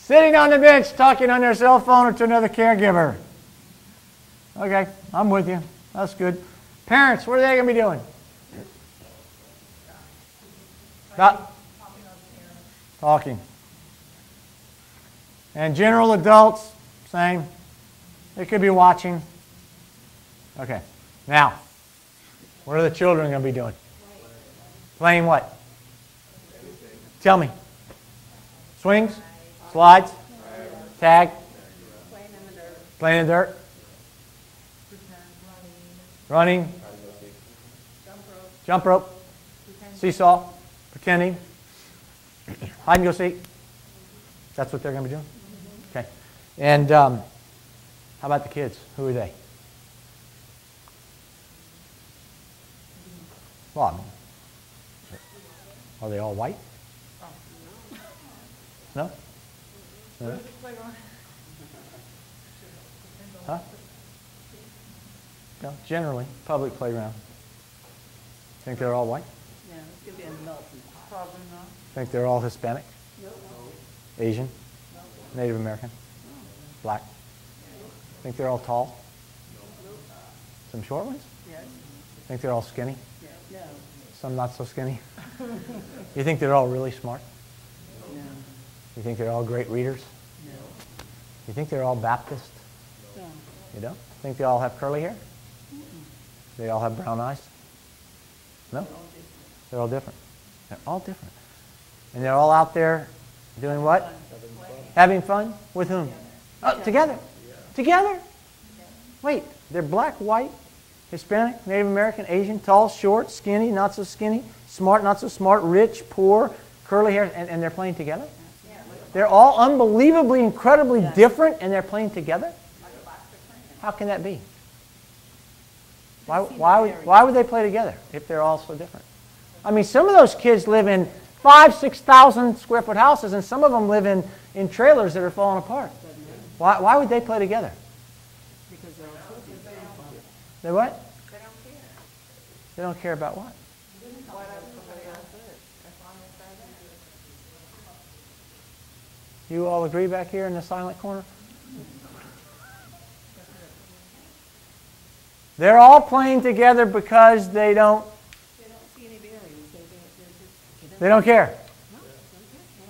Sitting on the bench talking on their cell phone or to another caregiver. Okay, I'm with you. That's good. Parents, what are they going to be doing? Not talking. And general adults, same. They could be watching. Okay. Now, what are the children going to be doing? Playing what? Tell me. Swings? Slides? Tag? Playing in the dirt. Running? Jump rope? Seesaw? Pretending? Hide and go seek? That's what they're going to be doing? Okay. And um, how about the kids? Who are they? Well, are they all white? No? No? Huh? No, generally, public playground. Think they're all white? Yeah, it's gonna be a melting pot. Probably not. Think they're all Hispanic? No. Asian? No. Native American? No. Black? No. Think they're all tall? No. Some short ones? Yes, Think they're all skinny? no, Some not so skinny? You think they're all really smart? no, You think they're all great readers? no, You think they're all Baptist? no. You don't? Think they all have curly hair? They all have brown eyes? No? They're all different. They're all different. And they're all out there doing what? Having fun? With whom? Oh, together. Together? Wait, they're black, white, Hispanic, Native American, Asian, tall, short, skinny, not so skinny, smart, not so smart, rich, poor, curly hair, and, and they're playing together? They're all unbelievably, incredibly different, and they're playing together? How can that be? Why, why, would, why would they play together if they're all so different? I mean, some of those kids live in five, 6,000 square foot houses, and some of them live in, in trailers that are falling apart. Why, why would they play together? Because they're all. They what? They don't care about what? You all agree back here in the silent corner? They're all playing together because they don't They don't they, they. They care.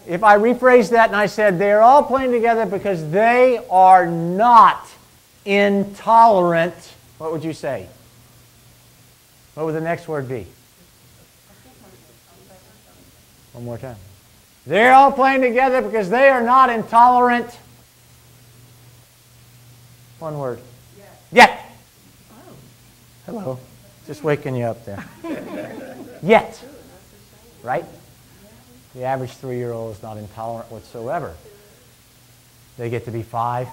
If I rephrase that and I said they're all playing together because they are not intolerant, what would you say? What would the next word be? One more time. They're all playing together because they are not intolerant. One word. Yet. Oh. Hello. Just waking you up there. Yet. Right? The average three year old is not intolerant whatsoever. They get to be five.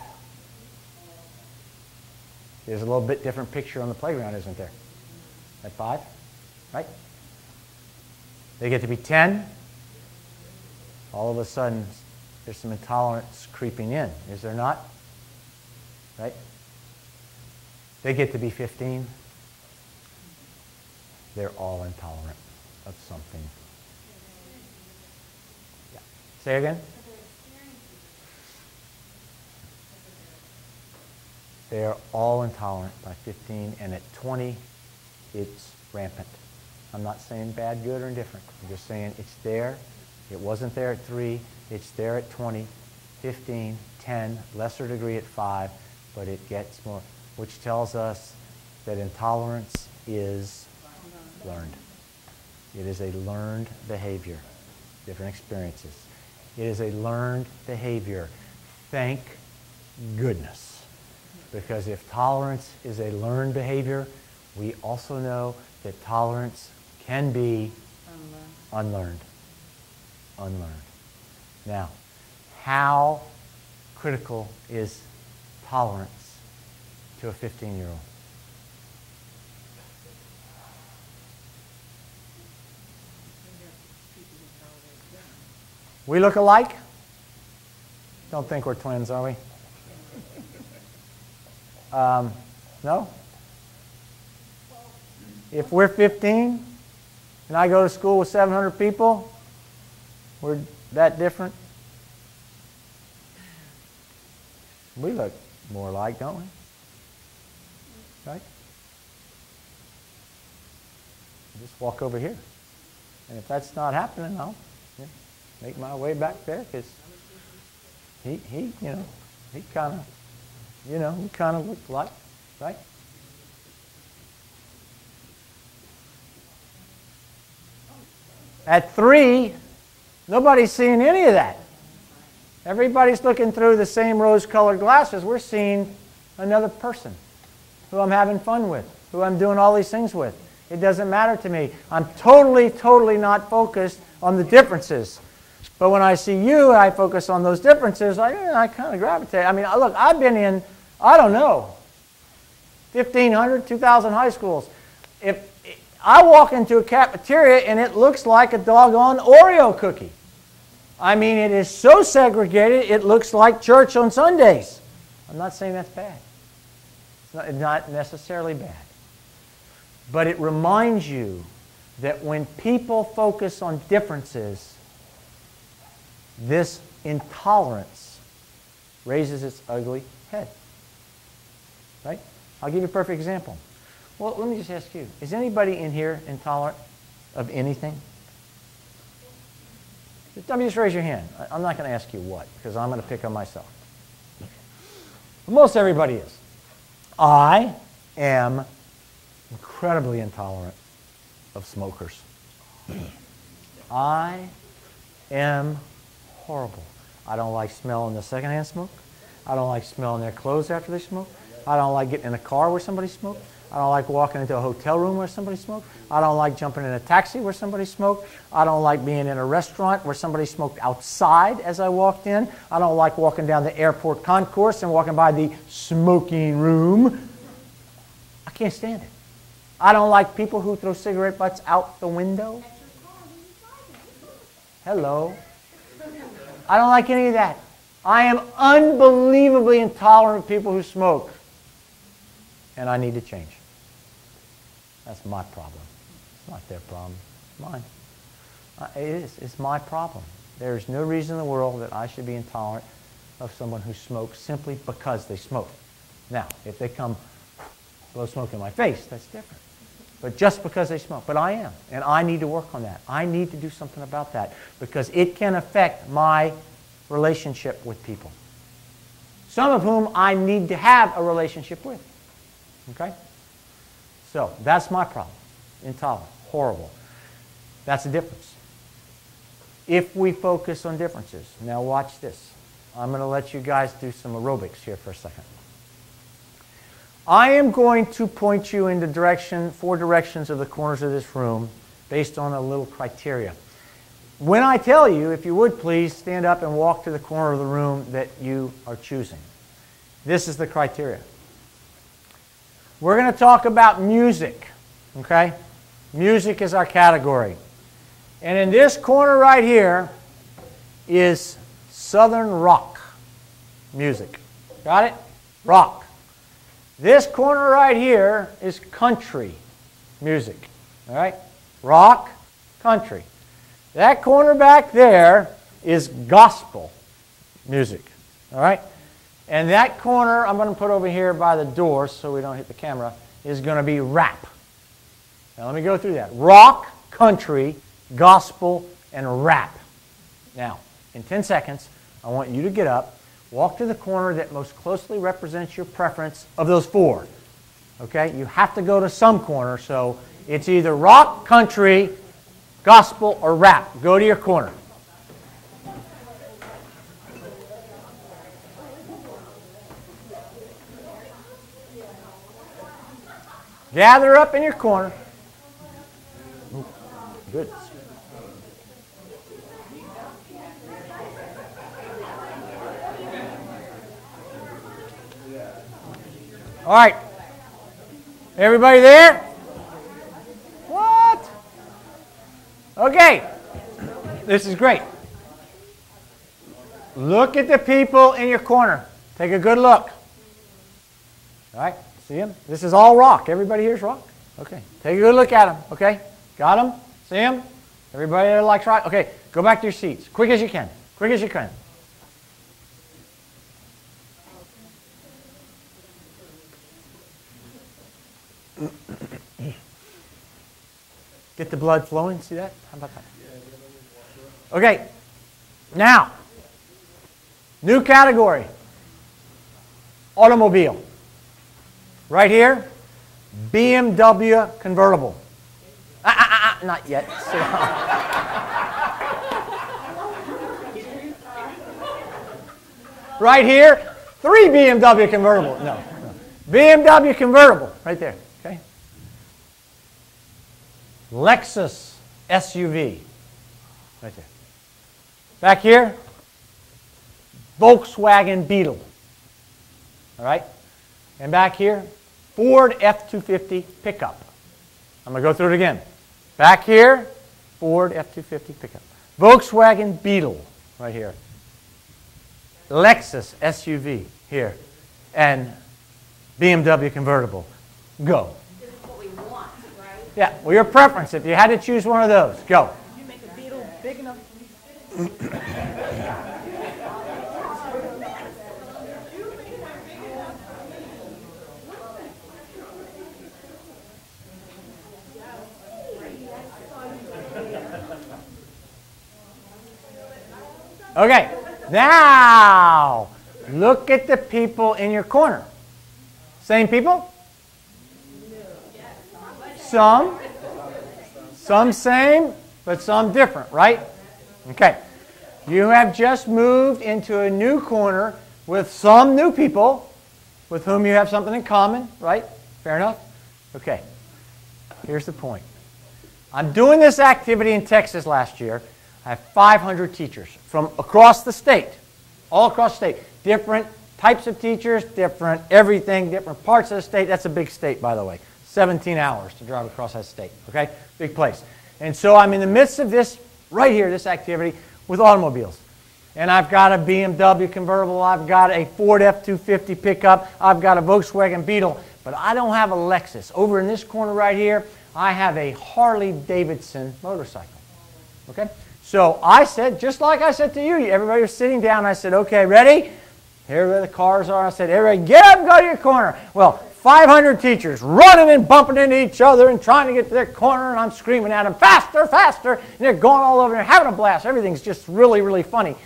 There's a little bit different picture on the playground, isn't there? At five, right? They get to be 10. All of a sudden, there's some intolerance creeping in, is there not? Right? They get to be 15. They're all intolerant of something. Yeah. Say again? They are all intolerant by 15, and at 20, it's rampant. I'm not saying bad, good, or indifferent. I'm just saying it's there. It wasn't there at 3. It's there at 20, 15, 10, lesser degree at 5, but it gets more, which tells us that intolerance is learned. It is a learned behavior, different experiences. It is a learned behavior. Thank goodness. Because if tolerance is a learned behavior, we also know that tolerance can be unlearned. Unlearned. Now, how critical is tolerance to a 15 year old? We look alike? Don't think we're twins, are we? Um, no? If we're 15 and I go to school with 700 people, we're that different? We look more alike, don't we? Right? Just walk over here. And if that's not happening, I'll make my way back there because he, he, you know, he kind of, you know, we kind of look like, right? At three, nobody's seeing any of that. Everybody's looking through the same rose colored glasses. We're seeing another person who I'm having fun with, who I'm doing all these things with. It doesn't matter to me. I'm totally, totally not focused on the differences. But when I see you I focus on those differences, eh, I, I kind of gravitate. I mean, look, I've been in, I don't know, 1,500, 2,000 high schools. If I walk into a cafeteria and it looks like a doggone Oreo cookie. I mean, it is so segregated, it looks like church on Sundays. I'm not saying that's bad. It's not, necessarily bad. But it reminds you that when people focus on differences, this intolerance raises its ugly head. Right? I'll give you a perfect example. Well, let me just ask you is anybody in here intolerant of anything? Let me just raise your hand. I- I'm not going to ask you what, because I'm going to pick on myself. But most everybody is. I am incredibly intolerant of smokers. I am horrible. I don't like smelling the secondhand smoke. I don't like smelling their clothes after they smoke. I don't like getting in a car where somebody smoked. I don't like walking into a hotel room where somebody smoked. I don't like jumping in a taxi where somebody smoked. I don't like being in a restaurant where somebody smoked outside as I walked in. I don't like walking down the airport concourse and walking by the smoking room. I can't stand it. I don't like people who throw cigarette butts out the window. Hello. I don't like any of that. I am unbelievably intolerant of people who smoke. And I need to change. That's my problem. It's not their problem. It's mine. Uh, it is. It's my problem. There is no reason in the world that I should be intolerant of someone who smokes simply because they smoke. Now, if they come blow smoke in my face, that's different. But just because they smoke. But I am. And I need to work on that. I need to do something about that because it can affect my relationship with people. Some of whom I need to have a relationship with. Okay? So that's my problem. Intolerant. Horrible. That's the difference. If we focus on differences. Now watch this. I'm going to let you guys do some aerobics here for a second. I am going to point you in the direction, four directions of the corners of this room based on a little criteria. When I tell you, if you would please stand up and walk to the corner of the room that you are choosing. This is the criteria. We're going to talk about music, okay? Music is our category. And in this corner right here is Southern rock music. Got it? Rock. This corner right here is country music. All right? Rock, country. That corner back there is gospel music. All right? And that corner I'm going to put over here by the door so we don't hit the camera is going to be rap. Now let me go through that. Rock, country, gospel, and rap. Now, in 10 seconds, I want you to get up Walk to the corner that most closely represents your preference of those four. Okay? You have to go to some corner, so it's either rock, country, gospel, or rap. Go to your corner. Gather up in your corner. Good. All right. Everybody there? What? Okay. This is great. Look at the people in your corner. Take a good look. All right. See them? This is all rock. Everybody here's rock? Okay. Take a good look at them. Okay. Got them? See them? Everybody that likes rock? Okay. Go back to your seats. Quick as you can. Quick as you can. Get the blood flowing. See that? How about that? Okay. Now, new category automobile. Right here, BMW convertible. Ah, ah, ah, ah not yet. right here, three BMW convertible. No, no. BMW convertible, right there. Okay. Lexus SUV. Right there. Back here, Volkswagen Beetle. All right? And back here, Ford F-250 pickup. I'm going to go through it again. Back here, Ford F-250 pickup. Volkswagen Beetle, right here. Lexus SUV, here. And BMW convertible. Go. Yeah, well, your preference. If you had to choose one of those, go. You make a beetle big enough. Okay, now look at the people in your corner. Same people? Some, some same, but some different, right? Okay. You have just moved into a new corner with some new people with whom you have something in common, right? Fair enough? Okay. Here's the point. I'm doing this activity in Texas last year. I have 500 teachers from across the state, all across the state. Different types of teachers, different everything, different parts of the state. That's a big state, by the way. 17 hours to drive across that state. Okay? Big place. And so I'm in the midst of this, right here, this activity with automobiles. And I've got a BMW convertible, I've got a Ford F 250 pickup, I've got a Volkswagen Beetle, but I don't have a Lexus. Over in this corner right here, I have a Harley Davidson motorcycle. Okay? So I said, just like I said to you, everybody was sitting down. I said, okay, ready? Here where the cars are. I said, everybody get up and go to your corner. Well, 500 teachers running and bumping into each other and trying to get to their corner, and I'm screaming at them, faster, faster. And they're going all over and having a blast. Everything's just really, really funny.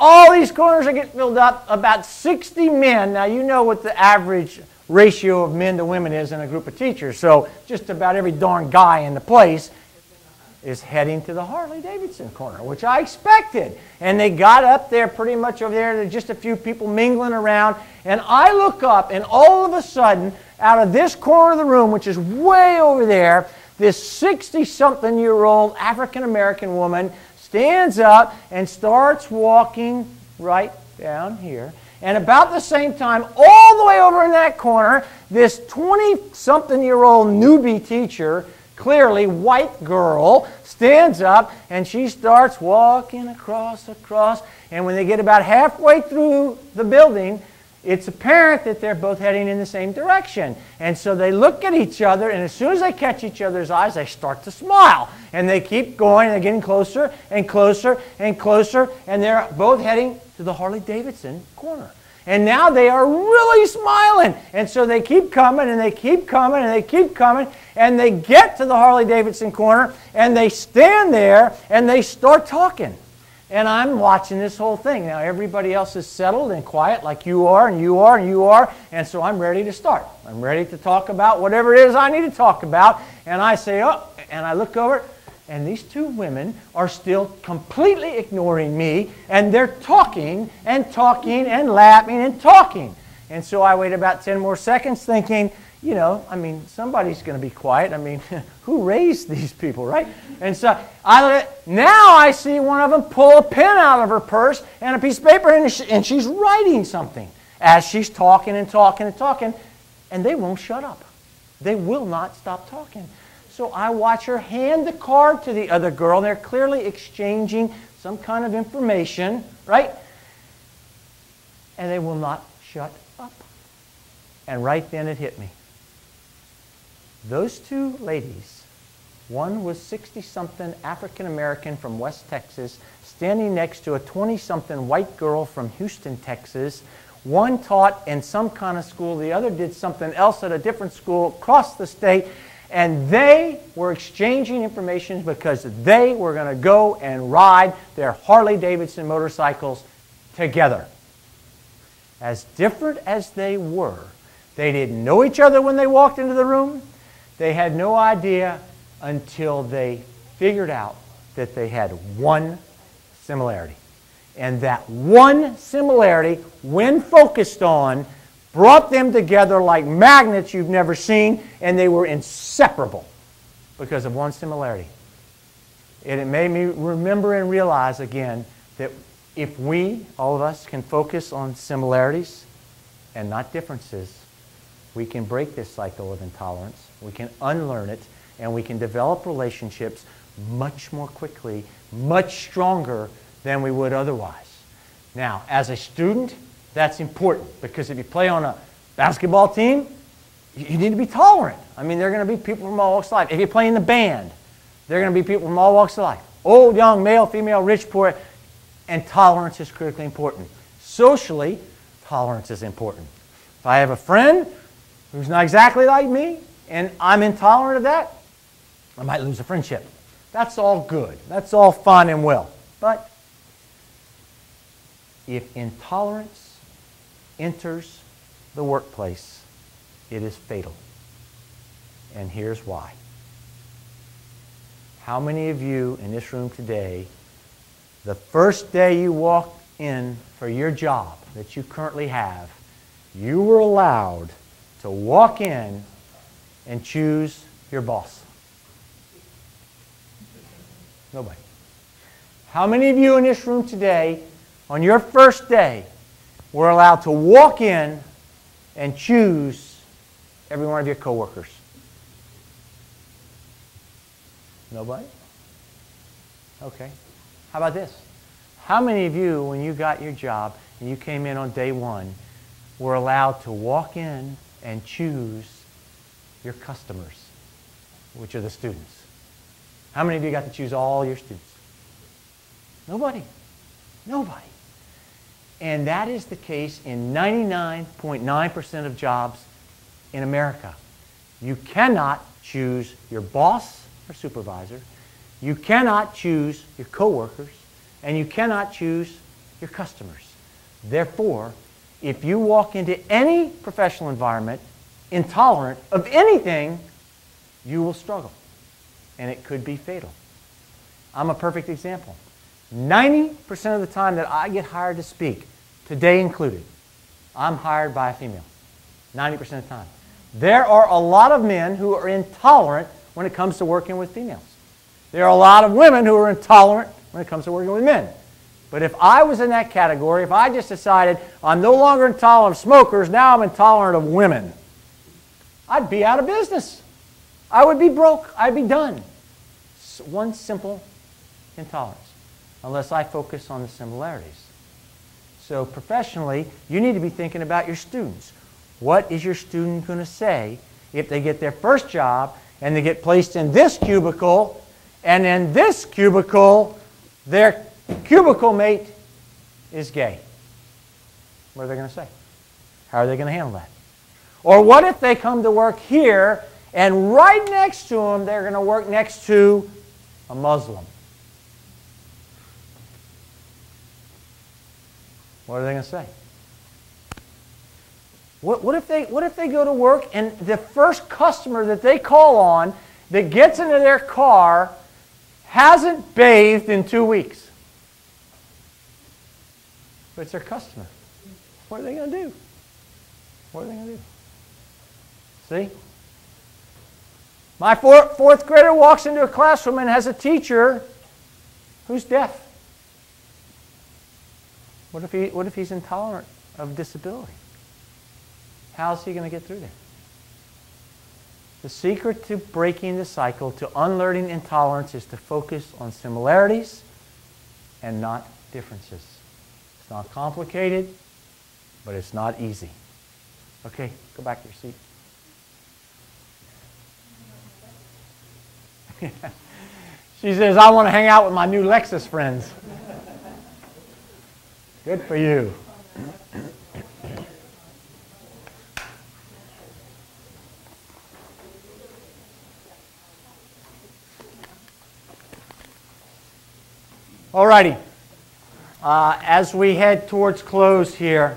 All these corners are getting filled up. About 60 men. Now, you know what the average ratio of men to women is in a group of teachers. So, just about every darn guy in the place is heading to the Harley Davidson corner, which I expected. And they got up there pretty much over there. There's just a few people mingling around. And I look up, and all of a sudden, out of this corner of the room, which is way over there, this 60 something year old African American woman stands up and starts walking right down here. And about the same time, all the way over in that corner, this 20 something year old newbie teacher clearly white girl stands up and she starts walking across, across. And when they get about halfway through the building, it's apparent that they're both heading in the same direction. And so they look at each other, and as soon as they catch each other's eyes, they start to smile. And they keep going, they're getting closer and closer and closer, and they're both heading to the Harley Davidson corner. And now they are really smiling. And so they keep coming and they keep coming and they keep coming. And they get to the Harley Davidson corner and they stand there and they start talking. And I'm watching this whole thing. Now, everybody else is settled and quiet, like you are, and you are, and you are. And so I'm ready to start. I'm ready to talk about whatever it is I need to talk about. And I say, oh, and I look over, and these two women are still completely ignoring me, and they're talking and talking and laughing and talking. And so I wait about 10 more seconds thinking, you know, I mean, somebody's going to be quiet. I mean, who raised these people, right? And so I now I see one of them pull a pen out of her purse and a piece of paper, and, she, and she's writing something as she's talking and talking and talking, and they won't shut up. They will not stop talking. So I watch her hand the card to the other girl, they're clearly exchanging some kind of information, right? And they will not shut up. And right then it hit me. Those two ladies, one was 60 something African American from West Texas, standing next to a 20 something white girl from Houston, Texas. One taught in some kind of school, the other did something else at a different school across the state. And they were exchanging information because they were going to go and ride their Harley Davidson motorcycles together. As different as they were, they didn't know each other when they walked into the room. They had no idea until they figured out that they had one similarity. And that one similarity, when focused on, brought them together like magnets you've never seen, and they were inseparable because of one similarity. And it made me remember and realize again that if we, all of us, can focus on similarities and not differences, we can break this cycle of intolerance, we can unlearn it, and we can develop relationships much more quickly, much stronger than we would otherwise. Now, as a student, that's important because if you play on a basketball team, you need to be tolerant. I mean, there are going to be people from all walks of life. If you play in the band, there are going to be people from all walks of life. Old, young, male, female, rich, poor, and tolerance is critically important. Socially, tolerance is important. If I have a friend who's not exactly like me and I'm intolerant of that, I might lose a friendship. That's all good. That's all fine and well. But if intolerance enters the workplace, it is fatal. And here's why. How many of you in this room today, the first day you walked in for your job that you currently have, you were allowed to walk in and choose your boss? Nobody. How many of you in this room today, on your first day, were allowed to walk in and choose every one of your coworkers? Nobody? Okay. How about this? How many of you, when you got your job and you came in on day one, were allowed to walk in and choose your customers, which are the students? How many of you got to choose all your students? Nobody. Nobody. And that is the case in 99.9% of jobs in America. You cannot choose your boss or supervisor. You cannot choose your coworkers. And you cannot choose your customers. Therefore, if you walk into any professional environment intolerant of anything, you will struggle. And it could be fatal. I'm a perfect example. 90% of the time that I get hired to speak, today included, I'm hired by a female. 90% of the time. There are a lot of men who are intolerant when it comes to working with females. There are a lot of women who are intolerant when it comes to working with men. But if I was in that category, if I just decided I'm no longer intolerant of smokers, now I'm intolerant of women, I'd be out of business. I would be broke. I'd be done. One simple intolerance, unless I focus on the similarities. So, professionally, you need to be thinking about your students. What is your student going to say if they get their first job and they get placed in this cubicle, and in this cubicle, their cubicle mate is gay? What are they going to say? How are they going to handle that? Or what if they come to work here and right next to them, they're going to work next to a Muslim? What are they going to say? What, what, if they, what if they go to work and the first customer that they call on that gets into their car hasn't bathed in two weeks? But it's their customer. What are they going to do? What are they going to do? See? My four, fourth grader walks into a classroom and has a teacher who's deaf. What if, he, what if he's intolerant of disability? How's he going to get through there? The secret to breaking the cycle, to unlearning intolerance, is to focus on similarities and not differences. It's not complicated, but it's not easy. Okay, go back to your seat. she says, I want to hang out with my new Lexus friends. Good for you. Alrighty. Uh, as we head towards close here,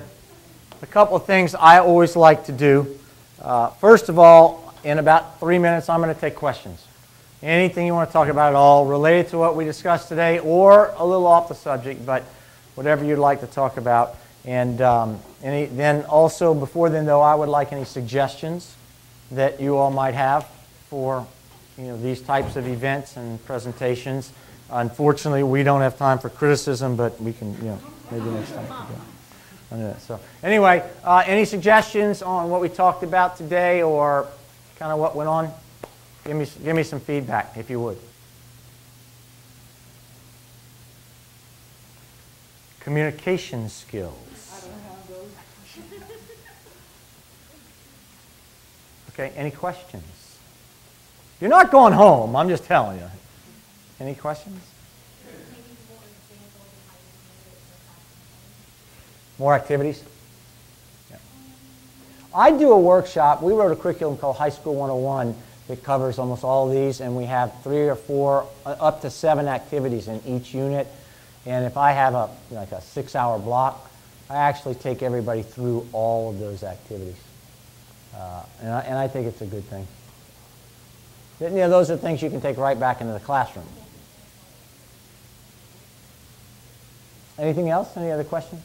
a couple of things I always like to do. Uh, first of all, in about three minutes, I'm going to take questions. Anything you want to talk about at all related to what we discussed today or a little off the subject, but whatever you'd like to talk about. And um, any, then also, before then, though, I would like any suggestions that you all might have for you know, these types of events and presentations. Unfortunately, we don't have time for criticism, but we can, you know, maybe next time. that. So anyway, uh, any suggestions on what we talked about today or kind of what went on? Give me, give me some feedback, if you would. Communication skills. Okay, any questions? You're not going home, I'm just telling you. Any questions? More activities? Yeah. I do a workshop. We wrote a curriculum called High School 101 that covers almost all of these, and we have three or four, uh, up to seven activities in each unit. And if I have a like a six-hour block, I actually take everybody through all of those activities, uh, and, I, and I think it's a good thing. You know, those are things you can take right back into the classroom. Anything else? Any other questions?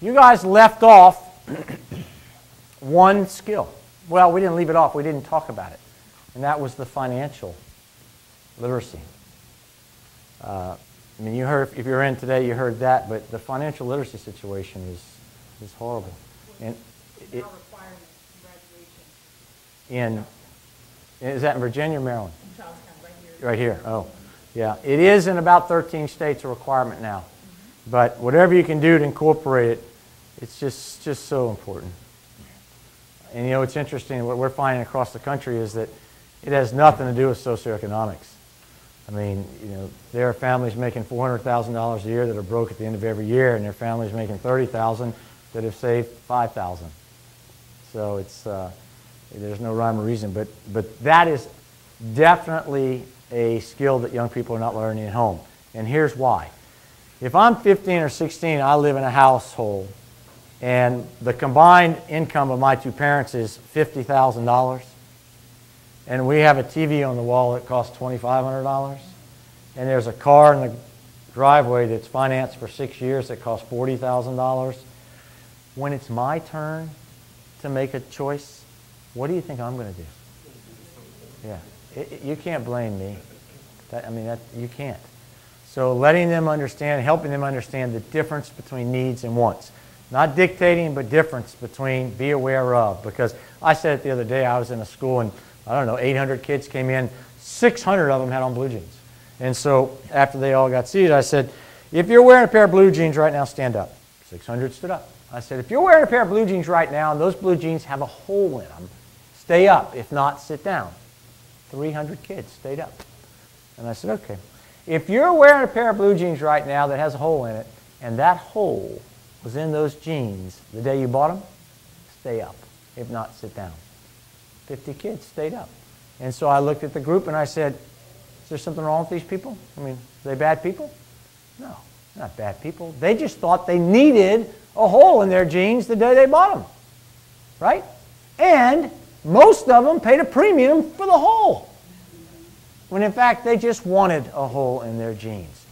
You guys left off one skill. Well, we didn't leave it off. We didn't talk about it. And that was the financial literacy. Uh, I mean, you heard, if you're in today, you heard that, but the financial literacy situation is, is horrible. And it- now requiring graduation in, is that in Virginia or Maryland? in right here. Right here, oh, yeah. It is in about 13 states a requirement now. But whatever you can do to incorporate it, it's just, just so important. And you know, it's interesting, what we're finding across the country is that it has nothing to do with socioeconomics. I mean, you know, there are families making $400,000 a year that are broke at the end of every year, and there are families making 30000 that have saved 5000 So it's, uh, there's no rhyme or reason, but, but that is definitely a skill that young people are not learning at home. And here's why. If I'm 15 or 16, I live in a household, and the combined income of my two parents is $50,000, and we have a TV on the wall that costs $2,500, and there's a car in the driveway that's financed for six years that costs $40,000, when it's my turn to make a choice, what do you think I'm going to do? Yeah, it, it- you can't blame me. That, I mean, that, you can't. So letting them understand, helping them understand the difference between needs and wants. Not dictating, but difference between be aware of. Because I said it the other day, I was in a school and, I don't know, 800 kids came in, 600 of them had on blue jeans. And so after they all got seated, I said, if you're wearing a pair of blue jeans right now, stand up. 600 stood up. I said, if you're wearing a pair of blue jeans right now and those blue jeans have a hole in them, stay up. If not, sit down. 300 kids stayed up. And I said, okay. If you're wearing a pair of blue jeans right now that has a hole in it, and that hole was in those jeans the day you bought them, stay up. If not, sit down. 50 kids stayed up. And so I looked at the group and I said, is there something wrong with these people? I mean, are they bad people? No, not bad people. They just thought they needed a hole in their jeans the day they bought them. Right? And most of them paid a premium for the hole. When in fact they just wanted a hole in their jeans.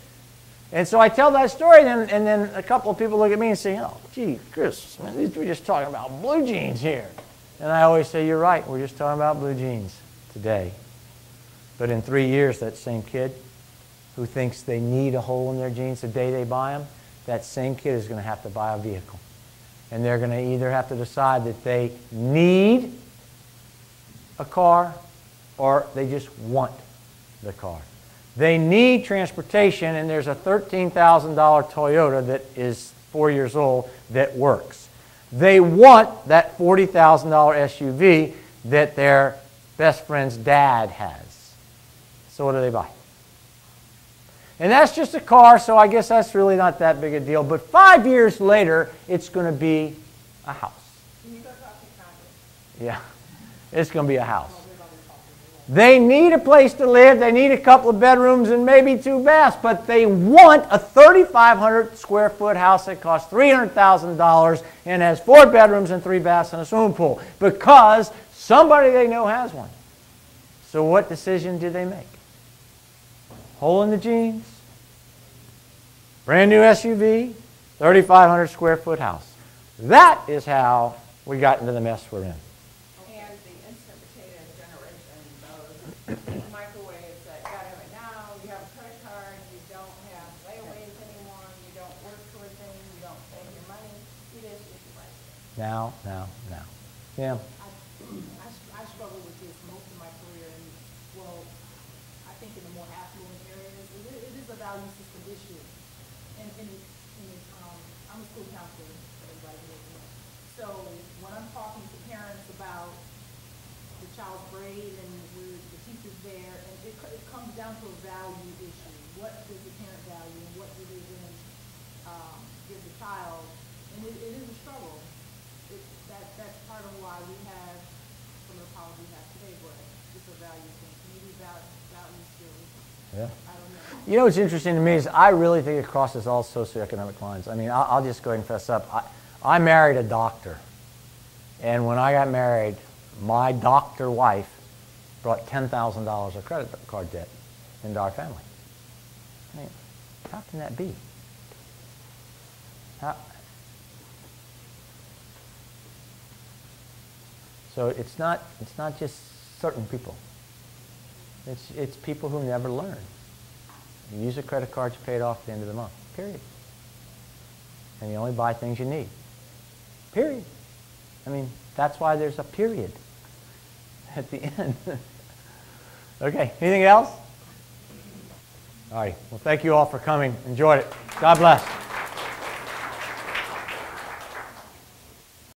And so I tell that story, and, and then a couple of people look at me and say, oh, gee, Chris, we're just talking about blue jeans here. And I always say, you're right, we're just talking about blue jeans today. But in three years, that same kid who thinks they need a hole in their jeans the day they buy them, that same kid is going to have to buy a vehicle. And they're going to either have to decide that they need a car or they just want the car. They need transportation, and there's a $13,000 Toyota that is four years old that works. They want that $40,000 SUV that their best friend's dad has. So what do they buy? And that's just a car, so I guess that's really not that big a deal. But five years later, it's going to be a house. Yeah, it's going to be a house. They need a place to live. They need a couple of bedrooms and maybe two baths, but they want a 3,500 square foot house that costs $300,000 and has four bedrooms and three baths and a swimming pool because somebody they know has one. So, what decision do they make? Hole in the jeans, brand new SUV, 3,500 square foot house. That is how we got into the mess we're in. And the instant potato generation, those microwaves that got it right now, you have a credit card, you don't have layaways anymore, you don't work for a thing, you don't save your money, you just, just buy. Now, now, now. Yeah. I, I str- I struggle with this most of my career, and, well, I think in the more affluent areas, it is, it is a value system issue. And, and it, and it, um, I'm a school counselor, for everybody who doesn't know. So when I'm talking to parents about the child's grade and where the teacher's there, and it, co- it comes down to a value issue. What does the parent value, and what do they then, um, give the child? And it, it is a struggle. It, that, that's part of why we have some of the policies we have today, where it's a value thing. Maybe value, value skills, Yeah. I don't know. You know what's interesting to me is I really think it crosses all socioeconomic lines. I mean, I'll, I'll just go ahead and fess up. I, I married a doctor. And when I got married, my doctor wife brought $10,000 of credit card debt into our family. I mean, how can that be? How? So it's not, it's not just certain people. It's, it's people who never learn. You use a credit card, you pay it off at the end of the month. Period. And you only buy things you need. Period. I mean, that's why there's a period at the end. okay, anything else? All right, well, thank you all for coming. Enjoyed it. God bless.